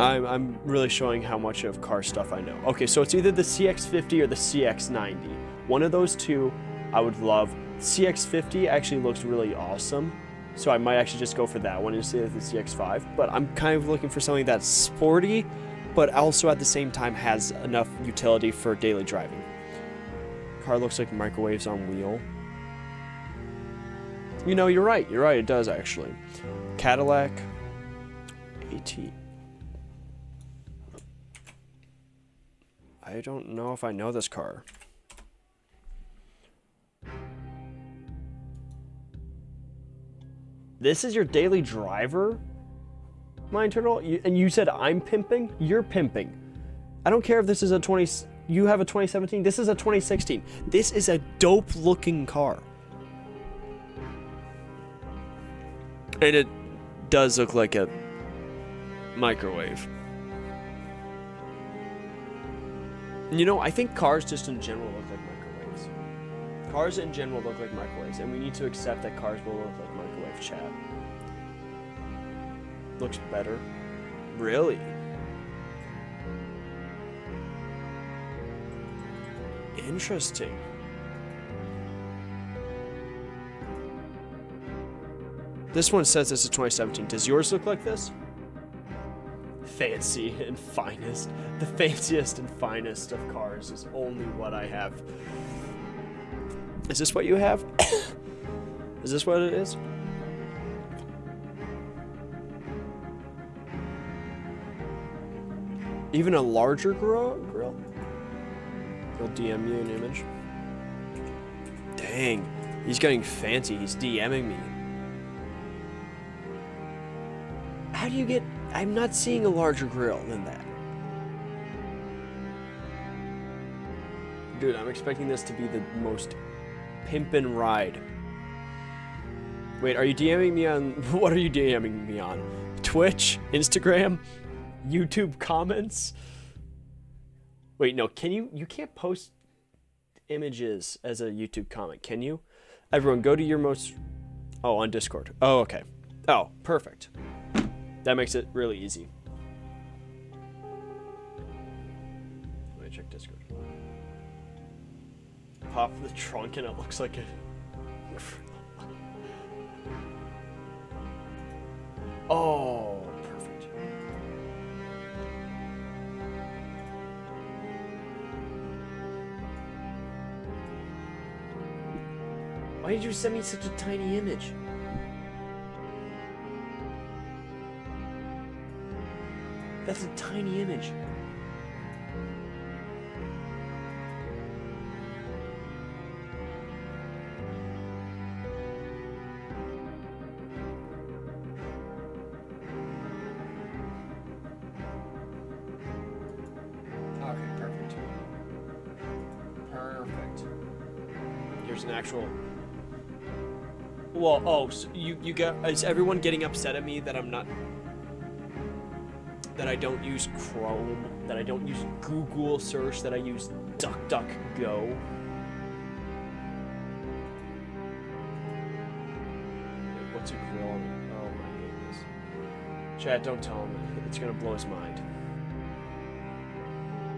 I'm, I'm really showing how much of car stuff I know. Okay, so it's either the CX50 or the CX90. One of those two I would love. CX50 actually looks really awesome, so I might actually just go for that one instead of the CX5. But I'm kind of looking for something that's sporty, but also at the same time has enough utility for daily driving. Car looks like microwaves on wheel. You know, you're right. You're right. It does actually. Cadillac AT. I don't know if I know this car. This is your daily driver, Mind Turtle? You, and you said I'm pimping? You're pimping. I don't care if this is a 20. You have a 2017. This is a 2016. This is a dope looking car. And it does look like a microwave. You know, I think cars just in general look like microwaves. Cars in general look like microwaves, and we need to accept that cars will look like microwave chat. Looks better. Really? Interesting. This one says this is 2017. Does yours look like this? Fancy and finest. The fanciest and finest of cars is only what I have. Is this what you have? is this what it is? Even a larger grill? He'll DM you an image. Dang, he's getting fancy. He's DMing me. How do you get? I'm not seeing a larger grill than that. Dude, I'm expecting this to be the most pimpin' ride. Wait, are you DMing me on? What are you DMing me on? Twitch, Instagram, YouTube comments? Wait, no. Can you? You can't post images as a YouTube comment, can you? Everyone, go to your most. Oh, on Discord. Oh, okay. Oh, perfect. That makes it really easy. Let me check Discord. Pop the trunk and it looks like a. Oh, Why did you send me such a tiny image? That's a tiny image. Well, oh, so you you get is everyone getting upset at me that I'm not that I don't use Chrome, that I don't use Google search, that I use DuckDuckGo? What's a grill? Oh my goodness. Chad, don't tell him. It's gonna blow his mind.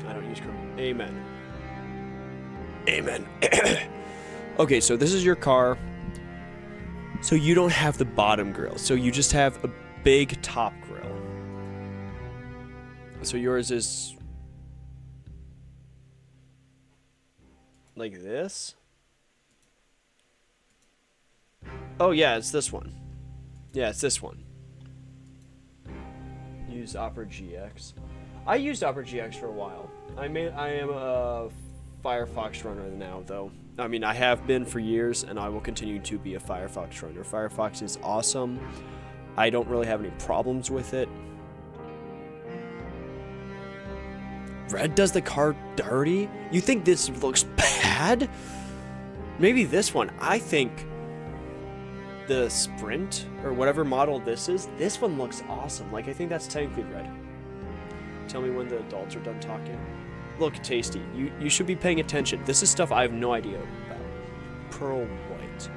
I don't use Chrome. Amen. Amen. okay, so this is your car. So you don't have the bottom grill. So you just have a big top grill. So yours is like this? Oh yeah, it's this one. Yeah, it's this one. Use Opera GX. I used Opera GX for a while. I may I am a Firefox runner now though. I mean, I have been for years and I will continue to be a Firefox runner. Firefox is awesome. I don't really have any problems with it. Red does the car dirty? You think this looks bad? Maybe this one. I think the Sprint or whatever model this is, this one looks awesome. Like I think that's technically red. Tell me when the adults are done talking. Look, Tasty, you, you should be paying attention. This is stuff I have no idea about. Pearl white.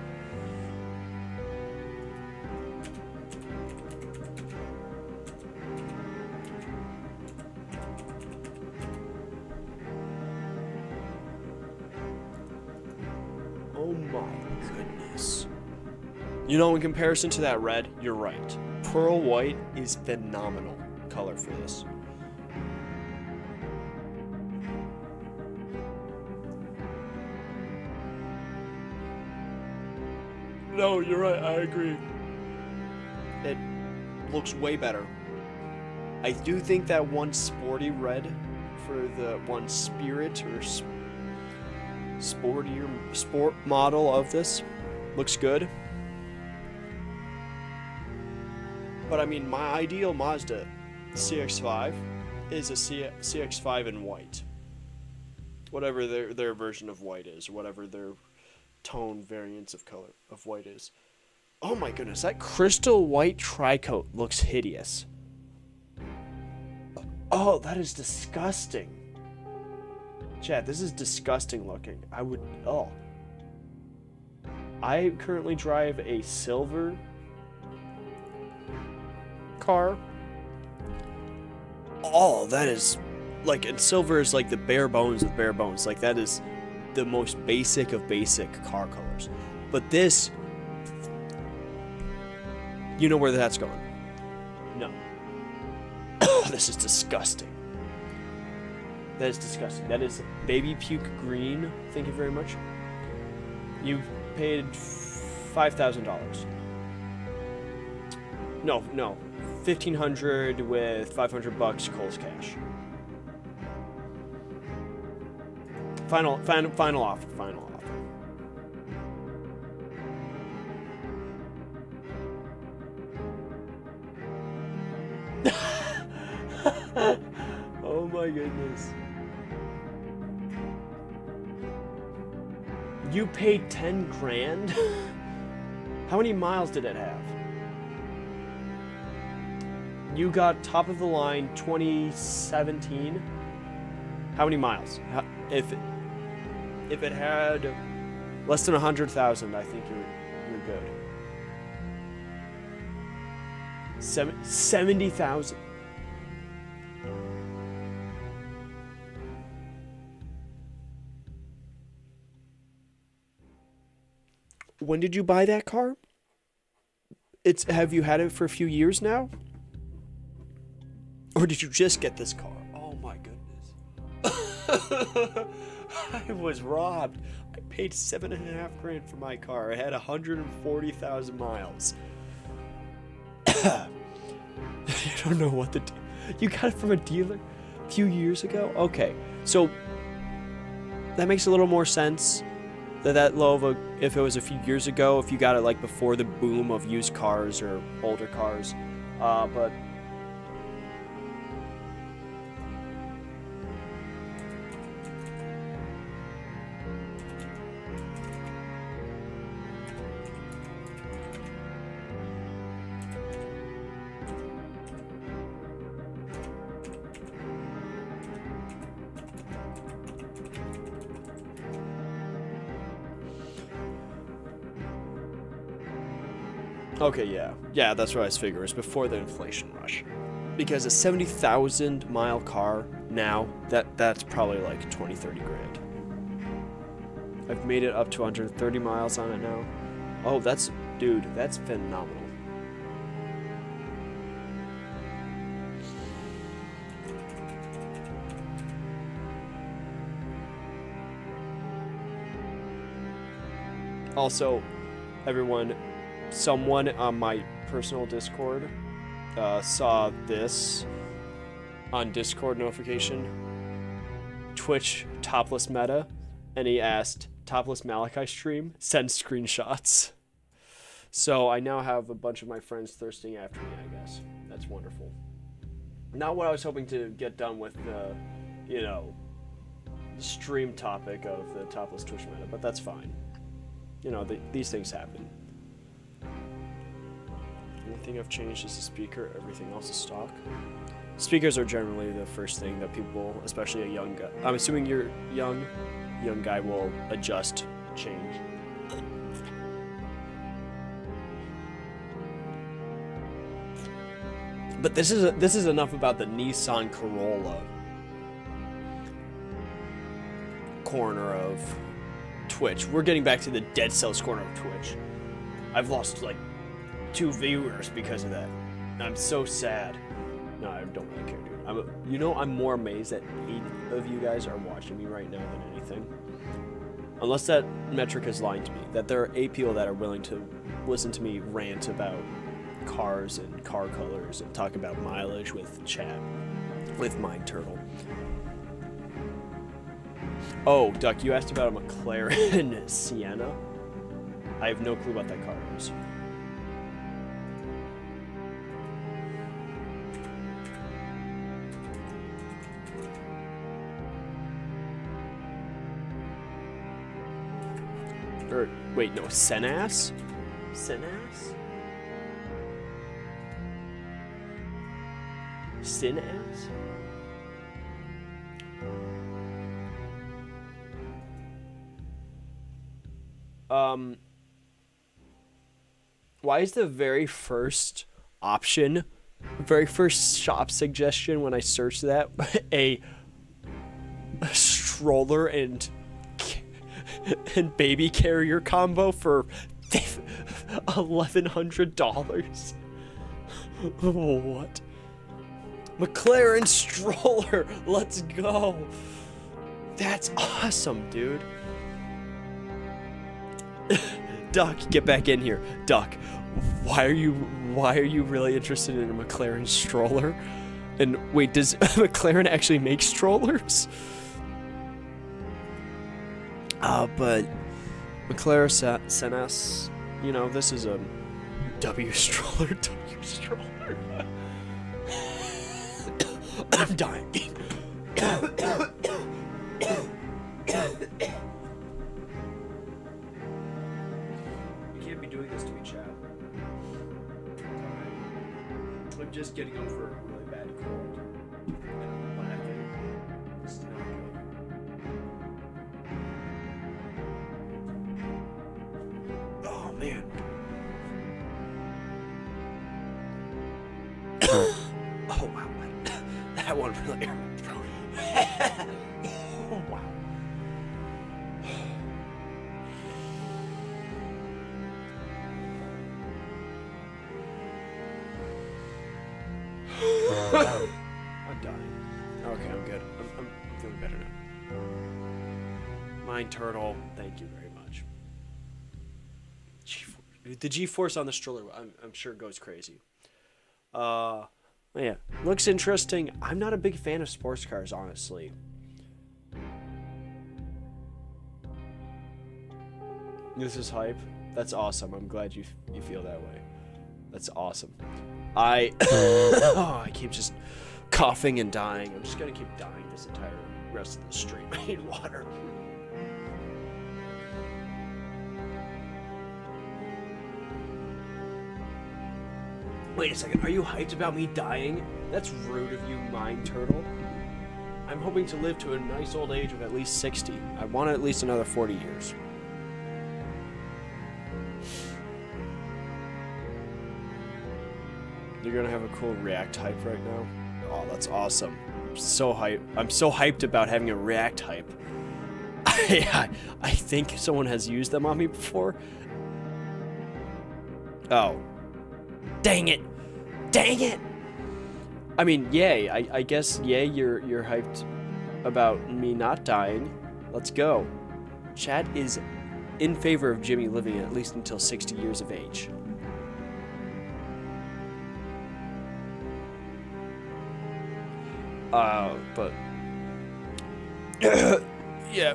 Oh my goodness. You know, in comparison to that red, you're right. Pearl white is phenomenal color for this. No, you're right. I agree. It looks way better. I do think that one sporty red for the one spirit or sportier sport model of this looks good. But I mean, my ideal Mazda CX-5 is a C- CX-5 in white. Whatever their their version of white is, whatever their tone variants of color of white is. Oh my goodness, that crystal white tricoat looks hideous. Oh, that is disgusting. Chad, this is disgusting looking. I would oh. I currently drive a silver car. Oh, that is like and silver is like the bare bones of bare bones. Like that is the most basic of basic car colors. But this you know where that's going. No. this is disgusting. That is disgusting. That is baby puke green. Thank you very much. You paid five thousand dollars. No, no, fifteen hundred with five hundred bucks Kohl's cash. Final, final, final offer. Final offer. oh my goodness. You paid 10 grand? How many miles did it have? You got top of the line 2017. How many miles? How, if if it had less than 100,000, I think you're you're good. 70,000. When did you buy that car? It's have you had it for a few years now? Or did you just get this car? Oh my goodness. I was robbed. I paid seven and a half grand for my car. I had 140,000 miles. you don't know what the. De- you got it from a dealer a few years ago? Okay. So that makes a little more sense that that low of a if it was a few years ago if you got it like before the boom of used cars or older cars uh, but Okay, yeah. Yeah, that's what I was figuring. It's before the inflation rush. Because a 70,000 mile car now, that that's probably like 20, 30 grand. I've made it up to 130 miles on it now. Oh, that's, dude, that's phenomenal. Also, everyone, someone on my personal Discord uh, saw this on Discord notification Twitch topless meta, and he asked topless Malachi stream, send screenshots. So I now have a bunch of my friends thirsting after me, I guess. That's wonderful. Not what I was hoping to get done with the, you know, stream topic of the topless Twitch meta, but that's fine. You know, the, these things happen. Only thing I've changed is the speaker. Everything else is stock. Speakers are generally the first thing that people, especially a young guy. I'm assuming you're young. Young guy will adjust, change. But this is this is enough about the Nissan Corolla corner of Twitch. We're getting back to the dead cells corner of Twitch. I've lost like two viewers because of that. I'm so sad. No, I don't really care, dude. I'm, you know, I'm more amazed that eight of you guys are watching me right now than anything. Unless that metric is lying to me, that there are eight people that are willing to listen to me rant about cars and car colors and talk about mileage with chat, with Mind Turtle. Oh, Duck, you asked about a McLaren Sienna. I have no clue what that car is. Wait, no, Senas? Senas? Sinas? Um why is the very first option, very first shop suggestion when I search that a stroller and and baby carrier combo for eleven hundred dollars. Oh what? McLaren stroller. Let's go. That's awesome, dude. Duck, get back in here. Duck, why are you why are you really interested in a McLaren stroller? And wait, does McLaren actually make strollers? Uh, but sa- sent us, you know, this is a W stroller, W stroller. I'm dying. you can't be doing this to me, Chad. I'm just getting over man. oh wow. That one really hurt. oh wow. I'm dying. Okay, I'm good. I'm, I'm, I'm feeling better now. Mind Turtle, thank you very much. G- the G-force on the stroller, I'm, I'm sure goes crazy. Uh, yeah, looks interesting. I'm not a big fan of sports cars, honestly. This is hype. That's awesome. I'm glad you you feel that way. That's awesome. I oh, I keep just coughing and dying. I'm just gonna keep dying this entire rest of the stream. I need water. Wait a second. Are you hyped about me dying? That's rude of you, Mind Turtle. I'm hoping to live to a nice old age of at least 60. I want at least another 40 years. You're gonna have a cool React hype right now. Oh, that's awesome. I'm so hyped. I'm so hyped about having a React hype. I, I think someone has used them on me before. Oh. Dang it. Dang it. I mean, yay. I, I guess yay you're you're hyped about me not dying. Let's go. Chat is in favor of Jimmy living at least until 60 years of age. Uh, but yeah.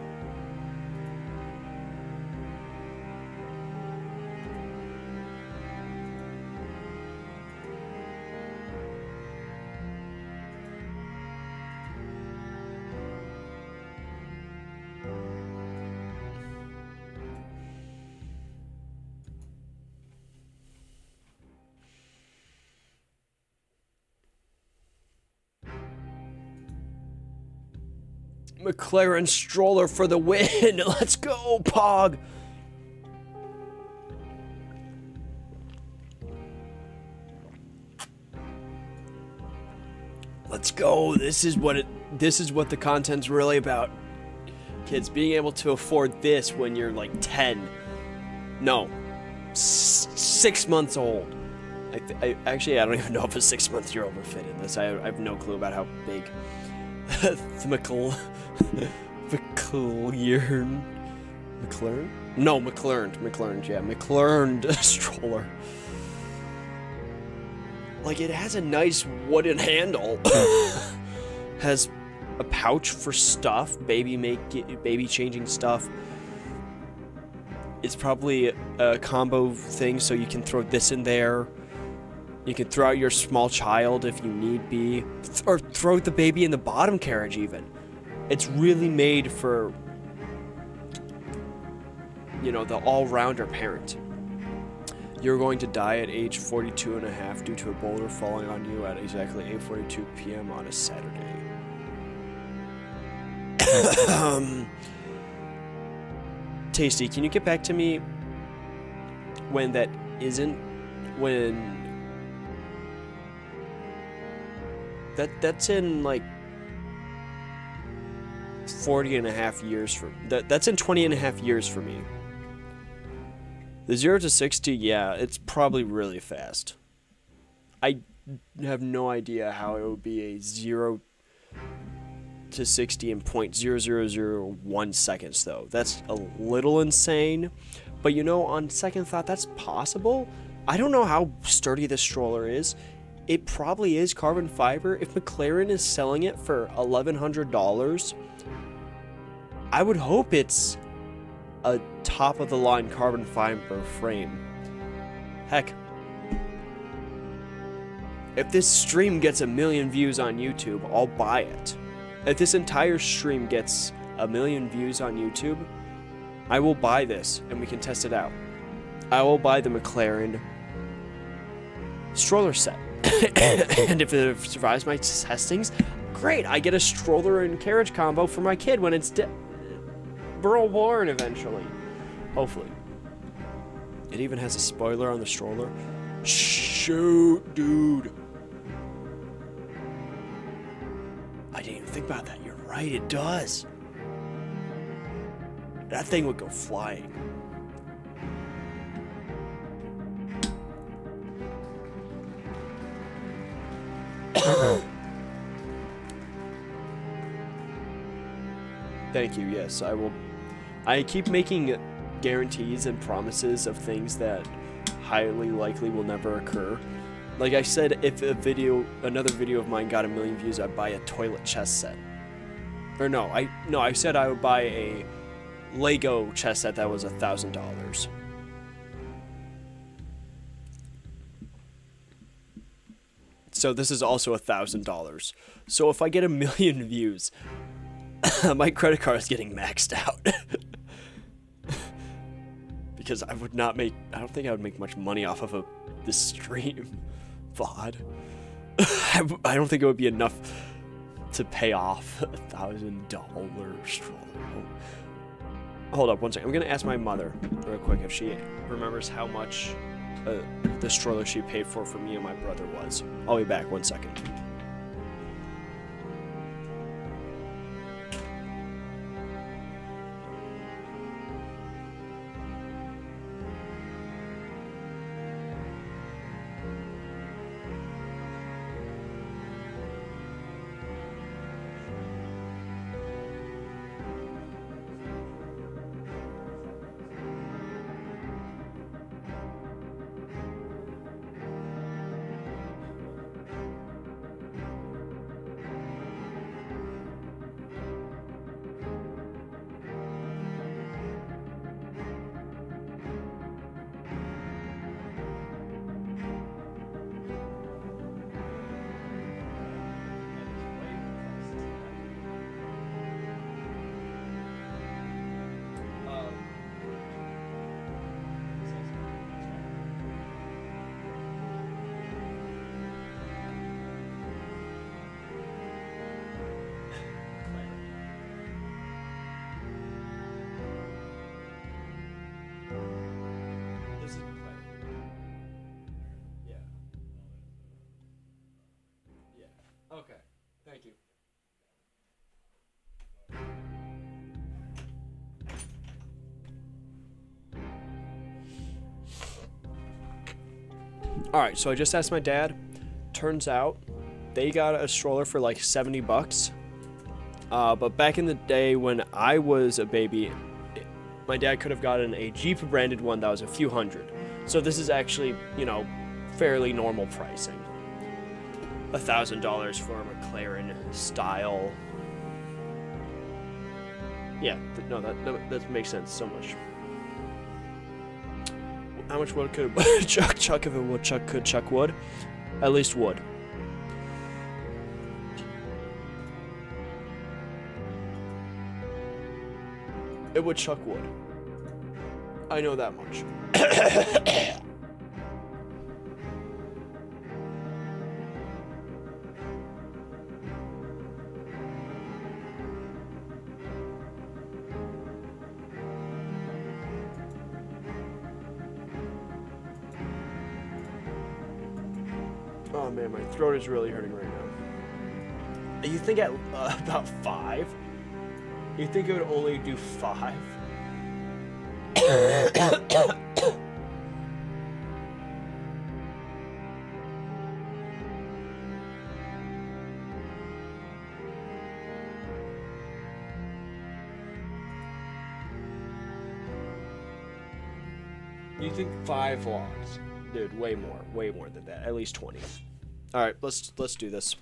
McLaren stroller for the win. Let's go, Pog. Let's go. This is what it this is what the content's really about. Kids being able to afford this when you're like 10. No. S- 6 months old. I, I actually I don't even know if a 6 month year old would fit in this. I, I have no clue about how big the McL McLaren McLaren? No, McLaren. McLaren, yeah. McLaren stroller. Like it has a nice wooden handle. has a pouch for stuff, baby make baby changing stuff. It's probably a combo thing so you can throw this in there. You can throw out your small child if you need be, or throw the baby in the bottom carriage even. It's really made for you know, the all-rounder parent. You're going to die at age 42 and a half due to a boulder falling on you at exactly 8:42 p.m. on a Saturday. Tasty, can you get back to me when that isn't when that that's in like 40 and a half years for that that's in 20 and a half years for me. The 0 to 60, yeah, it's probably really fast. I have no idea how it would be a 0 to 60 in 0.0001 seconds though. That's a little insane, But you know, on second thought, that's possible. I don't know how sturdy this stroller is. It probably is carbon fiber. If McLaren is selling it for $1,100, I would hope it's a top of the line carbon fiber frame. Heck, if this stream gets a million views on YouTube, I'll buy it. If this entire stream gets a million views on YouTube, I will buy this and we can test it out. I will buy the McLaren stroller set. and if it survives my testings, great. I get a stroller and carriage combo for my kid when it's bro born eventually. Hopefully. It even has a spoiler on the stroller. Shoot, dude. I didn't even think about that. You're right, it does. That thing would go flying. Thank you. Yes, I will. I keep making guarantees and promises of things that highly likely will never occur. Like I said, if a video, another video of mine got a million views, I'd buy a toilet chest set. Or no, I no, I said I would buy a Lego chess set that was a thousand dollars. So this is also a thousand dollars. So if I get a million views, my credit card is getting maxed out. because I would not make I don't think I would make much money off of a this stream VOD. I, I don't think it would be enough to pay off a thousand dollar stroller. Hold up one second. I'm gonna ask my mother real quick if she remembers how much uh, the stroller she paid for for me and my brother was. I'll be back one second. All right, so I just asked my dad. Turns out they got a stroller for like 70 bucks. Uh, but back in the day when I was a baby, my dad could have gotten a Jeep branded one that was a few hundred. So this is actually, you know, fairly normal pricing. A thousand dollars for a McLaren style. Yeah, no, that, that that makes sense so much. How much wood could Chuck Chuck if a woodchuck could chuck wood? At least wood. It would chuck wood. I know that much. throat is really hurting right now. You think at uh, about five? You think it would only do five? you think five logs? Dude, way more, way more than that. At least twenty. All right, let's let's do this.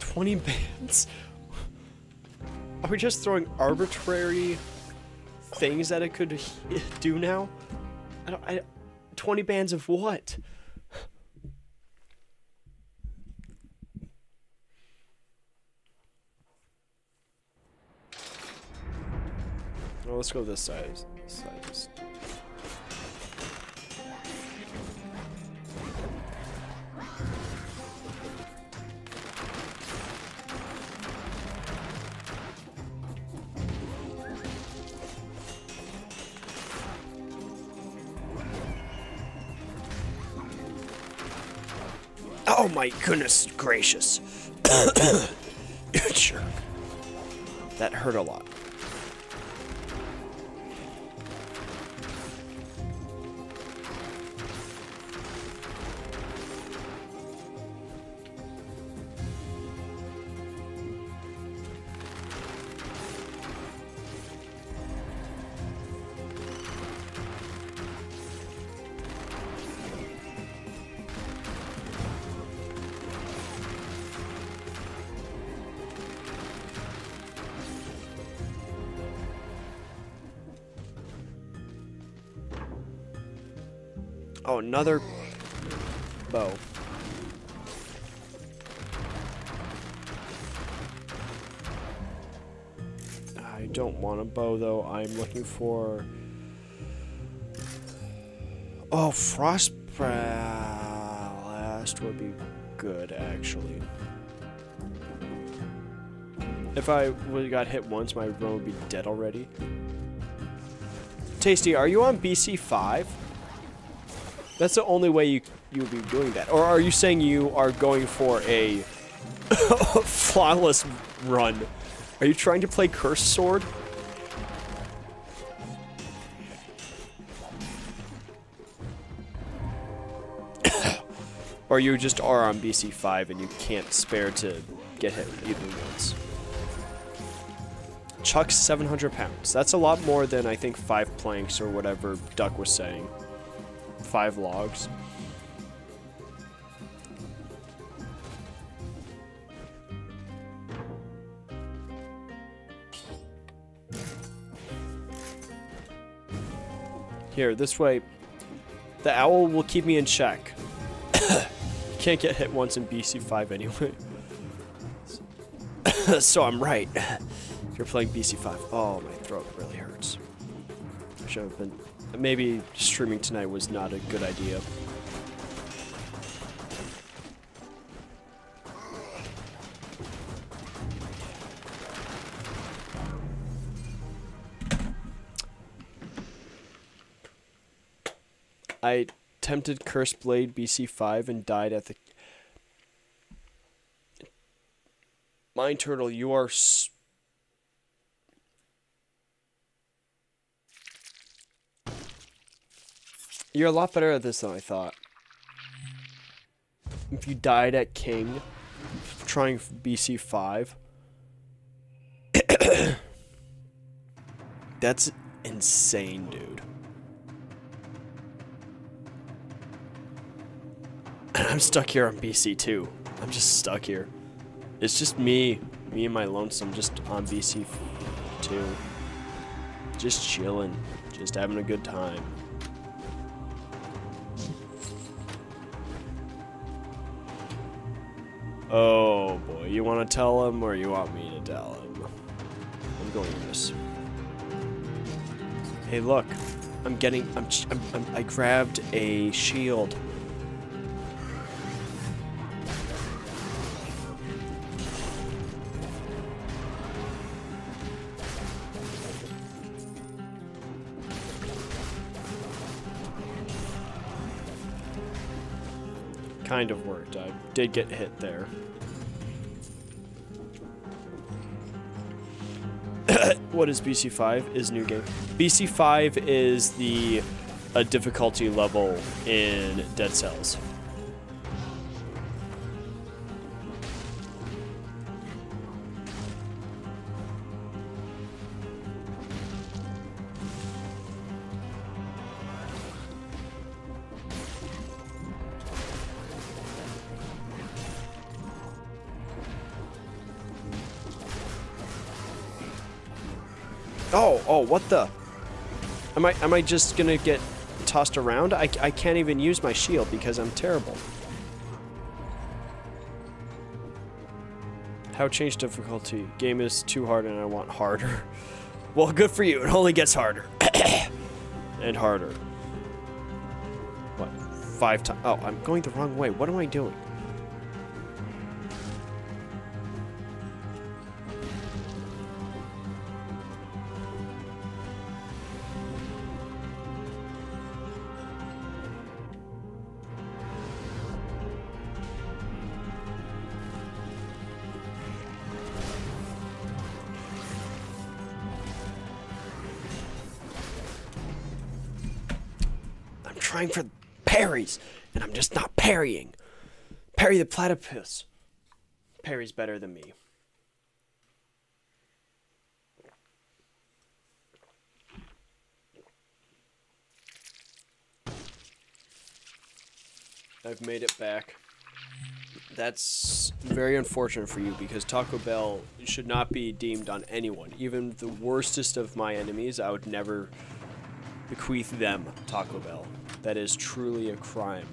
Twenty bands. Are we just throwing arbitrary things that it could do now? I don't. I, Twenty bands of what? Let's go this side. Side just- Oh my goodness gracious. Jerk. That hurt a lot. Oh, another bow. I don't want a bow though. I'm looking for. Oh, frost blast would be good actually. If I got hit once, my run would be dead already. Tasty, are you on BC five? That's the only way you you would be doing that. Or are you saying you are going for a flawless run? Are you trying to play Curse Sword? or you just are on BC5 and you can't spare to get hit even once. Chuck's 700 pounds. That's a lot more than I think five planks or whatever Duck was saying five logs. Here, this way, the owl will keep me in check. Can't get hit once in BC5 anyway. so I'm right. If you're playing BC5. Oh, my throat really hurts. I Should have been maybe streaming tonight was not a good idea. I attempted Curse Blade BC5 and died at the... Mind Turtle, you are... S- You're a lot better at this than I thought. If you died at King, trying BC five, that's insane, dude. And I'm stuck here on BC two. I'm just stuck here. It's just me, me and my lonesome, just on BC two, just chilling, just having a good time. Oh boy, you want to tell him or you want me to tell him? I'm going this. Hey, look, I'm getting. I'm. I'm, I'm I grabbed a shield. Kind of worked. I did get hit there. what is BC5? Is new game. BC5 is the a difficulty level in Dead Cells. What the? Am I am I just gonna get tossed around? I, I can't even use my shield because I'm terrible. How change difficulty? Game is too hard and I want harder. Well, good for you. It only gets harder. and harder. What? Five times? Oh, I'm going the wrong way. What am I doing? Parries, and I'm just not parrying. Parry the platypus. Parry's better than me. I've made it back. That's very unfortunate for you because Taco Bell should not be deemed on anyone. Even the worstest of my enemies, I would never bequeath them Taco Bell. That is truly a crime.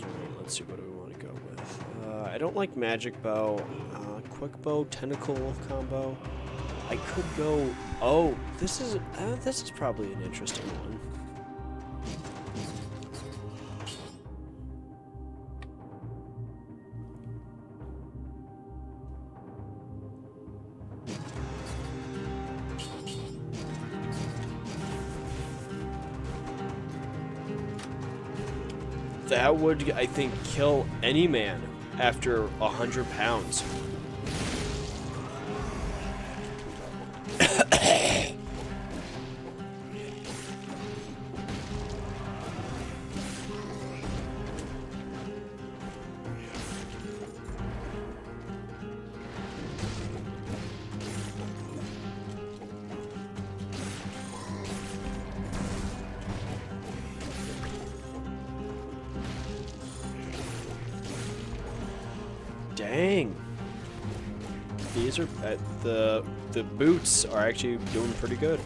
Alright, let's see what do we want to go with. Uh, I don't like Magic Bow. Uh, quick Bow, Tentacle combo. I could go. Oh, this is uh, this is probably an interesting one. That would, I think, kill any man after a hundred pounds. Boots are actually doing pretty good.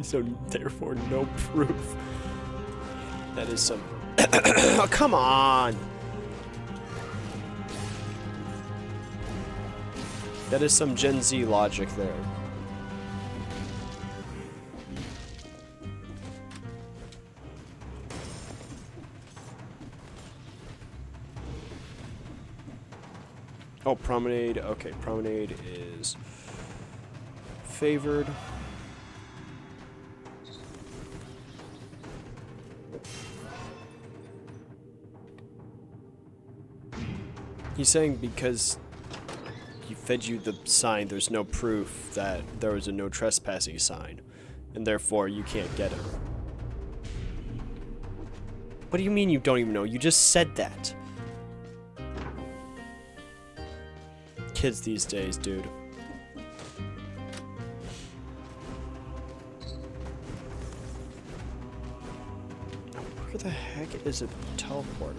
So therefore no proof. That is some. oh, come on! That is some Gen Z logic there. Oh, promenade. Okay, promenade is favored. He's saying because he fed you the sign, there's no proof that there was a no trespassing sign, and therefore you can't get it. What do you mean you don't even know? You just said that. Kids these days, dude. Where the heck is a teleporter?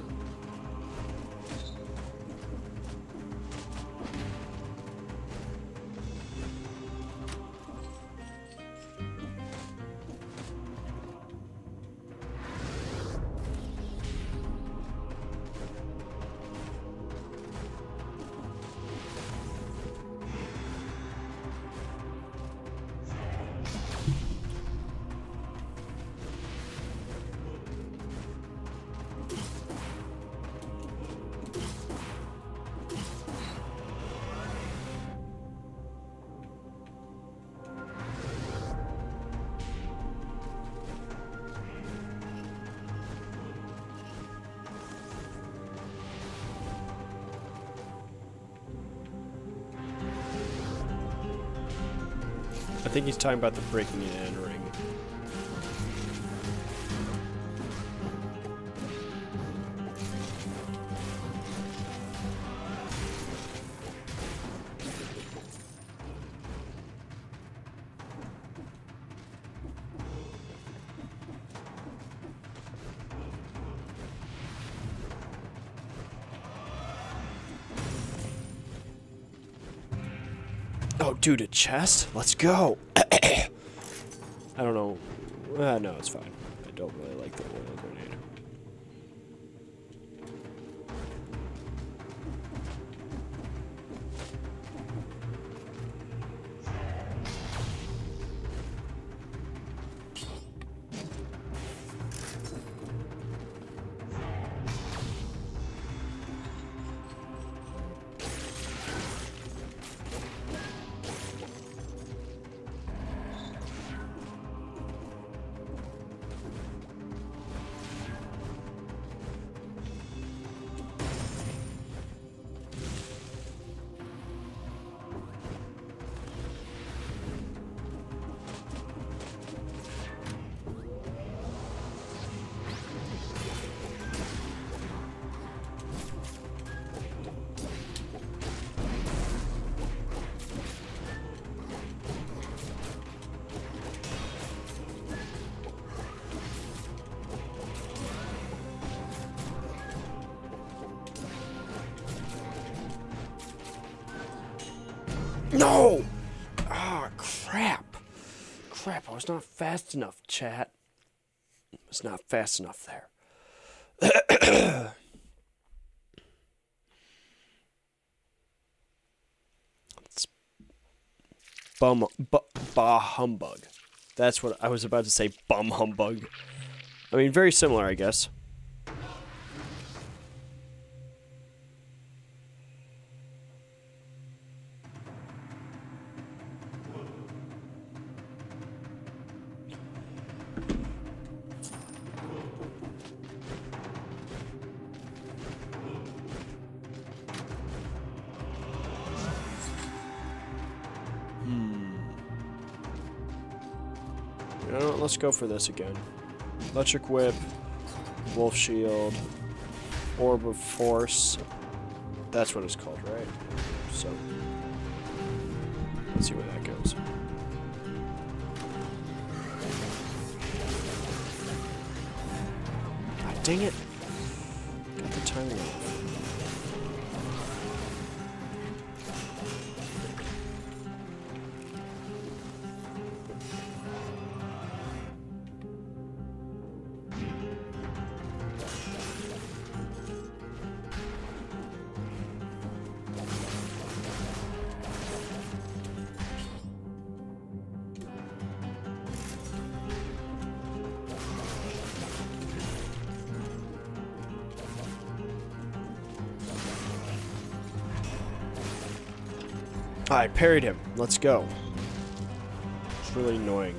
Talking about the breaking and entering. Oh, dude, a chest? Let's go. I don't know. Uh, no, it's fine. Fast enough, chat. It's not fast enough there. it's bum, bu, bah humbug. That's what I was about to say, bum humbug. I mean, very similar, I guess. Let's go for this again. Electric Whip, Wolf Shield, Orb of Force. That's what it's called, right? So, let's see where that goes. God dang it! Parried him. Let's go. It's really annoying.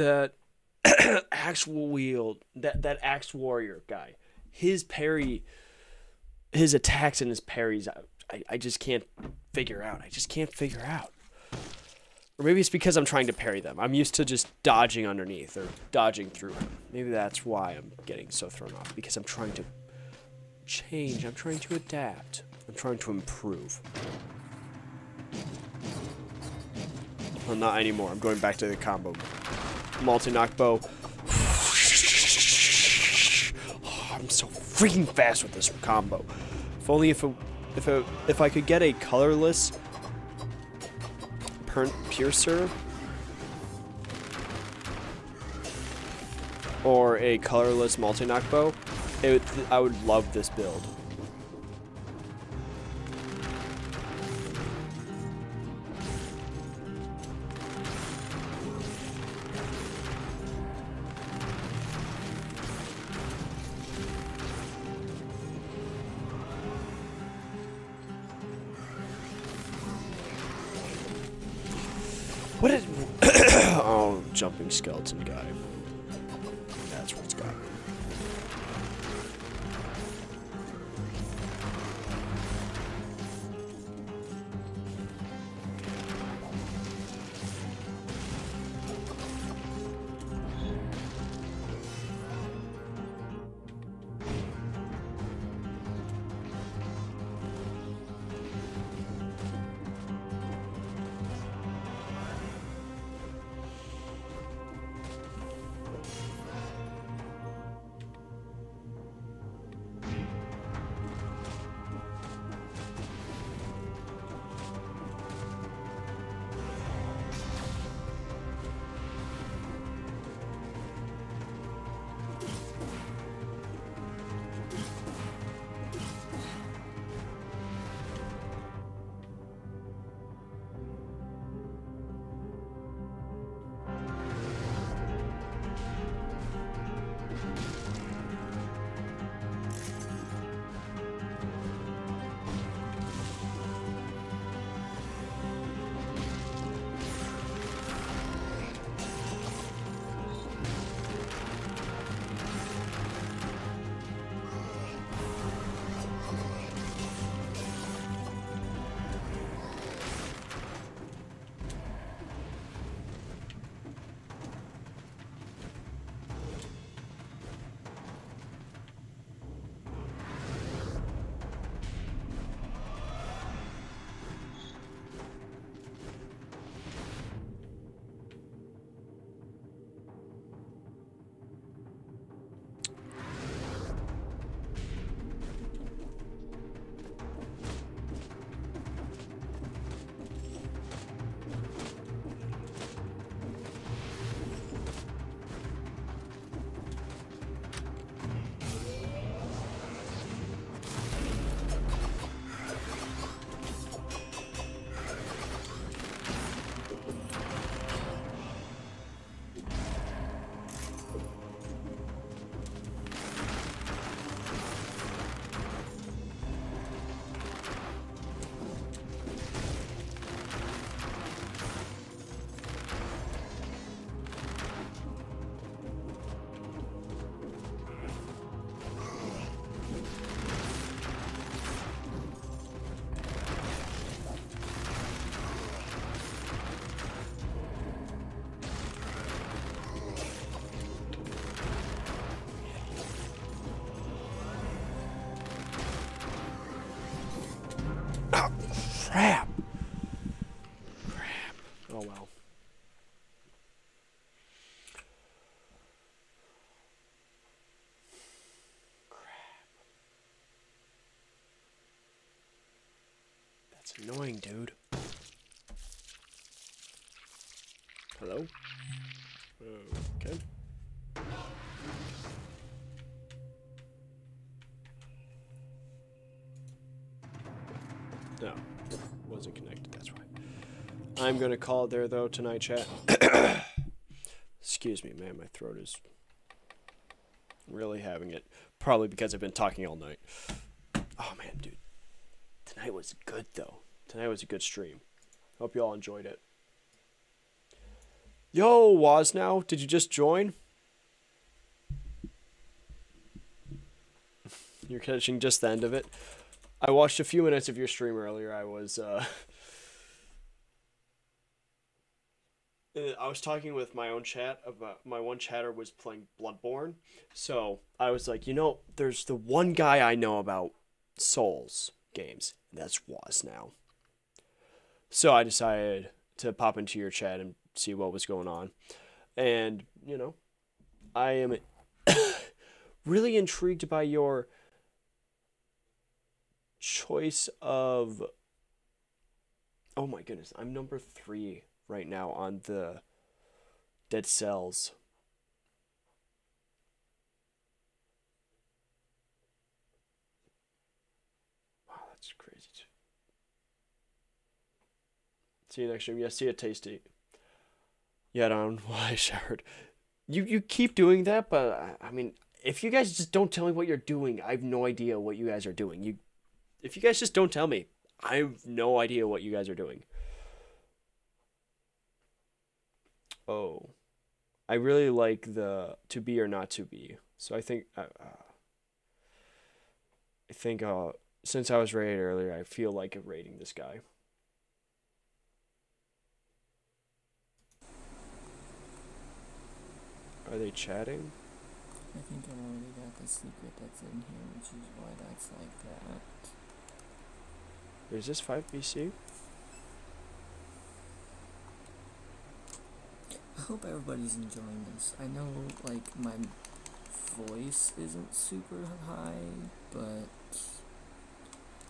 That actual wield, that, that axe warrior guy, his parry, his attacks and his parries, I, I, just can't figure out. I just can't figure out. Or maybe it's because I'm trying to parry them. I'm used to just dodging underneath or dodging through him. Maybe that's why I'm getting so thrown off, because I'm trying to change. I'm trying to adapt. I'm trying to improve. Well, not anymore. I'm going back to the combo. Multi-knock bow. Oh, I'm so freaking fast with this combo. If only if it, if it, if I could get a colorless piercer or a colorless multi-knock bow, it I would love this build. Annoying, dude. Hello? Okay. No, wasn't connected. That's right. I'm gonna call it there though tonight, chat. Excuse me, man. My throat is really having it. Probably because I've been talking all night. Oh man, dude. Tonight was good though. Tonight was a good stream. Hope you all enjoyed it. Yo, Woznow, did you just join? You're catching just the end of it. I watched a few minutes of your stream earlier. I was uh I was talking with my own chat about my one chatter was playing Bloodborne, so I was like, you know, there's the one guy I know about Souls games, and that's Waz now. So I decided to pop into your chat and see what was going on, and you know, I am really intrigued by your choice of. Oh my goodness, I'm number three right now on the Dead Cells. Wow, that's crazy. too. See you next stream. Yeah, see you tasty. Yeah, don't why I showered. You you keep doing that, but I, I mean, if you guys just don't tell me what you're doing, I have no idea what you guys are doing. You, if you guys just don't tell me, I have no idea what you guys are doing. Oh, I really like the to be or not to be. So I think uh, uh, I think uh since I was rated earlier, I feel like rating this guy. Are they chatting? I think I already got the secret that's in here, which is why that's like that. Is this 5 BC? I hope everybody's enjoying this. I know, like, my voice isn't super high, but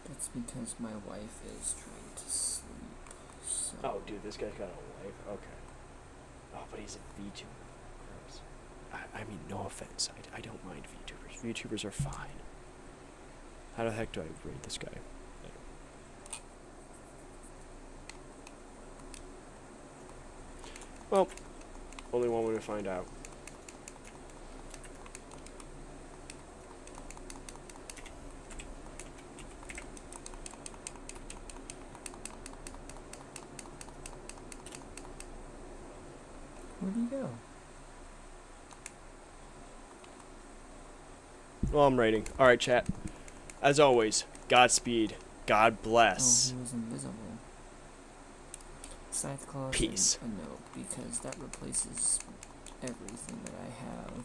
that's because my wife is trying to sleep. So Oh, dude, this guy's got a wife. Okay. Oh, but he's a VTuber. I, I mean, no offense. I, I don't mind VTubers. VTubers are fine. How the heck do I rate this guy? Well, only one way to find out. where'd he go? Well, I'm rating. All right, chat. As always, Godspeed. God bless. Oh, he was invisible. Scythe clause Peace. and a no, because that replaces everything that I have.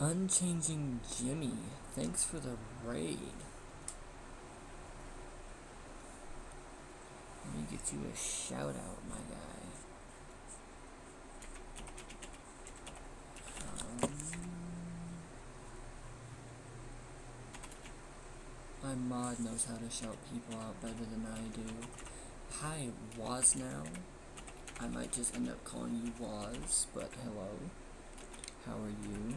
Unchanging Jimmy, thanks for the raid. Let me get you a shout out, my guy. Um, my mod knows how to shout people out better than I do. Hi, Waz now. I might just end up calling you Waz, but hello. How are you?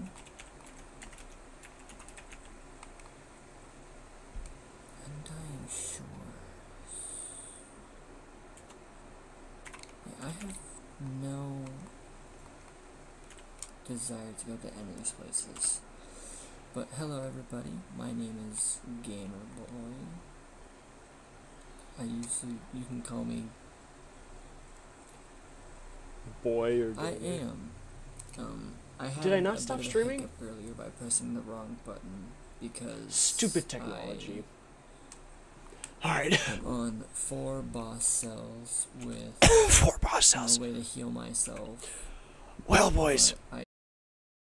And I am sure. Yeah, I have no desire to go to any of these places. But hello everybody, my name is Gamer Boy. I usually you can call me Boy or I am. Um I had Did I not stop bit of a streaming? earlier by pressing the wrong button because Stupid technology. I All right. am on four boss cells with Four boss no cells. way to heal myself. Well, boys,